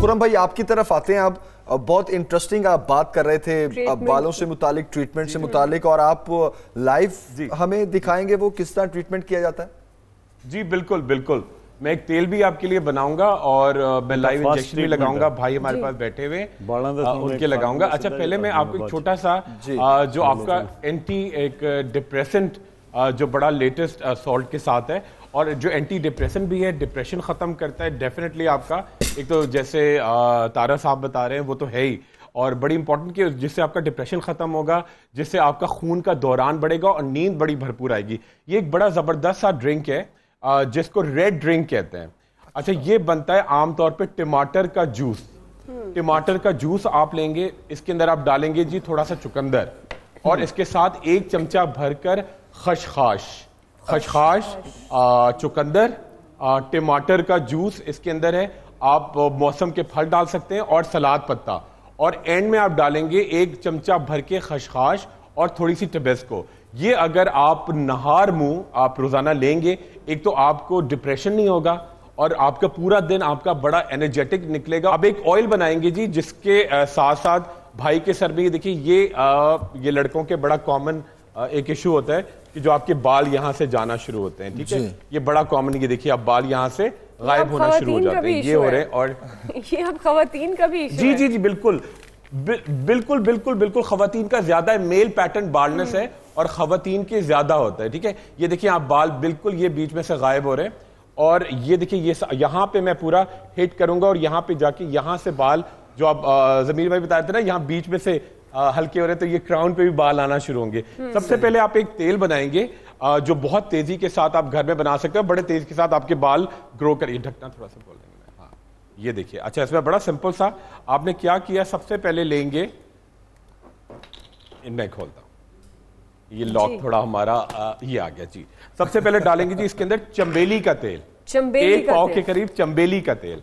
خورم بھائی آپ کی طرف آتے ہیں آپ بہت انٹرسٹنگ آپ بات کر رہے تھے بالوں سے متعلق ٹریٹمنٹ سے متعلق اور آپ لائف جی۔ ہمیں دکھائیں گے وہ کس طرح ٹریٹمنٹ کیا جاتا ہے؟ جی بالکل بالکل۔ میں ایک تیل بھی آپ کے لیے بناؤں گا اور میں لائیو انجیکشن بھی لگاؤں گا بھائی ہمارے جی۔ پاس بیٹھے ہوئے ان کے لگاؤں گا۔ اچھا پہلے میں آپ کو ایک چھوٹا سا جی۔ جو آپ کا اینٹی ایک ڈپریسنٹ جو بڑا لیٹسٹ سالٹ کے ساتھ ہے اور جو اینٹی ڈپریسن بھی ہے ڈپریشن ختم کرتا ہے ڈیفینیٹلی آپ کا ایک تو جیسے تارا صاحب بتا رہے ہیں وہ تو ہے ہی۔ اور بڑی امپورٹنٹ کہ جس سے آپ کا ڈپریشن ختم ہوگا جس سے آپ کا خون کا دوران بڑھے گا اور نیند بڑی بھرپور آئے گی۔ یہ ایک بڑا زبردست سا ڈرنک ہے جس کو ریڈ ڈرنک کہتے ہیں۔ اچھا یہ بنتا ہے عام طور پہ ٹماٹر کا جوس۔ ٹماٹر کا جوس آپ لیں گے اس کے اندر آپ ڈالیں گے جی تھوڑا سا چکندر۔ اور اس کے ساتھ ایک چمچہ بھر کر خشخاش۔ خشخاش چکندر ٹماٹر کا جوس اس کے اندر ہے۔ آپ موسم کے پھل ڈال سکتے ہیں اور سلاد پتا۔ اور اینڈ میں آپ ڈالیں گے ایک چمچہ بھر کے خشخاش اور تھوڑی سی ٹبیسکو۔ یہ اگر آپ نہار منہ آپ روزانہ لیں گے ایک تو آپ کو ڈپریشن نہیں ہوگا اور آپ کا پورا دن آپ کا بڑا انرجیٹک نکلے گا۔ اب ایک آئل بنائیں گے جی جس کے ساتھ ساتھ بھائی کے سر میں یہ دیکھیے یہ یہ لڑکوں کے بڑا کامن ایک ایشو ہوتا ہے کہ جو آپ کے بال یہاں سے جانا شروع ہوتے ہیں ٹھیک ہے؟ جی۔ یہ بڑا کامن یہ دیکھیے آپ بال یہاں سے غائب ہونا شروع ہو جاتے ہیں یہ ہو رہے ہیں اور یہ اب خواتین کا بھی جی جی جی بالکل۔ بالکل بالکل بالکل خواتین کا زیادہ ہے میل پیٹرن بالنس ہے اور خواتین کے زیادہ ہوتا ہے ٹھیک ہے؟ یہ دیکھیں آپ بال بالکل یہ بیچ میں سے غائب ہو رہے ہیں اور یہ دیکھیں یہ یہاں پہ میں پورا ہٹ کروں گا اور یہاں پہ جا کے یہاں سے بال جو آپ زمین بھائی بتاتے نا یہاں بیچ میں سے ہلکے ہو رہے تو یہ کراؤن پہ بھی بال آنا شروع ہوں گے۔ سب سے پہلے آپ ایک تیل بنائیں گے۔ جو بہت تیزی کے ساتھ آپ گھر میں بنا سکتے ہیں بڑے تیزی کے ساتھ آپ کے بال گرو کر یہ ڈھکنا تھوڑا سا بول دیں گے۔ ہاں یہ دیکھیے۔ اچھا اس میں بڑا سمپل سا۔ آپ نے کیا کیا؟ سب سے پہلے لیں گے۔ میں کھولتا ہوں۔ یہ لاک جی۔ تھوڑا ہمارا یہ آ گیا۔ جی۔ سب سے پہلے ڈالیں گے جی اس کے اندر چمبیلی کا تیل۔ ایک پاؤ کے قریب چمبیلی کا تیل۔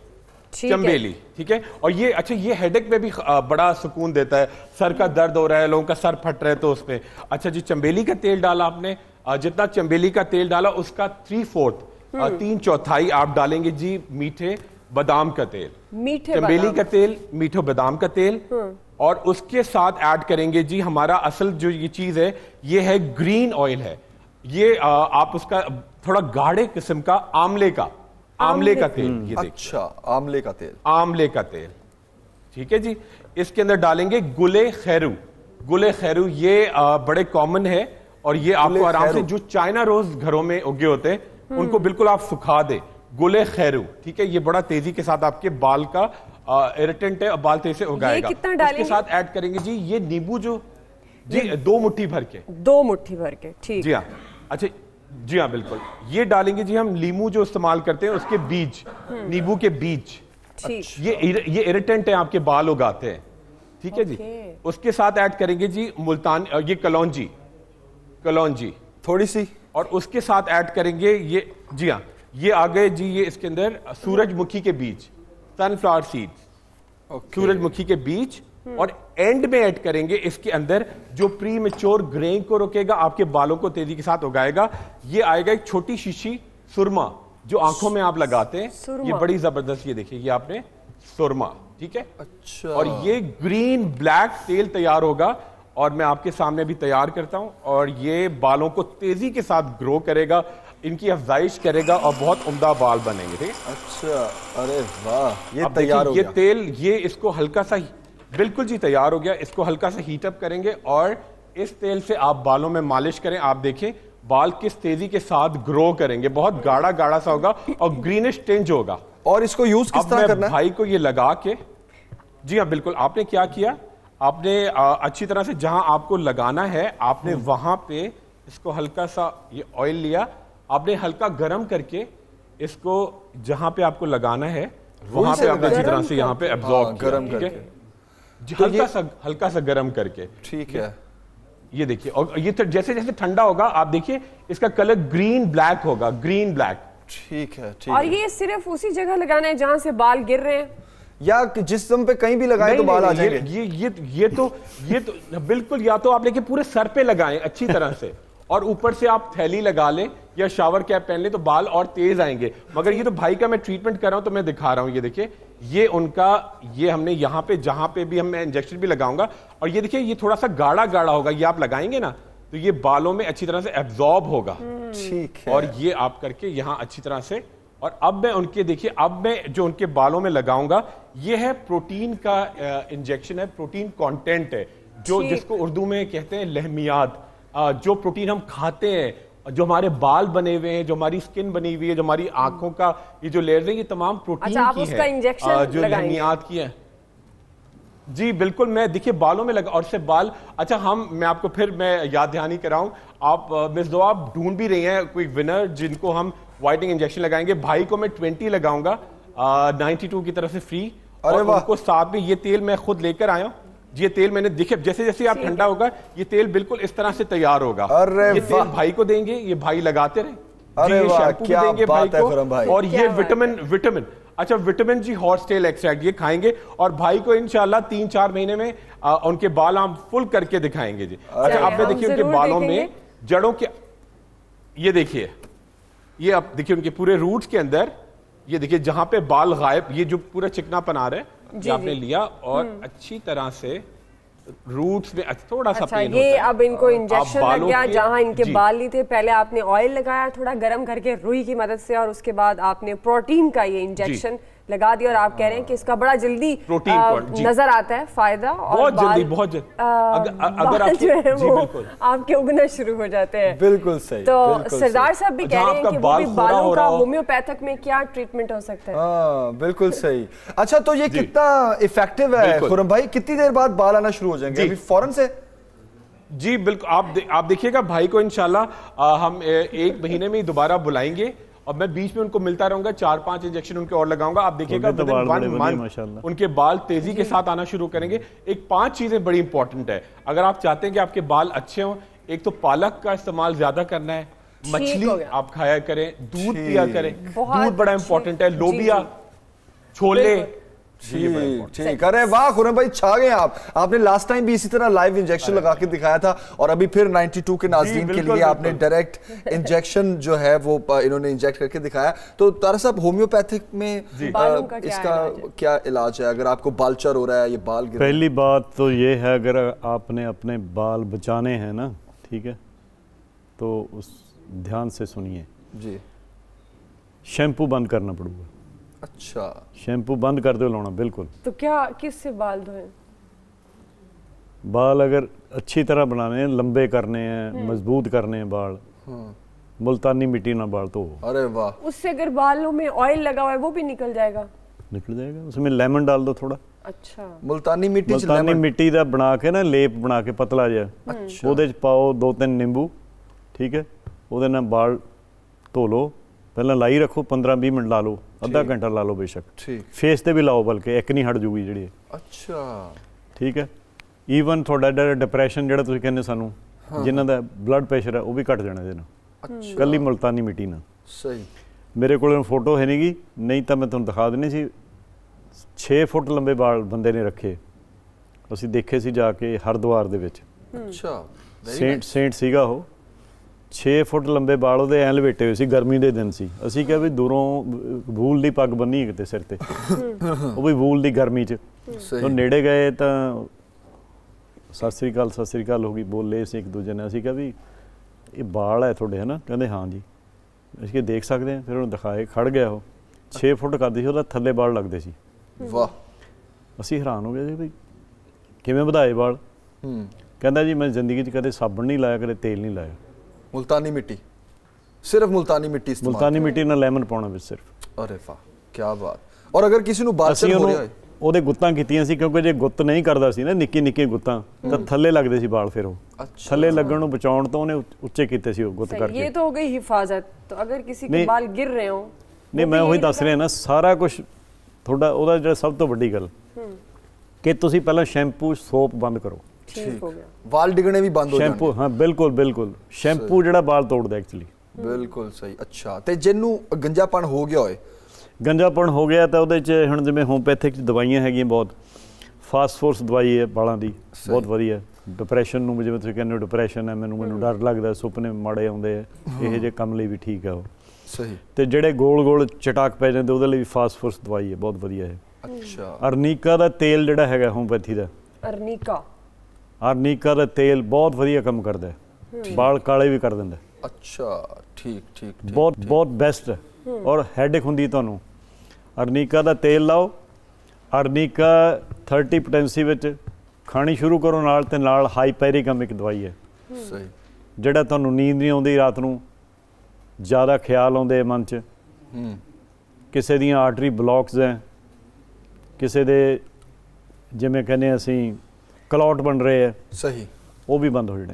چمبیلی ٹھیک ہے؟ اور یہ اچھا یہ ہیڈک میں بھی بڑا سکون دیتا ہے۔ سر کا درد ہو رہا ہے لوگوں کا سر پھٹ رہا ہے تو اس پہ اچھا جی چمبیلی کا تیل ڈالا آپ نے۔ جتنا چمبیلی کا تیل ڈالا اس کا تھری فورتھ تین چوتھائی آپ ڈالیں گے جی میٹھے بادام کا تیل۔ چمبیلی کا تیل میٹھے بادام کا تیل۔ اور اس کے ساتھ ایڈ کریں گے جی ہمارا اصل جو یہ چیز ہے یہ ہے گرین آئل ہے۔ یہ آپ اس کا تھوڑا گاڑے قسم کا آملے کا۔ آملے کا تیل یہ اچھا آملے کا تیل۔ آملے کا تیل۔ ٹھیک ہے جی؟ اس کے اندر ڈالیں گے گلے خیرو۔ گلے خیرو یہ بڑے کامن ہے اور یہ آپ کو آرام سے جو چائنا روز گھروں میں اگے ہوتے ہیں ان کو بالکل آپ سکھا دیں۔ گلے خیرو ٹھیک ہے؟ یہ بڑا تیزی کے ساتھ آپ کے بال کا ایرٹنٹ ہے بال تیزی سے اگائے گا۔ اس کے ساتھ ایڈ کریں گے جی یہ نیبو جو جی دو مٹھی بھر کے۔ دو مٹھی بھر کے ٹھیک۔ جی ہاں۔ اچھا جی ہاں بالکل۔ یہ ڈالیں گے جی ہم لیمو جو استعمال کرتے ہیں اس کے بیج۔ نیبو کے بیج۔ یہ ایریٹنٹ ہیں آپ کے بال اگاتے ہیں۔ ٹھیک ہے جی۔ اس کے ساتھ ایڈ کریں گے جی ملتان یہ کلونجی۔ کلونجی۔ تھوڑی سی۔ اور اس کے ساتھ ایڈ کریں گے یہ جی ہاں۔ یہ آگئے جی یہ اس کے اندر سورج مکھی کے بیج۔ سن فلاور سیڈ سورج مکھی کے بیج۔ اور اینڈ میں ایڈ کریں گے اس کے اندر جو پری میچور گرین کو روکے گا آپ کے بالوں کو تیزی کے ساتھ اگائے گا۔ یہ آئے گا ایک چھوٹی شیشی سرما جو آنکھوں میں آپ لگاتے ہیں۔ یہ بڑی زبردست یہ دیکھیں یہ آپ نے سرما ٹھیک ہے؟ اچھا۔ اور یہ گرین بلیک تیل تیار ہوگا۔ اور میں آپ کے سامنے بھی تیار کرتا ہوں۔ اور یہ بالوں کو تیزی کے ساتھ گرو کرے گا ان کی افزائش کرے گا اور بہت عمدہ بال بنیں گے ٹھیک اچھا۔ ارے واہ یہ تیار ہو یہ تیل یہ اس کو ہلکا سا بالکل جی تیار ہو گیا۔ اس کو ہلکا سا ہیٹ اپ کریں گے اور اس تیل سے آپ بالوں میں مالش کریں۔ آپ دیکھیں بال کس تیزی کے ساتھ گرو کریں گے۔ بہت گاڑا گاڑا سا ہوگا اور گرینش ٹینج ہوگا۔ اور اس کو یوز کس طرح کرنا ہے؟ بھائی کو یہ لگا کے جی ہاں بالکل۔ آپ نے کیا کیا؟ آپ نے اچھی طرح سے جہاں آپ کو لگانا ہے آپ نے وہاں پہ اس کو ہلکا سا یہ آئل لیا۔ آپ نے ہلکا گرم کر کے اس کو جہاں پہ آپ کو لگانا ہے وہاں پہ آپ نے اچھی طرح سے یہاں پہ ابزارب ہاں، گرم کر کے۔ ہلکا سا ہلکا سا گرم کر کے۔ ٹھیک ہے۔ یہ دیکھیے اور یہ جیسے جیسے ٹھنڈا ہوگا آپ دیکھیے اس کا کلر گرین بلیک ہوگا گرین بلیک۔ ٹھیک ہے اور یہ صرف اسی جگہ لگانا ہے جہاں سے بال گر رہے ہیں۔ یا جسم پہ کہیں بھی لگائیں تو بال آ جائیں گے۔ یہ تو یہ تو بالکل یا تو آپ لیکن پورے سر پہ لگائیں اچھی طرح سے۔ اور اوپر سے آپ تھیلی لگا لیں یا شاور کیپ پہن لیں تو بال اور تیز آئیں گے۔ مگر یہ تو بھائی کا میں ٹریٹمنٹ کر رہا ہوں تو میں دکھا رہا ہوں یہ دیکھیں یہ ان کا یہ ہم نے یہاں پہ جہاں پہ بھی ہم میں انجیکشن بھی لگاؤں گا۔ اور یہ دیکھیں یہ تھوڑا سا گاڑا گاڑا ہوگا یہ آپ لگائیں گے نا تو یہ بالوں میں اچھی طرح سے ایبزارب ہوگا۔ اور یہ آپ کر کے یہاں اچھی طرح سے۔ اور اب میں ان کے دیکھیے اب میں جو ان کے بالوں میں لگاؤں گا یہ ہے پروٹین کا انجیکشن ہے پروٹین کانٹینٹ ہے جو جس کو اردو میں کہتے ہیں لہمیات۔ جو پروٹین ہم کھاتے ہیں جو ہمارے بال بنے ہوئے ہیں جو ہماری سکن بنی ہوئی ہے جو ہماری آنکھوں کا یہ جو لیئرز ہیں یہ تمام پروٹین اچھا، کی ہے جو لہمیات کی ہیں۔ جی بالکل میں دیکھیے بالوں میں لگا اور سے بال اچھا ہم میں آپ کو پھر میں یاد دہانی کراؤں آپ مس دو آپ ڈھونڈ بھی رہی ہیں کوئی ونر جن کو ہم وائٹنگ انجیکشن لگائیں گے۔ بھائی کو میں ٹوینٹی لگاؤں گا۔ نائنٹی ٹو کی طرف سے فری اور ان کو ساتھ بھی یہ تیل میں خود لے کر آیا ہوں۔ یہ تیل میں نے دیکھے جیسے جیسے آپ ٹھنڈا ہوگا یہ تیل بالکل اس طرح سے تیار ہوگا۔ یہ تیل بھائی کو دیں گے یہ بھائی لگاتے رہے۔ جی یہ شیمپو بھی دیں گے بھائی کو۔ اور یہ وٹمن وٹمن اچھا وٹمن جی ہارس ٹیل ایکسٹریکٹ یہ کھائیں گے۔ اور بھائی کو انشاءاللہ تین چار مہینے میں ان کے بال ہم فل کر کے دکھائیں گے جی۔ اچھا آپ نے دیکھیں ان کے بالوں میں جڑوں کے یہ دیکھئے یہ آپ دیکھیں ان کے پورے روٹس کے اندر یہ دیکھیں جہاں پہ بال غائب یہ جو پورا چکنا پنا رہے ہیں جو جی، آپ نے جی۔ لیا اور اچھی طرح سے روٹس میں تھوڑا سا اچھا، پین ہوتا ہے۔ یہ اب ان کو انجیکشن لگ گیا جہاں ان کے جی۔ بال نہیں تھے پہلے آپ نے آئل لگایا تھوڑا گرم کر کے روئی کی مدد سے اور اس کے بعد آپ نے پروٹین کا یہ انجیکشن لگا دی اور آپ کہہ رہے ہیں کہ اس کا بڑا جلدی جی۔ نظر آتا ہے فائدہ بہت جلدی بہت جلدی۔ جی، آپ کے اگنا شروع ہو جاتے ہیں۔ بالکل صحیح تو سردار صاحب بھی کہہ رہے ہیں کہ وہ بھی بالوں کا ہومیوپیتھک میں کیا ٹریٹمنٹ ہو سکتا ہے؟ ہاں، بالکل صحیح۔ اچھا تو یہ جی۔ کتنا ایفیکٹیو ہے خورم بھائی؟ کتنی دیر بعد بال آنا شروع ہو جائیں گے؟ ابھی فوراں سے؟ جی بالکل۔ آپ دیکھیے گا بھائی کو انشاءاللہ ہم ایک مہینے میں دوبارہ بلائیں گے۔ اور میں بیچ میں ان کو ملتا رہوں گا چار پانچ انجیکشن ان کے اور لگاؤں گا۔ آپ دیکھیں گا ان کے بال تیزی کے ساتھ آنا شروع کریں گے۔ ایک پانچ چیزیں بڑی امپورٹنٹ ہے اگر آپ چاہتے ہیں کہ آپ کے بال اچھے ہوں ایک تو پالک کا استعمال زیادہ کرنا ہے۔ مچھلی آپ کھایا کریں دودھ پیا کریں۔ دودھ بڑا امپورٹنٹ ہے۔ لوبیا چھولے کر رہے ہیں واہ خورم بھائی چھا گئے آپ۔ آپ نے لاسٹ ٹائم بھی اسی طرح لائیو انجیکشن لگا کے دکھایا تھا اور ابھی پھر نائنٹی ٹو کے جی، ناظرین کے لیے آپ نے ڈائریکٹ انجیکشن جو ہے وہ انہوں نے انجیکٹ کر کے دکھایا۔ تو تارا صاحب ہومیوپیتھک میں جی۔ اس کا کیا علاج ہے؟ اگر آپ کو بالچر ہو رہا ہے یہ بال گرہ پہلی بات تو یہ ہے اگر آپ نے اپنے بال بچانے ہیں نا ٹھیک ہے تو اس دھیان سے سنیے۔ جی۔ شیمپو بند کرنا پڑوں گا۔ اچھا۔ شیمپو بند کر دو لونا بالکل۔ تو کیا کس سے بال دھوئیں؟ بال اگر اچھی طرح بنانے ہیں لمبے کرنے ہیں مضبوط کرنے ہیں بال ملتانی مٹی نہ بال تو۔ ارے واہ۔ اس سے اگر بالوں میں آئل لگا ہوا ہے وہ بھی نکل جائے گا۔ نکل جائے گا۔ اس میں لیمن ڈال دو تھوڑا۔ اچھا۔ ملتانی مٹی ملتانی مٹی دا بنا کے نا لیپ بنا کے پتلا جائے اچھا۔ وہ دے پاؤ دو تین نمبو ٹھیک ہے؟ وہ دے نا بال تو لو۔ ਪਹਿਲਾਂ ਲਾਈ ਰੱਖੋ 15-20 ਮਿੰਟ ਲਾ ਲਓ ਅੱਧਾ ਘੰਟਾ ਲਾ ਲਓ ਬੇਸ਼ੱਕ। ਠੀਕ। ਫੇਸ ਤੇ ਵੀ ਲਾਓ ਬਲਕਿ ਇੱਕ ਨਹੀਂ ਹਟ ਜੂਗੀ ਜਿਹੜੀ ਅੱਛਾ। ਠੀਕ ਹੈ? ਈਵਨ ਤੁਹਾਡਾ ਜਿਹੜਾ ਡਿਪਰੈਸ਼ਨ ਜਿਹੜਾ ਤੁਸੀਂ ਕਹਿੰਦੇ ਸਾਨੂੰ ਜਿਨ੍ਹਾਂ ਦਾ ਬਲੱਡ ਪ੍ਰੈਸ਼ਰ ਹੈ ਉਹ ਵੀ ਘਟ ਜਾਣਾ ਇਹਦੇ ਨਾਲ। ਅੱਛਾ। ਕੱਲੀ ਮਲਤਾਨੀ ਮਿੱਟੀ ਨਾਲ। ਸਹੀ। ਮੇਰੇ ਕੋਲ ਫੋਟੋ ਹੈ ਨਹੀਂਗੀ ਨਹੀਂ ਤਾਂ ਮੈਂ ਤੁਹਾਨੂੰ ਦਿਖਾ ਦੇਣੀ ਸੀ। 6 ਫੁੱਟ ਲੰਬੇ ਵਾਲ ਬੰਦੇ ਨੇ ਰੱਖੇ। ਅਸੀਂ ਦੇਖੇ ਸੀ ਜਾ ਕੇ ਹਰਦੁਆਰ ਦੇ ਵਿੱਚ। ਅੱਛਾ। ਸੇਂਟ ਸੇਂਟ ਸੀਗਾ ਉਹ। 6 ਫੁੱਟ ਲੰਬੇ ਵਾਲ ਉਹਦੇ ਐਂ ਲਵੇਟੇ ਹੋਏ ਸੀ ਗਰਮੀ ਦੇ ਦਿਨ ਸੀ। ਅਸੀਂ ਕਿਹਾ ਵੀ ਦੂਰੋਂ ਵੂਲ ਦੀ ਪੱਗ ਬੰਨੀ ਹੈ ਕਿਤੇ ਸਿਰ ਤੇ। ਉਹ ਵੀ ਵੂਲ ਦੀ ਗਰਮੀ 'ਚ। ਉਹ ਨੇੜੇ ਗਏ ਤਾਂ ਸਤਿ ਸ੍ਰੀ ਅਕਾਲ ਸਤਿ ਸ੍ਰੀ ਅਕਾਲ ਹੋ ਗਈ ਬੋਲੇ ਸੀ ਇੱਕ ਦੂਜੇ ਨੇ ਅਸੀਂ ਕਿਹਾ ਵੀ ਇਹ ਵਾਲ ਹੈ ਤੁਹਾਡੇ ਹਨਾ? ਕਹਿੰਦੇ ਹਾਂ ਜੀ। ਅਸੀਂ ਕਿ ਦੇਖ ਸਕਦੇ ਹਾਂ ਫਿਰ ਉਹਨੂੰ ਦਿਖਾਏ ਖੜ ਗਿਆ ਉਹ। 6 ਫੁੱਟ ਕਰਦੀ ਸੀ ਉਹਦਾ ਥੱਲੇ ਵਾਲ ਲੱਗਦੇ ਸੀ। ਵਾਹ। ਅਸੀਂ ਹੈਰਾਨ ਹੋ ਗਏ ਜੀ ਵੀ ਕਿਵੇਂ ਵਧਾਏ ਵਾਲ ਹੂੰ। ਕਹਿੰਦਾ ਜੀ ਮੈਂ ਜ਼ਿੰਦਗੀ 'ਚ ਕਦੇ ਸਾਬਣ ਨਹੀਂ ਲਾਇਆ ਕਦੇ ਤੇਲ ਨਹੀਂ ਲਾਇਆ। ਮੁਲਤਾਨੀ ਮਿੱਟੀ ਸਿਰਫ ਮੁਲਤਾਨੀ ਮਿੱਟੀ ਇਸਤੇਮਾਲ ਮੁਲਤਾਨੀ ਮਿੱਟੀ ਨਾਲ ਲੈਮਨ ਪਾਉਣਾ ਵਿੱਚ ਸਿਰਫ ਅਰੇ ਵਾਹ ਕੀ ਬਾਤ ਔਰ ਅਗਰ ਕਿਸੇ ਨੂੰ ਬਾਰਸ਼ਰ ਹੋ ਰਿਹਾ ਉਹਦੇ ਗੁੱਤਾਂ ਕੀਤੀਆਂ ਸੀ ਕਿਉਂਕਿ ਜੇ ਗੁੱਤ ਨਹੀਂ ਕਰਦਾ ਸੀ ਨਾ ਨਿੱਕੀ ਨਿੱਕੀ ਗੁੱਤਾਂ ਤਾਂ ਥੱਲੇ ਲੱਗਦੇ ਸੀ ਵਾਲ ਫਿਰ ਉਹ ਥੱਲੇ ਲੱਗਣ ਨੂੰ ਬਚਾਉਣ ਤੋਂ ਉਹਨੇ ਉੱਚੇ ਕੀਤੇ ਸੀ ਉਹ ਗੁੱਤ ਕਰਕੇ ਇਹ ਤਾਂ ਹੋ ਗਈ ਹਿਫਾਜ਼ਤ ਤਾਂ ਅਗਰ ਕਿਸੇ ਕੇ ਵਾਲ ਗਿਰ ਰਹੇ ਹੋ ਨਹੀਂ ਮੈਂ ਉਹੀ ਦੱਸ ਰਿਹਾ ਨਾ ਸਾਰਾ ਕੁਝ ਤੁਹਾਡਾ ਉਹਦਾ ਜਿਹੜਾ ਸਭ ਤੋਂ ਵੱਡੀ ਗੱਲ ਕਿ ਤੁਸੀਂ ਪਹਿਲਾਂ ਸ਼ੈਂਪੂ ਸੋਪ ਬੰਦ ਕਰੋ ਠੀਕ ਹੋ ਗਿਆ। ਵਾਲ ਡਿਗਣੇ ਵੀ ਬੰਦ ਹੋ ਜਾਣਗੇ। ਸ਼ੈਂਪੂ ਹਾਂ ਬਿਲਕੁਲ ਬਿਲਕੁਲ। ਸ਼ੈਂਪੂ ਜਿਹੜਾ ਵਾਲ ਤੋੜਦਾ ਐਕਚੁਅਲੀ ਬਿਲਕੁਲ ਸਹੀ ਅੱਛਾ। ਤੇ ਜਿੰਨੂੰ ਗੰਜਾਪਣ ਹੋ ਗਿਆ ਹੋਏ ਗੰਜਾਪਣ ਹੋ ਗਿਆ ਤਾਂ ਉਹਦੇ 'ਚ ਹੁਣ ਜਿਵੇਂ ਹੋਮਪੈਥਿਕ ਦਵਾਈਆਂ ਹੈਗੀਆਂ ਬਹੁਤ। ਫਾਸਫੋਰਸ ਦਵਾਈ ਹੈ ਵਾਲਾਂ ਦੀ ਬਹੁਤ ਵਧੀਆ। ਡਿਪਰੈਸ਼ਨ ਨੂੰ ਜਿਵੇਂ ਤੁਸੀਂ ਕਹਿੰਦੇ ਹੋ ਡਿਪਰੈਸ਼ਨ ਹੈ ਮੈਨੂੰ ਮੈਨੂੰ ਡਰ ਲੱਗਦਾ ਸੁਪਨੇ ਮਾੜੇ ਆਉਂਦੇ ਆ। ਇਹੋ ਜਿਹੇ ਕੰਮ ਲਈ ਵੀ ਠੀਕ ਆ ਉਹ। ਸਹੀ। ਤੇ ਜਿਹੜੇ ਗੋਲ ਗੋਲ ਚਟਾਕ ਪੈ ਜਾਂਦੇ ਉਹਦੇ ਲਈ ਵੀ ਫਾਸਫੋਰਸ ਦਵਾਈ ਹੈ ਬਹੁਤ ਵਧੀਆ ਹੈ ਅੱਛਾ। ਅਰਨੀਕਾ ਦਾ ਤੇਲ ਜਿਹੜਾ ਹੈਗਾ ਹੋਮਪੈਥੀ ਦਾ। ਅਰਨੀਕਾ। ਅਰਨੀਕਾ ਦਾ ਤੇਲ ਬਹੁਤ ਵਧੀਆ ਕੰਮ ਕਰਦਾ ਹੈ। ਵਾਲ ਕਾਲੇ ਵੀ ਕਰ ਦਿੰਦਾ ਹੈ। ਅੱਛਾ ਠੀਕ ਠੀਕ ਬਹੁਤ ਬਹੁਤ ਬੈਸਟ ਹੈ। ਔਰ ਹੈਡੇਕ ਹੁੰਦੀ ਤੁਹਾਨੂੰ। ਅਰਨੀਕਾ ਦਾ ਤੇਲ ਲਾਓ। ਅਰਨੀਕਾ 30 ਪੋਟੈਂਸੀ ਵਿੱਚ ਖਾਣੀ ਸ਼ੁਰੂ ਕਰੋ ਨਾਲ ਤੇ ਨਾਲ ਹਾਈਪੈਰਿਕਮ ਇੱਕ ਦਵਾਈ ਹੈ। ਸਹੀ। ਜਿਹੜਾ ਤੁਹਾਨੂੰ ਨੀਂਦ ਨਹੀਂ ਆਉਂਦੀ ਰਾਤ ਨੂੰ ਜ਼ਿਆਦਾ ਖਿਆਲ ਆਉਂਦੇ ਮਨ 'ਚ। ਹੂੰ। ਕਿਸੇ ਦੀਆਂ ਆਰਟਰੀ ਬਲੌਕਸ ਹੈ। ਕਿਸੇ ਦੇ ਜਿਵੇਂ ਕਹਿੰਦੇ ਅਸੀਂ ਕਲੌਟ ਬਣ ਰਹੇ ਆ। ਸਹੀ। ਉਹ ਵੀ ਬੰਦ ਹੋ ਜਾਣੇ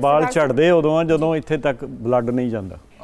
ਬਾਲ ਛੱਡਦੇ ਉਦੋਂ ਆ ਜਦੋਂ ਇੱਥੇ ਤੱਕ ਬਲੱਡ ਨਹੀਂ ਜਾਂਦਾ।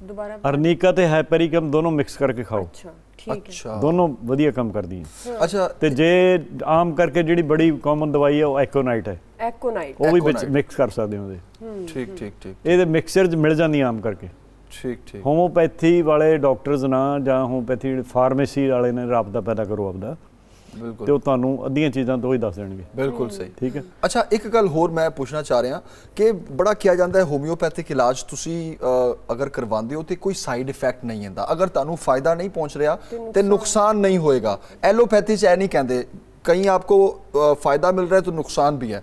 ਦੁਬਾਰਾ ਅਰਨੀਕਾ ਤੇ ਹਾਈਪਰੀਕਮ ਦੋਨੋਂ ਮਿਕਸ ਕਰਕੇ ਖਾਓ। ਅੱਛਾ ਠੀਕ ਹੈ। ਦੋਨੋਂ ਵਧੀਆ ਕੰਮ ਕਰਦੀ ਹੈ। ਅੱਛਾ। ਤੇ ਜੇ ਆਮ ਕਰਕੇ ਜਿਹੜੀ ਬੜੀ ਕਾਮਨ ਦਵਾਈ ਹੈ ਉਹ ਐਕੋਨਾਈਟ ਹੈ। ਐਕੋਨਾਈਟ। ਉਹ ਵੀ ਵਿੱਚ ਮਿਕਸ ਕਰ ਸਕਦੇ ਹੋ ਉਹਦੇ। ਠੀਕ ਠੀਕ ਠੀਕ। ਇਹਦੇ ਮਿਕਸਚਰ ਮਿਲ ਜਾਂਦੀ ਆਮ ਕਰਕੇ। ਠੀਕ ਠੀਕ। ਹੋਮੋਪੈਥੀ ਵਾਲੇ ਡਾਕਟਰਸ ਨਾਲ ਜਾਂ ਹੋਮੋਪੈਥੀ ਫਾਰਮੇਸੀ ਵਾਲੇ ਨੇ ਰਾਬਤਾ ਪੈਦਾ ਕਰੋ ਆਪਦਾ। ਬਿਲਕੁਲ। ਤੇ ਉਹ ਤੁਹਾਨੂੰ ਅੱਧੀਆਂ ਚੀਜ਼ਾਂ ਤੋਂ ਹੀ ਦੱਸ ਦੇਣਗੇ। ਬਿਲਕੁਲ ਸਹੀ। ਠੀਕ ਹੈ। ਅੱਛਾ ਇੱਕ ਗੱਲ ਹੋਰ ਮੈਂ ਪੁੱਛਣਾ ਚਾਹ ਰਿਹਾ ਕਿ ਬੜਾ ਕਿਹਾ ਜਾਂਦਾ ਹੈ ਹੋਮਿਓਪੈਥਿਕ ਇਲਾਜ ਤੁਸੀਂ ਅਗਰ ਕਰਵਾਉਂਦੇ ਹੋ ਤੇ ਕੋਈ ਸਾਈਡ ਇਫੈਕਟ ਨਹੀਂ ਆਉਂਦਾ ਅਗਰ ਤੁਹਾਨੂੰ ਫਾਇਦਾ ਨਹੀਂ ਪਹੁੰਚ ਰਿਹਾ ਤੇ ਨੁਕਸਾਨ ਨਹੀਂ ਹੋਏਗਾ। ਐਲੋਪੈਥੀ ਚ ਐ ਨਹੀਂ ਕਹਿੰਦੇ। ਕਈ ਆਪਕੋ ਫਾਇਦਾ ਮਿਲ ਰਿਹਾ ਹੈ ਤਾਂ ਨੁਕਸਾਨ ਵੀ ਹੈ।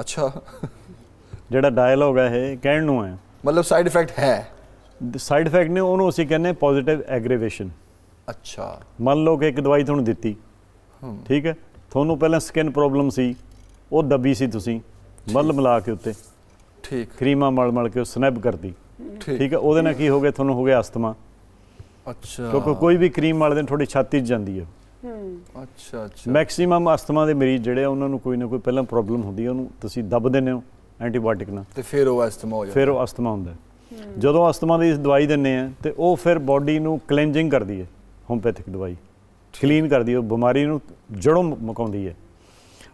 ਅੱਛਾ। ਜਿਹੜਾ ਡਾਇਲੌਗ ਹੈ ਇਹ ਕਹਿਣ ਨੂੰ ਹੈ। ਮਤਲਬ ਸਾਈਡ ਇਫੈਕਟ ਹੈ। ਸਾਈਡ ਇਫੈਕਟ ਨੇ ਉਹਨੂੰ ਅਸੀਂ ਕਹਿੰਦੇ ਪੋਜ਼ਿਟਿਵ ਐਗਰੀਵੇਸ਼ਨ ਅੱਛਾ। ਮੰਨ ਲਓ ਕਿ ਇੱਕ ਦਵਾਈ ਤੁਹਾਨੂੰ ਦਿੱਤੀ। ਠੀਕ ਹੈ? ਤੁਹਾਨੂੰ ਪਹਿਲਾਂ ਸਕਿਨ ਪ੍ਰੋਬਲਮ ਸੀ। ਉਹ ਦੱਬੀ ਸੀ ਤੁਸੀਂ। ਮੱਲ ਮਿਲਾ ਕੇ ਉੱਤੇ। ਠੀਕ। ਕਰੀਮਾਂ ਮਲ ਮਲ ਕੇ ਉਹ ਸਨੈਪ ਕਰਦੀ ਠੀਕ। ਠੀਕ ਹੈ? ਉਹਦੇ ਨਾਲ ਕੀ ਹੋ ਗਿਆ? ਤੁਹਾਨੂੰ ਹੋ ਗਿਆ ਅਸਥਮਾ। ਅੱਛਾ। ਕਿਉਂਕਿ ਕੋਈ ਵੀ ਕਰੀਮ ਵਾਲੇ ਦਿਨ ਤੁਹਾਡੀ ਛਾਤੀ 'ਚ ਜਾਂਦੀ ਹੈ। ਅੱਛਾ ਅੱਛਾ। ਮੈਕਸਿਮਮ ਅਸਥਮਾ ਦੇ ਮਰੀਜ਼ ਜਿਹੜੇ ਆ ਉਹਨਾਂ ਨੂੰ ਕੋਈ ਨਾ ਕੋਈ ਪਹਿਲਾਂ ਪ੍ਰੋਬਲਮ ਹੁੰਦੀ ਹੈ ਉਹਨੂੰ ਤੁਸੀਂ ਦੱਬ ਦਿੰਦੇ ਹੋ ਐਂਟੀਬਾਇਓਟਿਕ ਨਾਲ। ਤੇ ਫਿਰ ਉਹ ਅਸਥਮਾ ਹੋ ਜਾਂਦਾ। ਫਿਰ ਉਹ ਅਸਥਮਾ ਹੁੰਦਾ। ਜਦੋਂ ਅਸਥਮਾ ਦੀ ਦਵਾਈ ਦਿੰਨੇ ਆ ਤੇ ਉਹ ਫਿਰ ਬਾਡੀ ਨੂੰ ਕਲੈਂਜਿੰਗ ਕਰਦੀ ਹੈ ਹੋਮਪੈਥਿਕ ਦਵਾਈ। ਕਲੀਨ ਕਰਦੀ ਹੈ ਉਹ ਬਿਮਾਰੀ ਨੂੰ ਜੜੋਂ ਮੁਕਾਉਂਦੀ ਹੈ।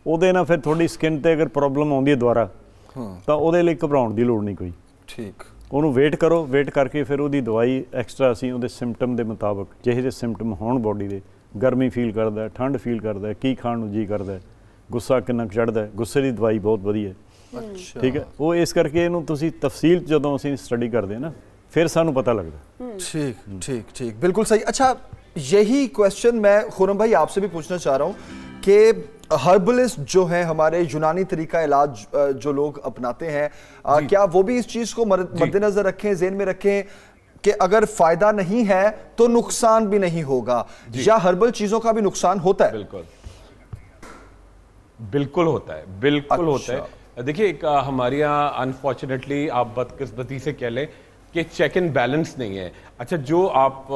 ਉਹਦੇ ਨਾਲ ਫਿਰ ਤੁਹਾਡੀ ਸਕਿਨ ਤੇ ਅਗਰ ਪ੍ਰੋਬਲਮ ਆਉਂਦੀ ਹੈ ਦੁਬਾਰਾ ਹਾਂ। ਤਾਂ ਉਹਦੇ ਲਈ ਘਬਰਾਉਣ ਦੀ ਲੋੜ ਨਹੀਂ ਕੋਈ। ਠੀਕ। ਉਹਨੂੰ ਵੇਟ ਕਰੋ ਵੇਟ ਕਰਕੇ ਫਿਰ ਉਹਦੀ ਦਵਾਈ ਐਕਸਟਰਾ ਅਸੀਂ ਉਹਦੇ ਸਿੰਪਟਮ ਦੇ ਮੁਤਾਬਕ ਜਿਹੇ ਜਿਹੇ ਸਿੰਪਟਮ ਹੋਣ ਬਾਡੀ ਦੇ ਗਰਮੀ ਫੀਲ ਕਰਦਾ ਠੰਡ ਫੀਲ ਕਰਦਾ ਕੀ ਖਾਣ ਨੂੰ ਜੀ ਕਰਦਾ ਗੁੱਸਾ ਕਿੰਨਾ ਚੜਦਾ ਗੁੱਸੇ ਦੀ ਦਵਾਈ ਬਹੁਤ ਵਧੀਆ। ਅੱਛਾ। ਠੀਕ ਹੈ? ਉਹ ਇਸ ਕਰਕੇ ਇਹਨੂੰ ਤੁਸੀਂ ਤਫਸੀਲ ਜਦੋਂ ਅਸੀਂ ਸਟੱਡੀ ਕਰਦੇ ਨਾ ਫਿਰ پتہ ਪਤਾ ਲੱਗਦਾ। ٹھیک ٹھیک ٹھیک ਬਿਲਕੁਲ صحیح اچھا یہی کویشچن میں خورم بھائی آپ سے بھی پوچھنا چاہ رہا ہوں کہ ہربلس جو ہے ہمارے یونانی طریقہ علاج جو لوگ اپناتے ہیں کیا وہ بھی اس چیز کو مد نظر رکھیں ذہن میں رکھیں کہ اگر فائدہ نہیں ہے تو نقصان بھی نہیں ہوگا۔ جی۔ یا ہربل چیزوں کا بھی نقصان ہوتا ہے۔ بالکل۔ بالکل ہوتا ہے۔ بالکل ہوتا ہے۔ اچھا۔ دیکھیے ایک ہمارے یہاں انفارچونیٹلی آپ بدقسمتی سے کہہ لیں کہ چیک اینڈ بیلنس نہیں ہے۔ اچھا جو آپ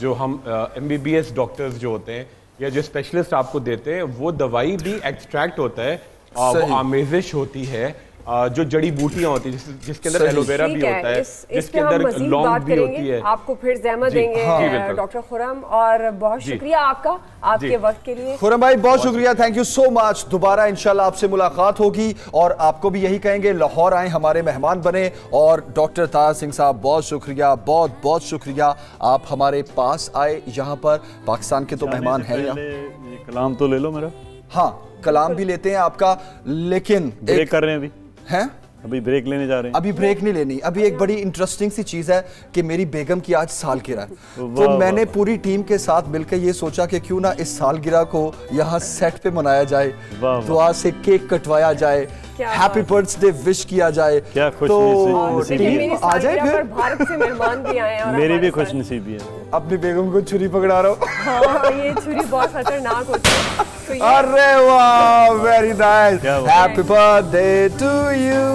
جو ہم M B B S doctors جو ہوتے ہیں یا جو اسپیشلسٹ آپ کو دیتے ہیں وہ دوائی بھی ایکسٹریکٹ ہوتا ہے۔ وہ آمیزش ہوتی ہے۔ جو جڑی بوٹیاں ہوتی ہیں جس کے اندر ایلو ویرا بھی ہوتا ہے جس کے اندر لونگ بھی ہوتی ہے۔ آپ کو پھر زہمہ جی، دیں گے ہاں۔ جی، ڈاکٹر خورم اور بہت جی۔ شکریہ آپ کا آپ کے وقت کے لیے۔ خورم بھائی بہت شکریہ تھینک یو سو مچ دوبارہ انشاءاللہ آپ سے ملاقات ہوگی اور آپ کو بھی یہی کہیں گے لاہور آئیں ہمارے مہمان بنیں۔ اور ڈاکٹر تاج سنگھ صاحب بہت شکریہ بہت بہت شکریہ۔ آپ ہمارے پاس آئے یہاں پر پاکستان کے تو یعنی مہمان ہیں کلام تو لے لو میرا۔ ہاں کلام بھی لیتے ہیں آپ کا لیکن بریک کر رہے ہیں بھی ہیں ابھی بریک لینے جا رہے ہیں۔ ابھی بریک نہیں لینی۔ ابھی ایک بڑی انٹرسٹنگ سی چیز ہے کہ میری بیگم کی آج سال گرا ہے تو میں نے پوری ٹیم کے ساتھ مل کے یہ سوچا کہ کیوں نہ اس سال گرا کو یہاں سیٹ پہ منایا جائے۔ دعا سے کیک کٹوایا جائے۔ ہیپی برتھ ڈے وش کیا جائے۔ تو آ جائے پھر؟ بھارت سے مہمان بھی آئے میری بھی خوش نصیبی ہے۔ اپنی بیگم کو چھری پکڑا رہا ہوں۔ ہاں، یہ چھری بہت خطرناک ہوتی ہے۔ ارے واہ very nice happy birthday to you